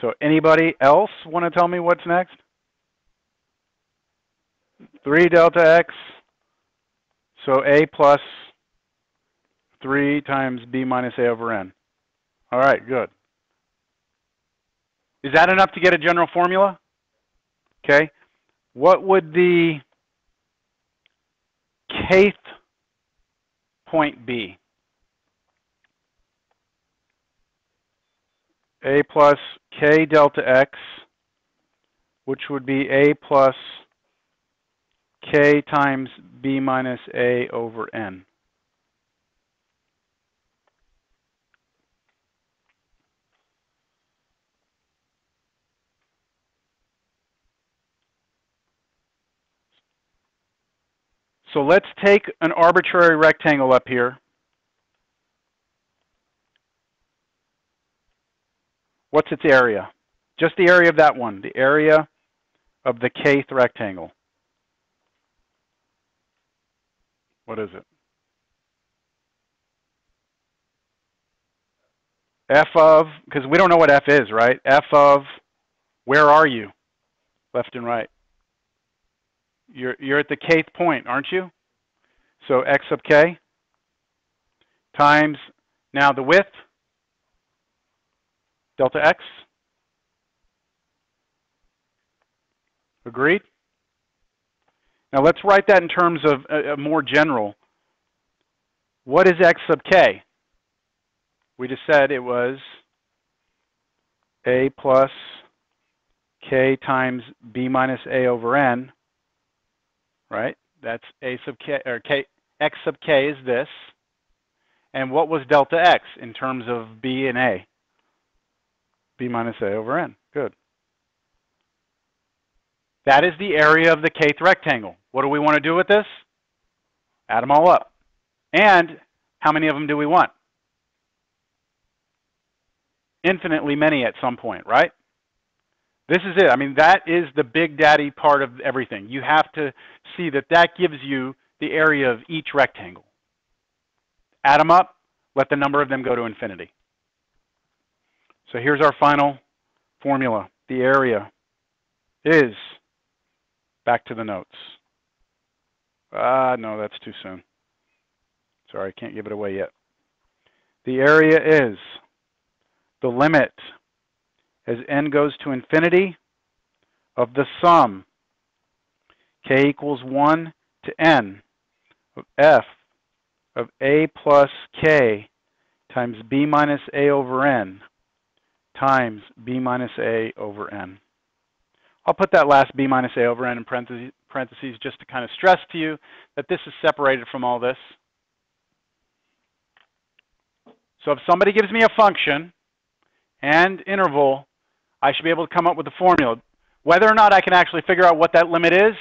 So anybody else want to tell me what's next? 3 delta x, so a plus 3 times b minus a over n. All right, good. Is that enough to get a general formula? Okay. What would the kth point be? a plus k delta x, which would be a plus k times b minus a over n. So let's take an arbitrary rectangle up here. What's its area? Just the area of that one, the area of the kth rectangle. What is it? F of, because we don't know what F is, right? F of, where are you? Left and right. You're, you're at the kth point, aren't you? So x sub k times, now the width, delta x. Agreed? Now let's write that in terms of uh, uh, more general. What is x sub k? We just said it was a plus k times b minus a over n, right? That's a sub k, or k, x sub k is this. And what was delta x in terms of b and a? b minus a over n. Good. That is the area of the kth rectangle. What do we want to do with this? Add them all up. And how many of them do we want? Infinitely many at some point, right? This is it. I mean, that is the big daddy part of everything. You have to see that that gives you the area of each rectangle. Add them up, let the number of them go to infinity. So here's our final formula. The area is, back to the notes. Ah, uh, no, that's too soon. Sorry, I can't give it away yet. The area is the limit as n goes to infinity of the sum k equals 1 to n of f of a plus k times b minus a over n times b minus a over n. I'll put that last b minus a over n in parentheses, parentheses just to kind of stress to you that this is separated from all this. So if somebody gives me a function and interval, I should be able to come up with a formula. Whether or not I can actually figure out what that limit is,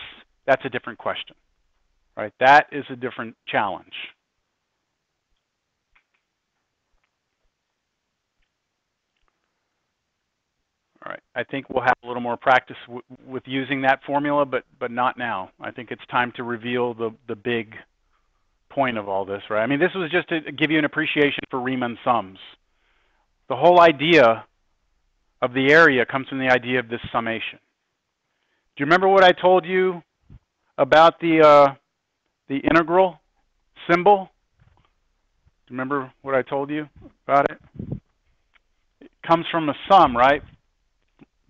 that's a different question. Right? That is a different challenge. All right, I think we'll have a little more practice with using that formula, but but not now. I think it's time to reveal the the big point of all this, right? I mean, this was just to give you an appreciation for Riemann sums. The whole idea of the area comes from the idea of this summation. Do you remember what I told you about the uh, the integral symbol? Do you remember what I told you about it? It comes from a sum, right?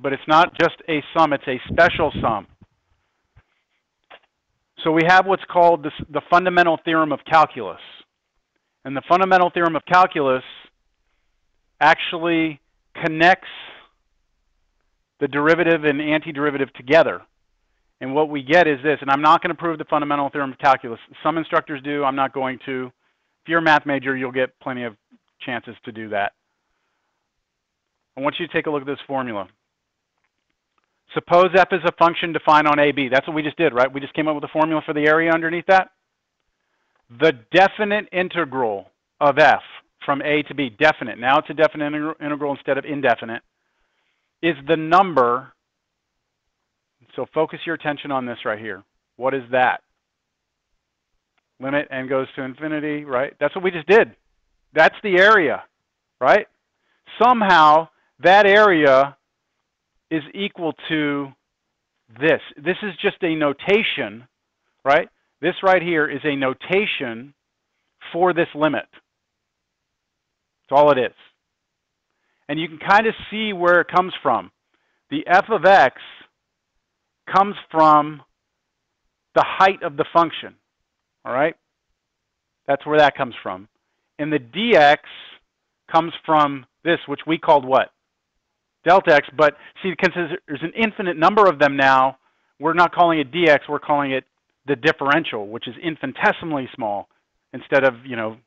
but it's not just a sum, it's a special sum. So we have what's called this, the fundamental theorem of calculus. And the fundamental theorem of calculus actually connects the derivative and antiderivative together. And what we get is this, and I'm not going to prove the fundamental theorem of calculus. Some instructors do, I'm not going to. If you're a math major, you'll get plenty of chances to do that. I want you to take a look at this formula. Suppose f is a function defined on AB. That's what we just did, right? We just came up with a formula for the area underneath that. The definite integral of f from A to B, definite, now it's a definite integral instead of indefinite, is the number, so focus your attention on this right here. What is that? Limit n goes to infinity, right? That's what we just did. That's the area, right? Somehow that area is equal to this. This is just a notation, right? This right here is a notation for this limit. That's all it is. And you can kind of see where it comes from. The f of x comes from the height of the function, all right? That's where that comes from. And the dx comes from this, which we called what? delta x, but see, because there's an infinite number of them now, we're not calling it dx, we're calling it the differential, which is infinitesimally small, instead of, you know,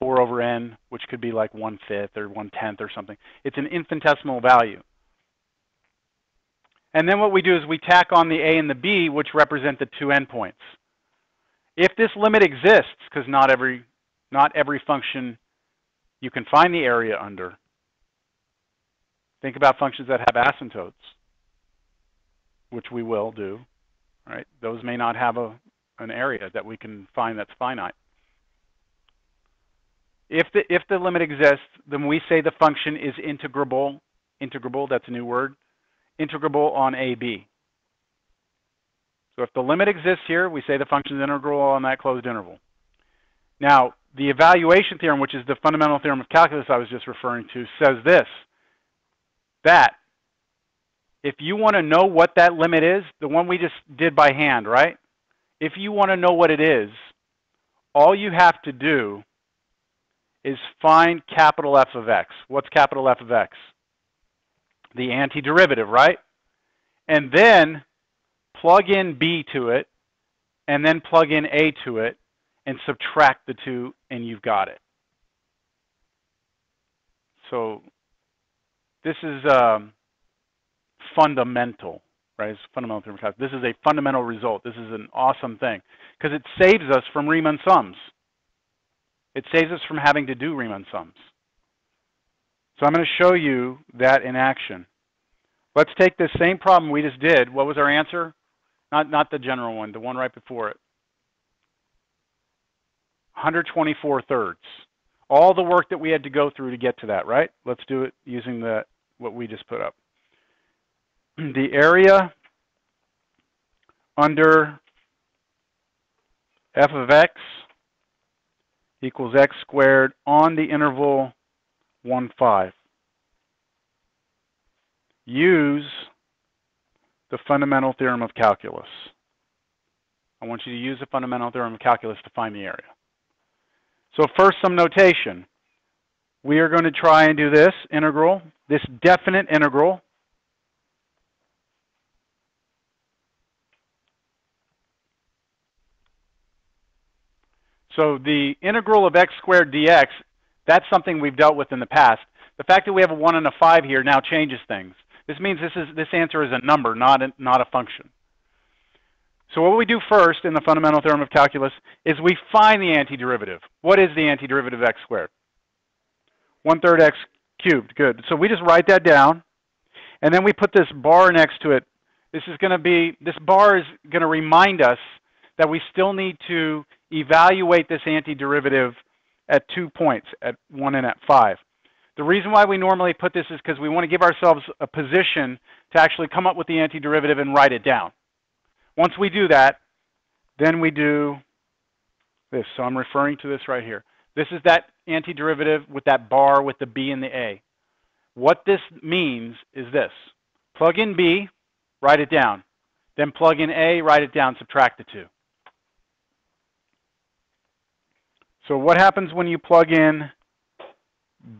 4 over n, which could be like 1 fifth or 1 tenth or something. It's an infinitesimal value. And then what we do is we tack on the a and the b, which represent the two endpoints. If this limit exists, because not every, not every function you can find the area under, Think about functions that have asymptotes, which we will do. Right? Those may not have a, an area that we can find that's finite. If the, if the limit exists, then we say the function is integrable. Integrable, that's a new word. Integrable on AB. So if the limit exists here, we say the function is integral on that closed interval. Now, the evaluation theorem, which is the fundamental theorem of calculus I was just referring to, says this that if you want to know what that limit is, the one we just did by hand, right? If you want to know what it is, all you have to do is find capital F of x. What's capital F of x? The antiderivative, right? And then plug in b to it, and then plug in a to it, and subtract the two, and you've got it. So this is um, fundamental, right? It's fundamental. This is a fundamental result. This is an awesome thing because it saves us from Riemann sums. It saves us from having to do Riemann sums. So I'm going to show you that in action. Let's take this same problem we just did. What was our answer? Not, not the general one, the one right before it. 124 thirds. All the work that we had to go through to get to that, right? Let's do it using the what we just put up. The area under f of x equals x squared on the interval 1, 5. Use the fundamental theorem of calculus. I want you to use the fundamental theorem of calculus to find the area. So first, some notation. We are going to try and do this integral, this definite integral. So the integral of x squared dx, that's something we've dealt with in the past. The fact that we have a 1 and a 5 here now changes things. This means this, is, this answer is a number, not a, not a function. So what we do first in the fundamental theorem of calculus is we find the antiderivative. What is the antiderivative of x squared? 1 third x cubed. Good. So we just write that down, and then we put this bar next to it. This is going to be, this bar is going to remind us that we still need to evaluate this antiderivative at two points, at 1 and at 5. The reason why we normally put this is because we want to give ourselves a position to actually come up with the antiderivative and write it down. Once we do that, then we do this. So I'm referring to this right here. This is that antiderivative with that bar with the b and the a. What this means is this. Plug in b, write it down. Then plug in a, write it down, subtract the two. So what happens when you plug in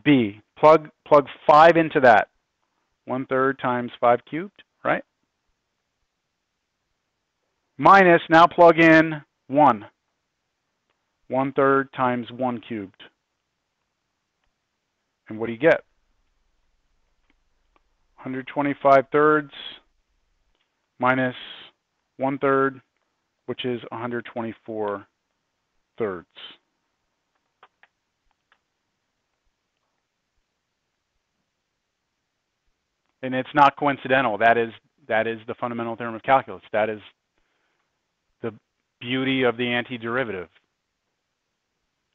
b? Plug, plug 5 into that. 1 third times 5 cubed, right? minus, now plug in 1. 1 third times 1 cubed. And what do you get? 125 thirds minus 1 third, which is 124 thirds. And it's not coincidental. That is that is the fundamental theorem of calculus. That is the beauty of the antiderivative.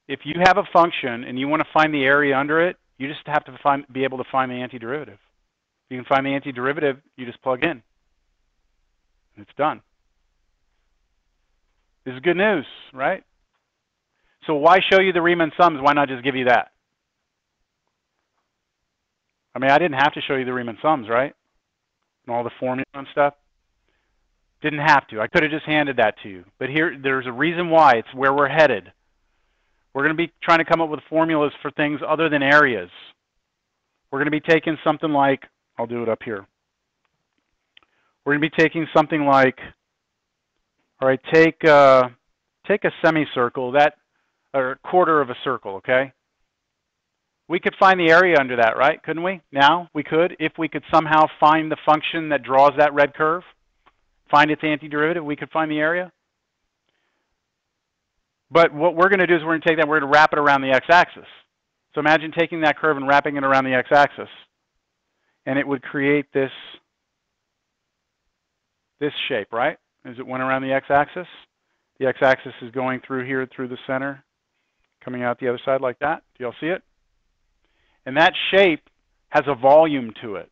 If you have a function and you want to find the area under it, you just have to find, be able to find the antiderivative. If you can find the antiderivative, you just plug in. And it's done. This is good news, right? So why show you the Riemann sums? Why not just give you that? I mean, I didn't have to show you the Riemann sums, right? And all the formula and stuff. Didn't have to. I could have just handed that to you. But here, there's a reason why. It's where we're headed. We're going to be trying to come up with formulas for things other than areas. We're going to be taking something like, I'll do it up here. We're going to be taking something like, all right, take, uh, take a semicircle, that, or a quarter of a circle, okay? We could find the area under that, right? Couldn't we? Now, we could, if we could somehow find the function that draws that red curve find its antiderivative, we could find the area. But what we're going to do is we're going to take that, we're going to wrap it around the x-axis. So imagine taking that curve and wrapping it around the x-axis. And it would create this, this shape, right? As it went around the x-axis. The x-axis is going through here, through the center, coming out the other side like that. Do y'all see it? And that shape has a volume to it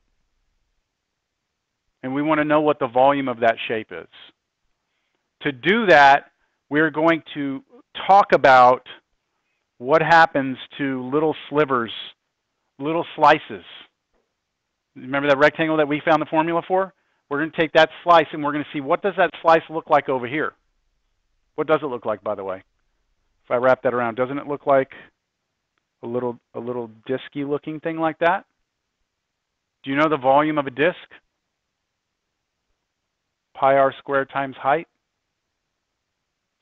and we want to know what the volume of that shape is. To do that, we're going to talk about what happens to little slivers, little slices. Remember that rectangle that we found the formula for? We're going to take that slice and we're going to see what does that slice look like over here. What does it look like, by the way? If I wrap that around, doesn't it look like a little a little disky looking thing like that? Do you know the volume of a disk? pi r squared times height.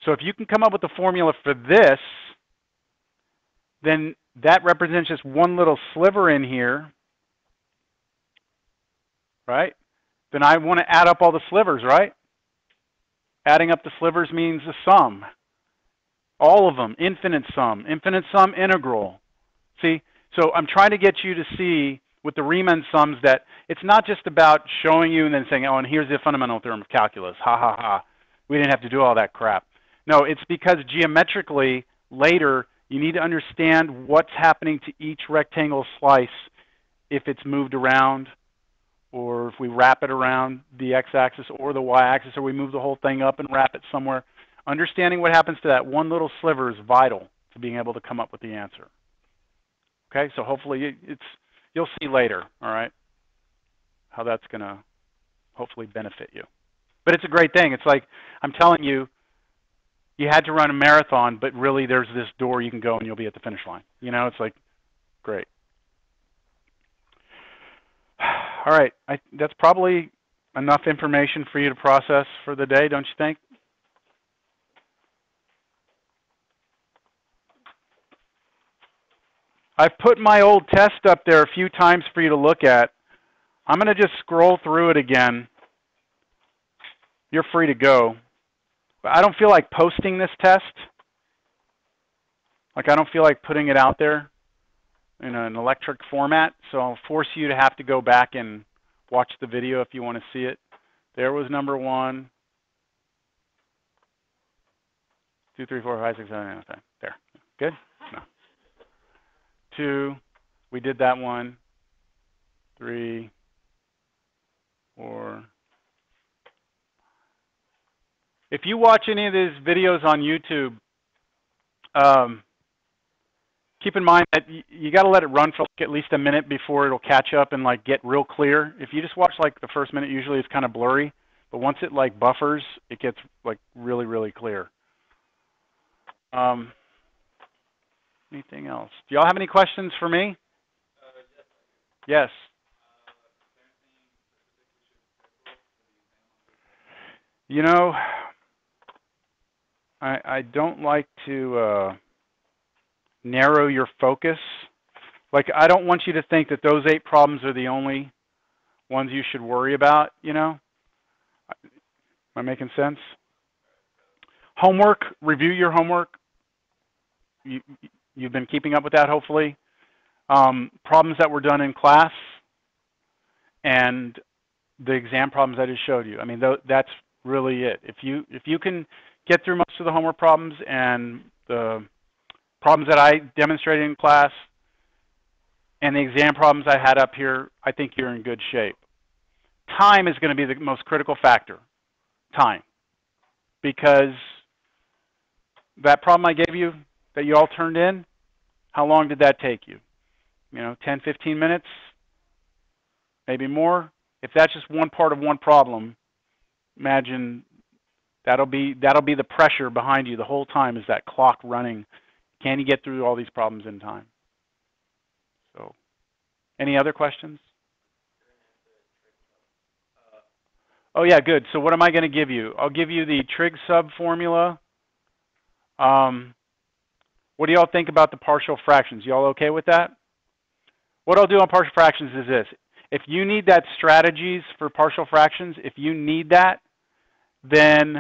So if you can come up with a formula for this, then that represents just one little sliver in here, right? then I want to add up all the slivers, right? Adding up the slivers means the sum. All of them, infinite sum, infinite sum integral. See, so I'm trying to get you to see with the Riemann sums that it's not just about showing you and then saying, oh, and here's the fundamental theorem of calculus. Ha ha ha. We didn't have to do all that crap. No, it's because geometrically later you need to understand what's happening to each rectangle slice if it's moved around or if we wrap it around the x-axis or the y-axis or we move the whole thing up and wrap it somewhere. Understanding what happens to that one little sliver is vital to being able to come up with the answer. Okay, so hopefully it's you'll see later, all right, how that's going to hopefully benefit you. But it's a great thing. It's like I'm telling you, you had to run a marathon, but really there's this door you can go and you'll be at the finish line. You know, it's like great. All right, I, that's probably enough information for you to process for the day, don't you think? I've put my old test up there a few times for you to look at. I'm going to just scroll through it again. You're free to go. But I don't feel like posting this test. Like I don't feel like putting it out there in an electric format. So I'll force you to have to go back and watch the video if you want to see it. There was number one. Two, three, four, five, six, seven, eight, nine. There. Good? Two, we did that one, three, four. If you watch any of these videos on YouTube, um, keep in mind that you, you got to let it run for like at least a minute before it'll catch up and like get real clear. If you just watch like the first minute, usually it's kind of blurry, but once it like buffers, it gets like really, really clear. Um, Anything else? Do y'all have any questions for me? Uh, yes. You know, I, I don't like to uh, narrow your focus. Like, I don't want you to think that those eight problems are the only ones you should worry about, you know? Am I making sense? Homework, review your homework. You, You've been keeping up with that, hopefully. Um, problems that were done in class and the exam problems I just showed you. I mean, th that's really it. If you if you can get through most of the homework problems and the problems that I demonstrated in class and the exam problems I had up here, I think you're in good shape. Time is going to be the most critical factor. Time. Because that problem I gave you, that you all turned in, how long did that take you? You know, 10, 15 minutes, maybe more. If that's just one part of one problem, imagine that'll be that'll be the pressure behind you the whole time is that clock running. Can you get through all these problems in time? So, any other questions? Oh yeah, good. So what am I going to give you? I'll give you the trig sub formula. Um, what do y'all think about the partial fractions? Y'all okay with that? What I'll do on partial fractions is this. If you need that strategies for partial fractions, if you need that, then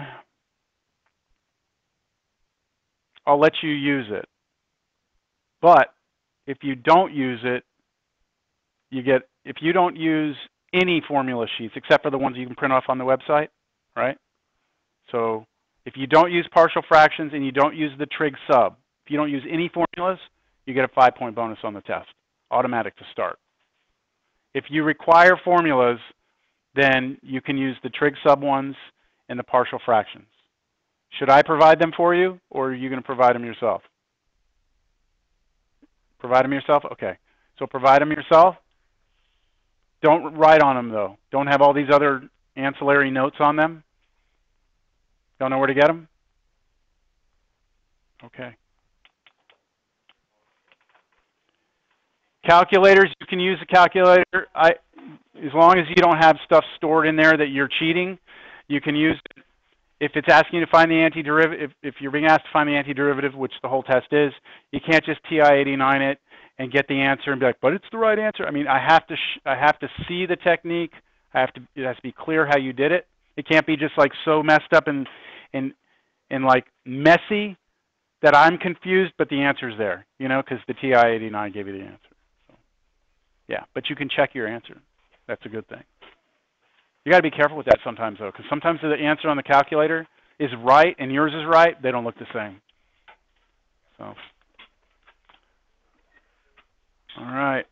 I'll let you use it. But if you don't use it, you get, if you don't use any formula sheets except for the ones you can print off on the website, right? So if you don't use partial fractions and you don't use the trig sub, you don't use any formulas, you get a five-point bonus on the test, automatic to start. If you require formulas, then you can use the trig sub ones and the partial fractions. Should I provide them for you, or are you going to provide them yourself? Provide them yourself? Okay. So provide them yourself. Don't write on them, though. Don't have all these other ancillary notes on them. Don't know where to get them? Okay. Calculators, you can use a calculator. I, as long as you don't have stuff stored in there that you're cheating, you can use it. If it's asking you to find the antiderivative, if, if you're being asked to find the antiderivative, which the whole test is, you can't just TI-89 it and get the answer and be like, but it's the right answer. I mean, I have to, I have to see the technique. I have to, it has to be clear how you did it. It can't be just like so messed up and, and, and like messy that I'm confused, but the answer's there, you know, because the TI-89 gave you the answer. Yeah, but you can check your answer. That's a good thing. You got to be careful with that sometimes, though, because sometimes the answer on the calculator is right and yours is right. They don't look the same. So, all right.